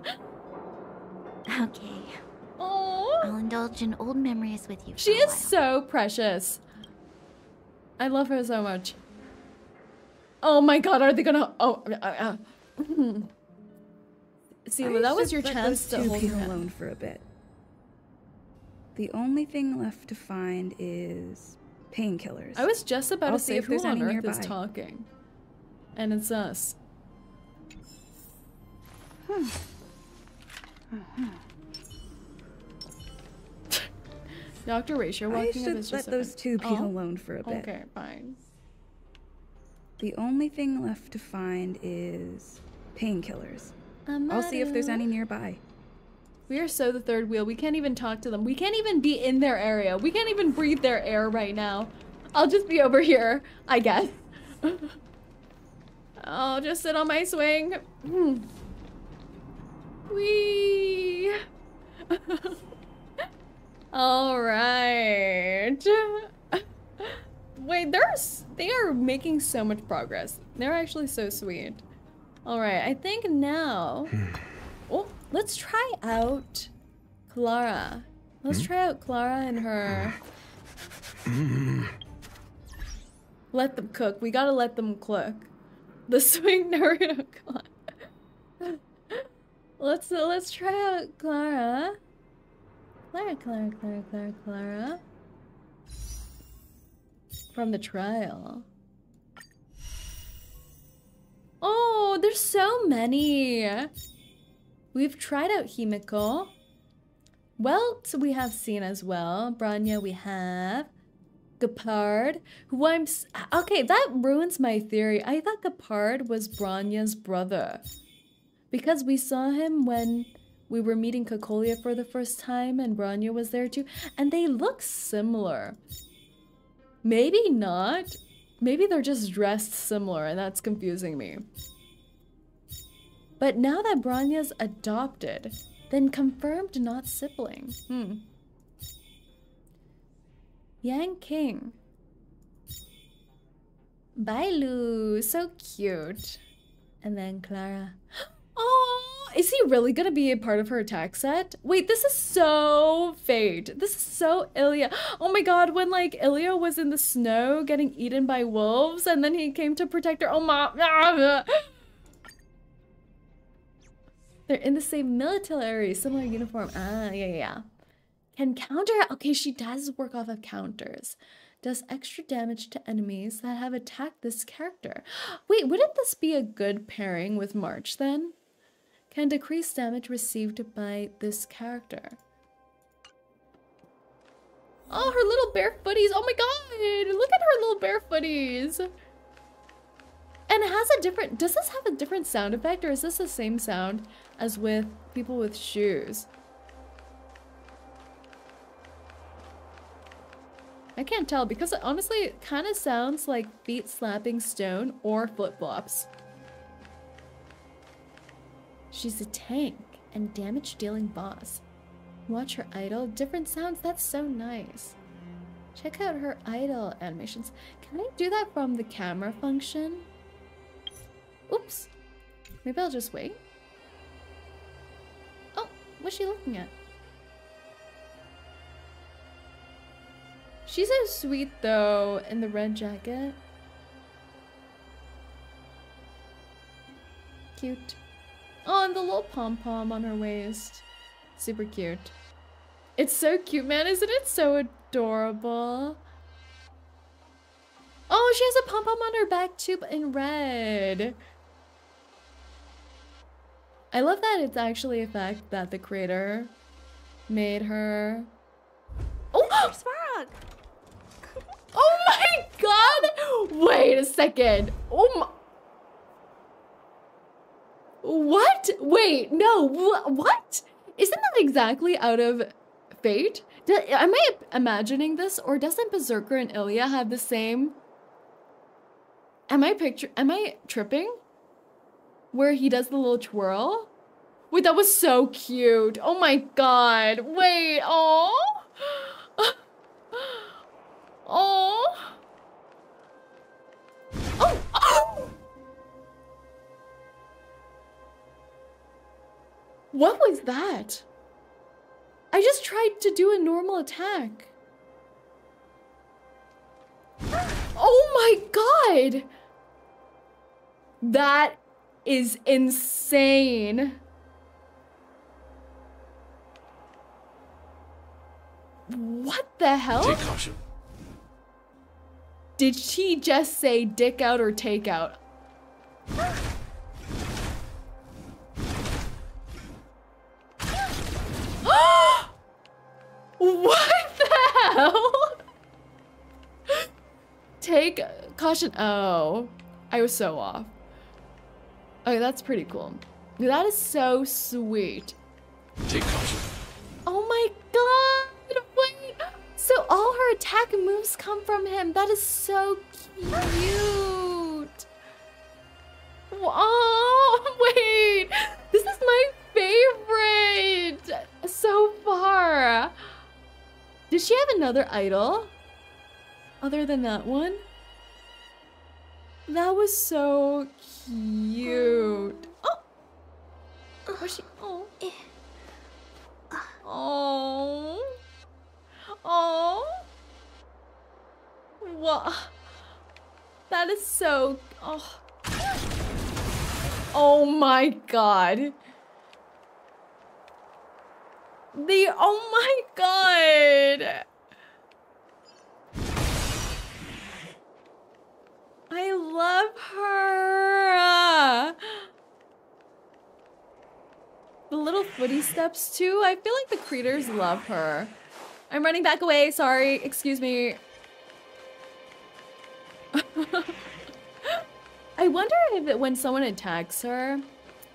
Okay. Oh, I'll indulge in old memories with you. she is so precious. I love her so much. Oh my god, are they gonna? Oh, uh, uh. See, I that was your chance to hold be her alone for a bit. The only thing left to find is painkillers. I was just about I'll to see say if who there's on any earth nearby. is talking, and it's us. Doctor Raish, you're I walking up should as let those two be Oh, alone for a bit. Okay, fine. The only thing left to find is painkillers. I'll see if there's any nearby. We are so the third wheel. We can't even talk to them. We can't even be in their area. We can't even breathe their air right now. I'll just be over here, I guess. I'll just sit on my swing. Hmm. Whee! All right. Wait, they're—they are making so much progress. They're actually so sweet. All right, I think now. Oh, let's try out Clara. Let's try out Clara and her. Let them cook. We gotta let them cook. The swing Naruto clan. let's uh, let's try out Clara. Clara, Clara, Clara, Clara, Clara. From the trial. Oh, there's so many. We've tried out Himeko. Welt we have seen as well. Bronya we have. Gepard, who I'm... Okay, that ruins my theory. I thought Gepard was Bronya's brother. Because we saw him when we were meeting Cocolia for the first time and Branya was there too. And they look similar. Maybe not. Maybe they're just dressed similar and that's confusing me. But now that Bronya's adopted, then confirmed not sibling. Hmm. Yanqing. Bailu, so cute. And then Clara. Oh, is he really gonna be a part of her attack set? Wait, this is so Fate. This is so Ilya. Oh my god, when like Ilya was in the snow getting eaten by wolves and then he came to protect her. Oh my. They're in the same military, similar uniform. Ah, yeah, yeah, yeah. Can counter. Okay, she does work off of counters. Does extra damage to enemies that have attacked this character. Wait, wouldn't this be a good pairing with March then? Can decrease damage received by this character. Oh, her little bare footies. Oh my god. Look at her little bare footies. And it has a different, does this have a different sound effect or is this the same sound as with people with shoes? I can't tell because it, honestly it kind of sounds like feet slapping stone or flip-flops. She's a tank and damage dealing boss. Watch her idle, different sounds, that's so nice. Check out her idle animations. Can I do that from the camera function? Oops. Maybe I'll just wait. Oh, what's she looking at? She's so sweet though in the red jacket. Cute. Oh, and the little pom-pom on her waist. Super cute. It's so cute, man. Isn't it so adorable? Oh, she has a pom-pom on her back too, but in red. I love that it's actually a fact that the creator made her. Oh, Svarog! Oh my god! Wait a second. Oh my. What? Wait, no. wh- What? Isn't that exactly out of fate? Do, am I imagining this, or doesn't Berserker and Ilya have the same? Am I picture? Am I tripping? Where he does the little twirl? Wait, that was so cute. Oh my god. Wait. Oh. Oh. Oh. What was that? I just tried to do a normal attack. Oh my god! That is insane. What the hell? Take caution. Did she just say dick out or take out? What the hell? Take caution. Oh, I was so off. Okay, that's pretty cool. That is so sweet. Take caution. Oh my god! Wait! So all her attack moves come from him. That is so cute. Oh, wait! This is my favorite so far. Did she have another idol? Other than that one? That was so cute. Oh! Was she? Oh. Eh. Oh. Oh. What? That is so. Oh. Oh my god. The. Oh my god. I love her. The little footy steps too. I feel like the creators love her. I'm running back away. Sorry. Excuse me. I wonder if it, when someone attacks her,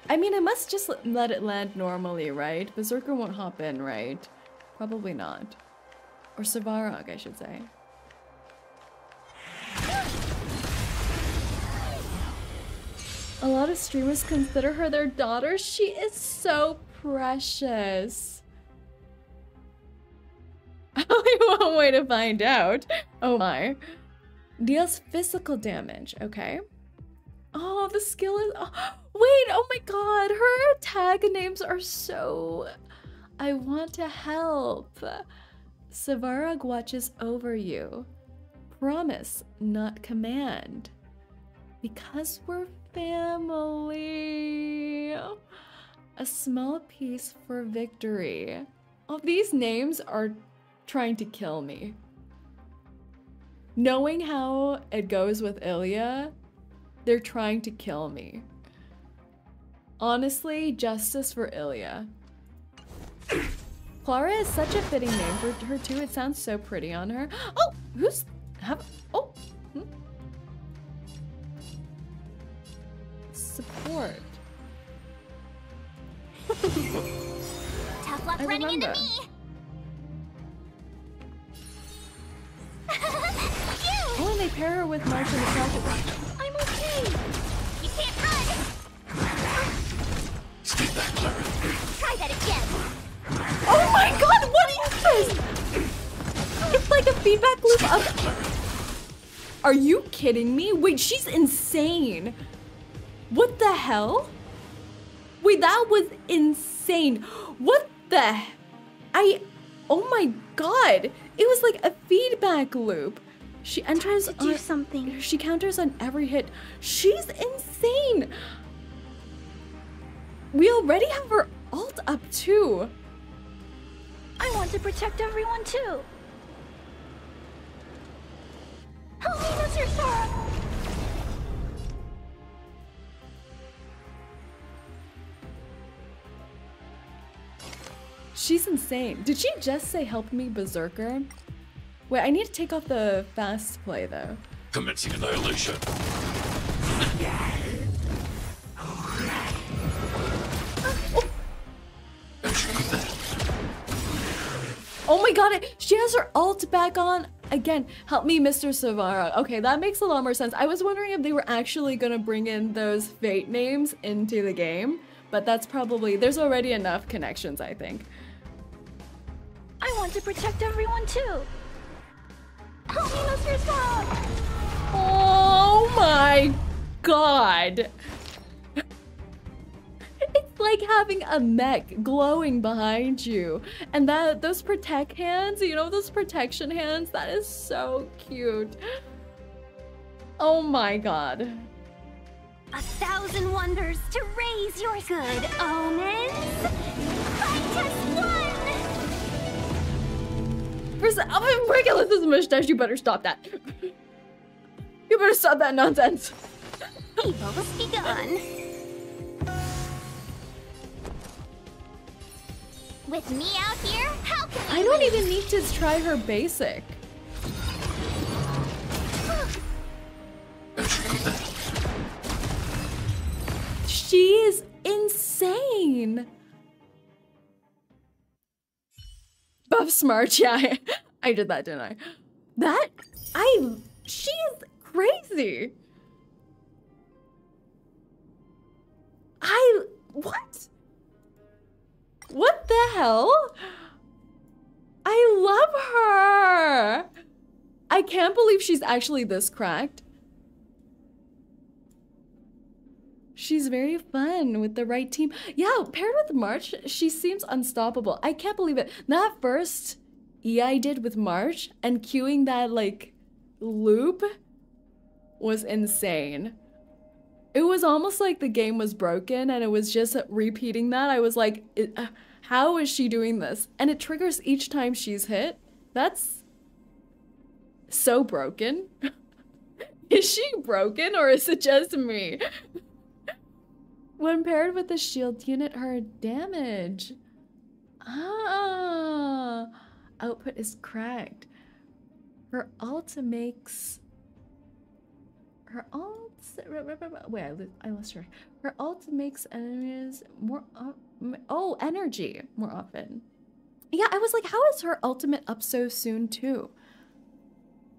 I mean, I must just let it land normally, right? Berserker won't hop in, right? Probably not. Or Svarog, I should say. A lot of streamers consider her their daughter. She is so precious. Only one way to find out. Oh my. Deals physical damage, okay. Oh, the skill is... Oh, wait, oh my god. Her tag names are so... I want to help. Svarog watches over you. Promise, not command. Because we're family. A small piece for victory. All these names are trying to kill me. Knowing how it goes with Ilya, they're trying to kill me. Honestly, justice for Ilya. Clara is such a fitting name for her too. It sounds so pretty on her. Oh, who's have oh hmm? support. Tough luck I running remember. into me. Oh, and they pair her with March and the. Oh my god? It's like a feedback loop. Are you kidding me? Wait, she's insane. What the hell? Wait, that was insane. What the? I. Oh my god. It was like a feedback loop. She enters to do on something. She counters on every hit. She's insane. We already have her alt up too. I want to protect everyone too. Help me, Mr. Sora. She's insane. Did she just say help me, Berserker? Wait, I need to take off the fast play though. Commencing annihilation. Oh my god, it- she has her alt back on. Again, help me, Mr. Svarog. Okay, that makes a lot more sense. I was wondering if they were actually gonna bring in those fate names into the game, but that's probably, there's already enough connections, I think. I want to protect everyone too. Oh my god. It's like having a mech glowing behind you. And that those protect hands, you know, those protection hands, that is so cute. Oh my god. A thousand wonders to raise your good omens. Fight us one. First, I'm Regulus is a mustache, you better stop that. You better stop that nonsense. Evil was begun. With me out here, how can I don't even need to try her basic. she is insane. Buff smart, yeah, I, I did that, didn't I? That I she is crazy. I what? What the hell? I love her. I can't believe she's actually this cracked. She's very fun with the right team. Yeah, paired with March, she seems unstoppable. I can't believe it. That first EI did with March and queuing that like loop was insane. It was almost like the game was broken and it was just repeating that. I was like, uh, how is she doing this? And it triggers each time she's hit. That's so broken. is she broken or is it just me? when paired with the shield unit, her damage. Ah, output is cracked. Her ult makes her ult. Wait, I lost her. Her ult makes enemies more. oh, energy more often. Yeah, I was like, how is her ultimate up so soon too?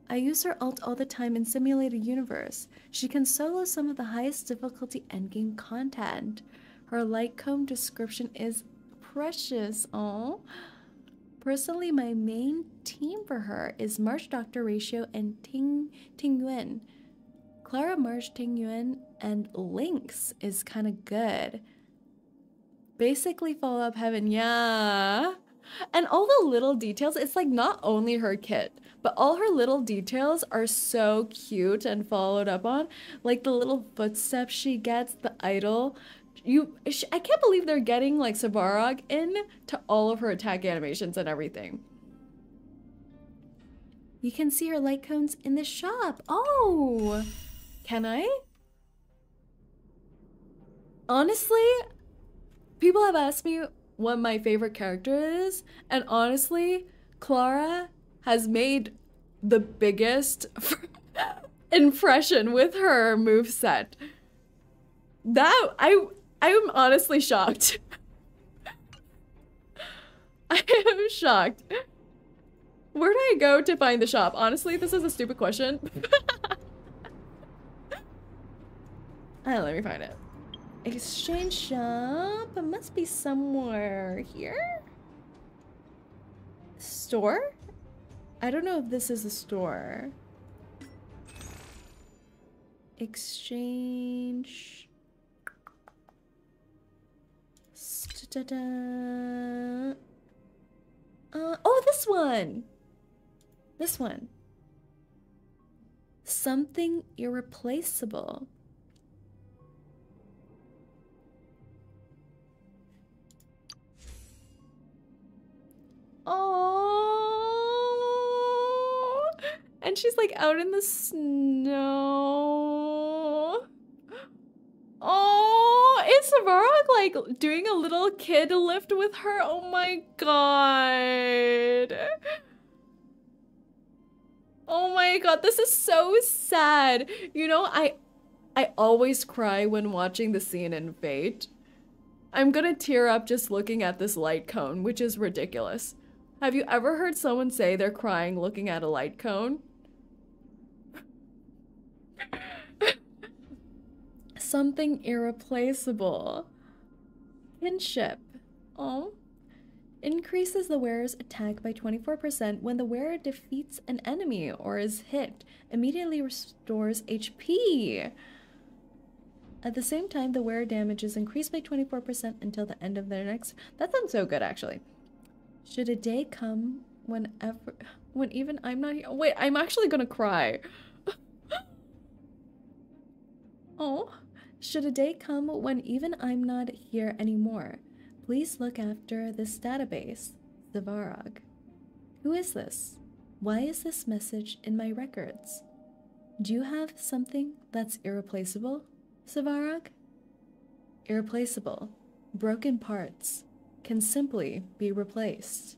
I use her ult all the time in Simulated Universe. She can solo some of the highest difficulty endgame content. Her light cone description is precious. Oh. Personally, my main team for her is March Doctor Ratio and Ting Ting Yuan. Clara March Tingyun and Lynx is kind of good. Basically, follow up heaven, yeah. And all the little details, it's like not only her kit, but all her little details are so cute and followed up on. Like the little footsteps she gets, the idol. You, I can't believe they're getting like Svarog in to all of her attack animations and everything. You can see her light cones in the shop. Oh, can I? Honestly, people have asked me what my favorite character is, and honestly, Clara has made the biggest impression with her move set. That I I'm honestly shocked. I am shocked. Where do I go to find the shop? Honestly, this is a stupid question. Ah, let me find it. Exchange shop. It must be somewhere here. Store? I don't know if this is a store. Exchange. Da -da. Uh, oh, this one. This one. Something irreplaceable. Oh, and she's like out in the snow. Oh, it's Varrock like doing a little kid lift with her. Oh my god. Oh my god, this is so sad. You know, I I always cry when watching the scene in Fate. I'm gonna tear up just looking at this light cone, which is ridiculous. Have you ever heard someone say they're crying looking at a light cone? Something irreplaceable. Kinship. Oh. Increases the wearer's attack by 24% when the wearer defeats an enemy or is hit. Immediately restores HP. At the same time, the wearer damage is increased by 24% until the end of their next. That sounds so good, actually. Should a day come whenever, when even I'm not here? Wait, I'm actually gonna cry. oh, should a day come when even I'm not here anymore? Please look after this database, Svarog. Who is this? Why is this message in my records? Do you have something that's irreplaceable, Svarog? Irreplaceable, broken parts, can simply be replaced.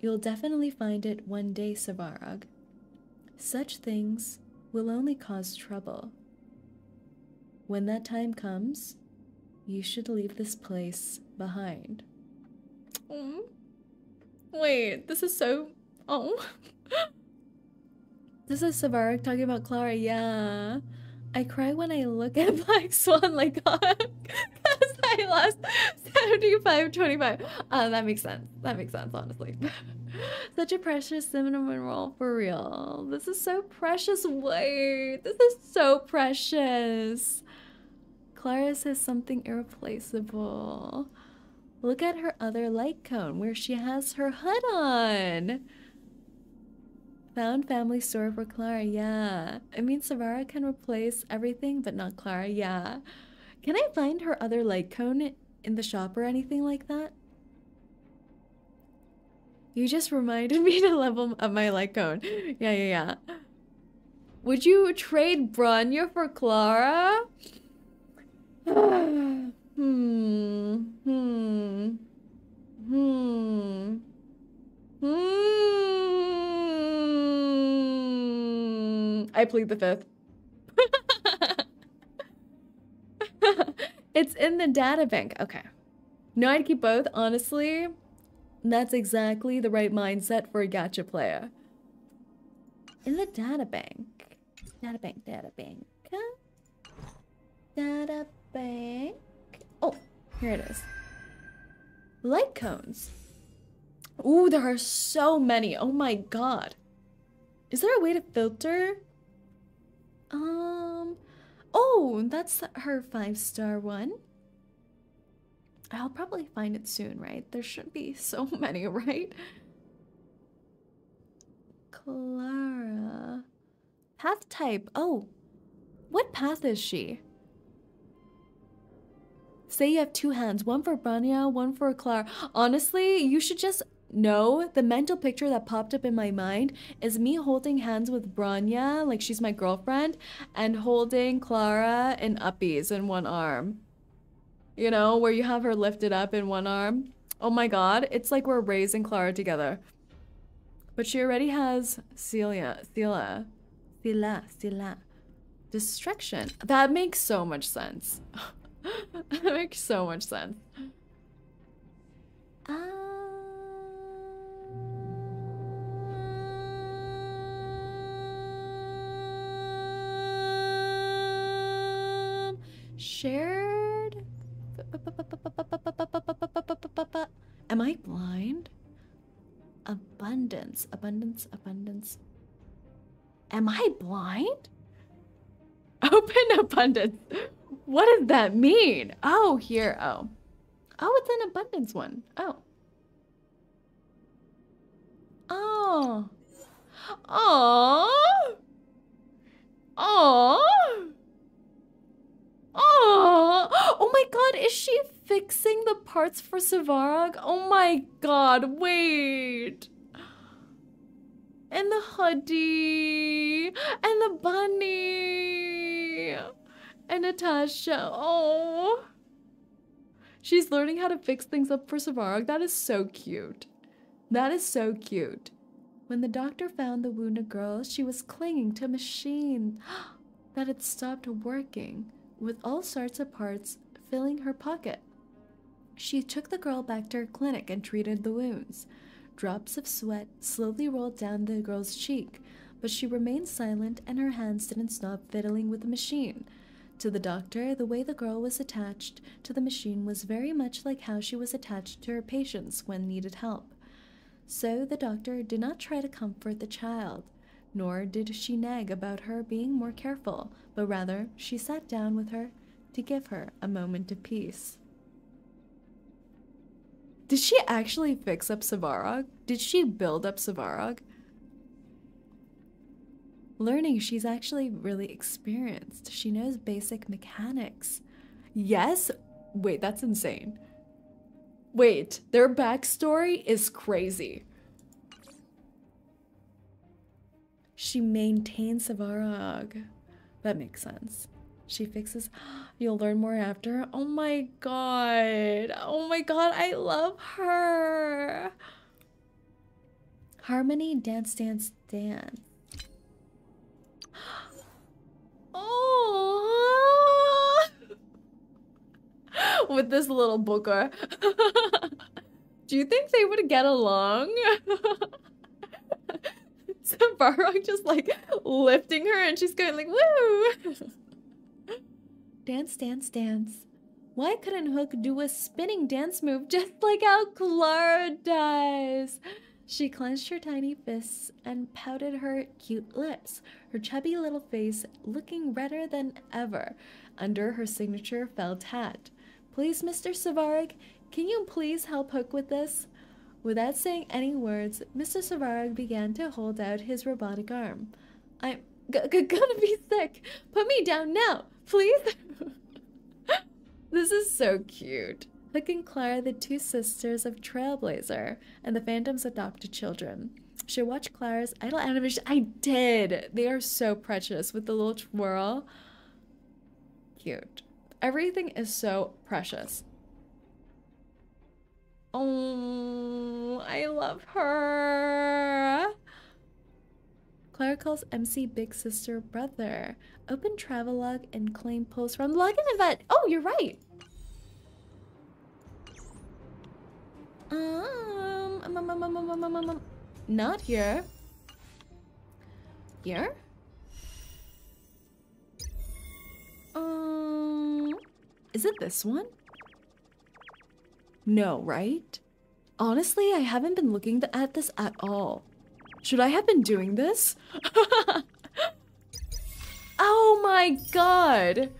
You'll definitely find it one day, Svarog. Such things will only cause trouble. When that time comes, you should leave this place behind. Mm. Wait, this is so. Oh. this is Svarog talking about Clara. Yeah. I cry when I look at Black Swan like God. I lost 75 25. Uh, that makes sense. That makes sense, honestly. Such a precious cinnamon roll for real. This is so precious. Wait, this is so precious. Clara says something irreplaceable. Look at her other light cone where she has her hood on. Found family store for Clara, yeah. I mean, Svarog can replace everything, but not Clara, yeah. Can I find her other light cone in the shop or anything like that? You just reminded me to level up my light cone. Yeah, yeah, yeah. Would you trade Bronya for Clara? hmm. Hmm. Hmm. Hmm. I plead the fifth. it's in the data bank. Okay. No, I'd keep both, honestly. That's exactly the right mindset for a gacha player. In the data bank. Data bank, data bank. Data bank. Oh, here it is. Light cones. Ooh, there are so many. Oh my god. Is there a way to filter? Um, oh, that's her five star one. I'll probably find it soon, right? There should be so many, right? Clara. Path type. Oh, what path is she? Say you have two hands, one for Bronya, one for Clara. Honestly, you should just know the mental picture that popped up in my mind is me holding hands with Bronya, like she's my girlfriend, and holding Clara in uppies in one arm. You know, where you have her lifted up in one arm. Oh my god, it's like we're raising Clara together. But she already has Celia, Celia, Celia, Celia. Distraction. That makes so much sense. that makes so much sense. Um, shared. Am I blind? Abundance, abundance, abundance. Am I blind? Open abundance. What does that mean? Oh, here. Oh. Oh, it's an abundance one. Oh. Oh. Oh. Oh. Oh. Oh my god, is she fixing the parts for Svarog? Oh my god, wait. And the hoodie. And the bunny. And Natasha. Oh. She's learning how to fix things up for Svarog. That is so cute. That is so cute. When the doctor found the wounded girl, she was clinging to a machine that had stopped working, with all sorts of parts filling her pocket. She took the girl back to her clinic and treated the wounds. Drops of sweat slowly rolled down the girl's cheek, but she remained silent and her hands didn't stop fiddling with the machine. To the doctor, the way the girl was attached to the machine was very much like how she was attached to her patients when needed help. So the doctor did not try to comfort the child, nor did she nag about her being more careful, but rather she sat down with her to give her a moment of peace. Did she actually fix up Svarog? Did she build up Svarog? Learning she's actually really experienced. She knows basic mechanics. Yes? Wait, that's insane. Wait, their backstory is crazy. She maintains Svarog. That makes sense. She fixes. You'll learn more after. Oh my god. Oh my god, I love her. Harmony, dance, dance, dance. Oh. With this little booker. Do you think they would get along? Svarog just like lifting her and she's going like, woo! dance, dance, dance. Why couldn't Hook do a spinning dance move just like how Clara does? She clenched her tiny fists and pouted her cute lips, her chubby little face looking redder than ever under her signature felt hat. Please, Mr. Svarog, can you please help Hook with this? Without saying any words, Mr. Svarog began to hold out his robotic arm. I'm gonna be sick. Put me down now, please. this is so cute. Hook and Clara, the two sisters of Trailblazer and the Phantom's adopted children. Should watch Clara's idle animation. I did. They are so precious with the little twirl. Cute. Everything is so precious. Oh, I love her. Claire calls MC Big Sister brother. Open travelogue and claim post from login event. Oh, you're right. Um, um, um, um, um, um, um, um, um. not here. Here? Um, is it this one? No, right? Honestly, I haven't been looking at this at all. Should I have been doing this? oh my god!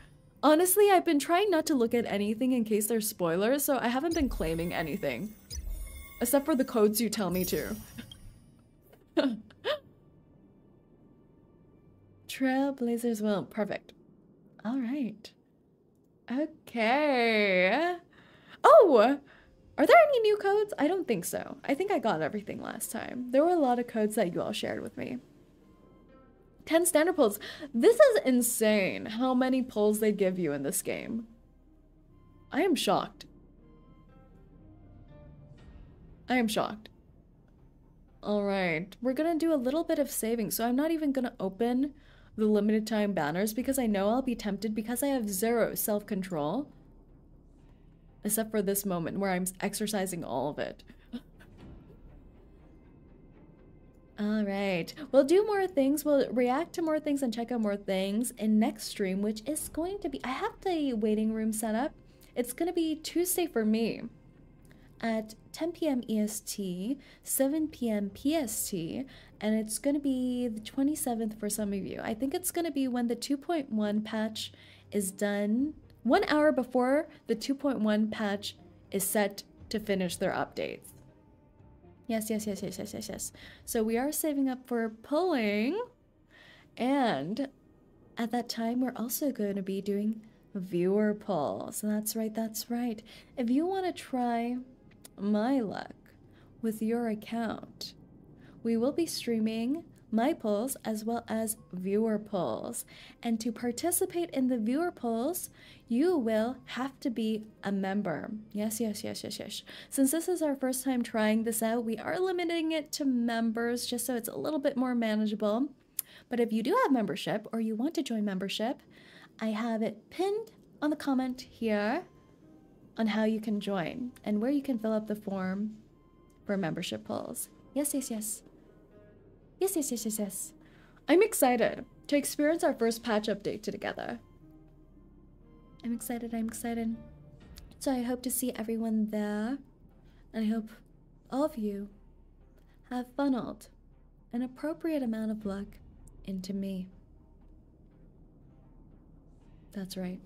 Honestly, I've been trying not to look at anything in case there's spoilers, so I haven't been claiming anything. Except for the codes you tell me to. Trailblazers will. Perfect. Alright. Okay. Oh! Are there any new codes? I don't think so. I think I got everything last time. There were a lot of codes that you all shared with me. 10 standard pulls. This is insane how many pulls they give you in this game. I am shocked. I am shocked. Alright, we're gonna do a little bit of saving, so I'm not even gonna open the limited time banners because I know I'll be tempted because I have zero self-control except for this moment where I'm exercising all of it. all right, we'll do more things. We'll react to more things and check out more things in next stream, which is going to be, I have the waiting room set up. It's going to be Tuesday for me at 10 p.m. EST, 7 p.m. PST, and it's going to be the 27th for some of you. I think it's going to be when the 2.1 patch is done one hour before the 2.1 patch is set to finish their updates. Yes, yes, yes, yes, yes, yes, yes. So we are saving up for pulling. And at that time, we're also going to be doing viewer polls. So that's right, that's right. If you want to try my luck with your account, we will be streaming my polls as well as viewer polls. And to participate in the viewer polls, you will have to be a member. Yes, yes, yes, yes, yes. Since this is our first time trying this out, we are limiting it to members just so it's a little bit more manageable. But if you do have membership or you want to join membership, I have it pinned on the comment here on how you can join and where you can fill up the form for membership polls. Yes, yes, yes. Yes, yes, yes, yes, yes. I'm excited to experience our first patch update together. I'm excited, I'm excited. So I hope to see everyone there. And I hope all of you have funneled an appropriate amount of luck into me. That's right.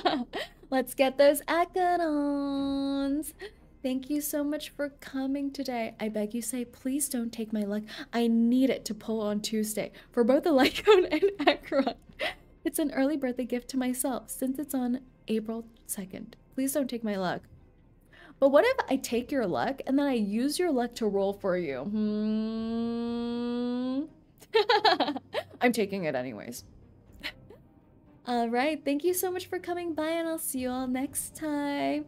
Let's get those Acheron's. Thank you so much for coming today. I beg you say, please don't take my luck. I need it to pull on Tuesday for both the light cone and Acheron. It's an early birthday gift to myself since it's on April 2nd. Please don't take my luck. But what if I take your luck and then I use your luck to roll for you? Hmm. I'm taking it anyways. all right, thank you so much for coming by, and I'll see you all next time.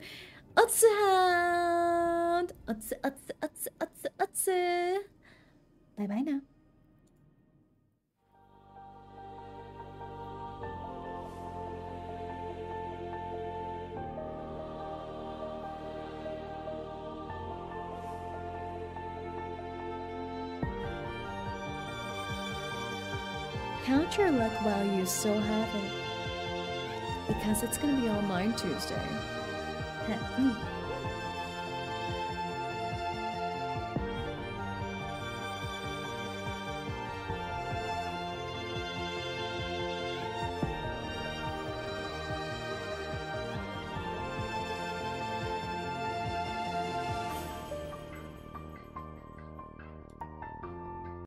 Utsu Hound! Utsu, Utsu, Utsu, Utsu, Utsu! Bye bye now. Count your luck while you still have it. Because it's gonna be all mine Tuesday. Pet me.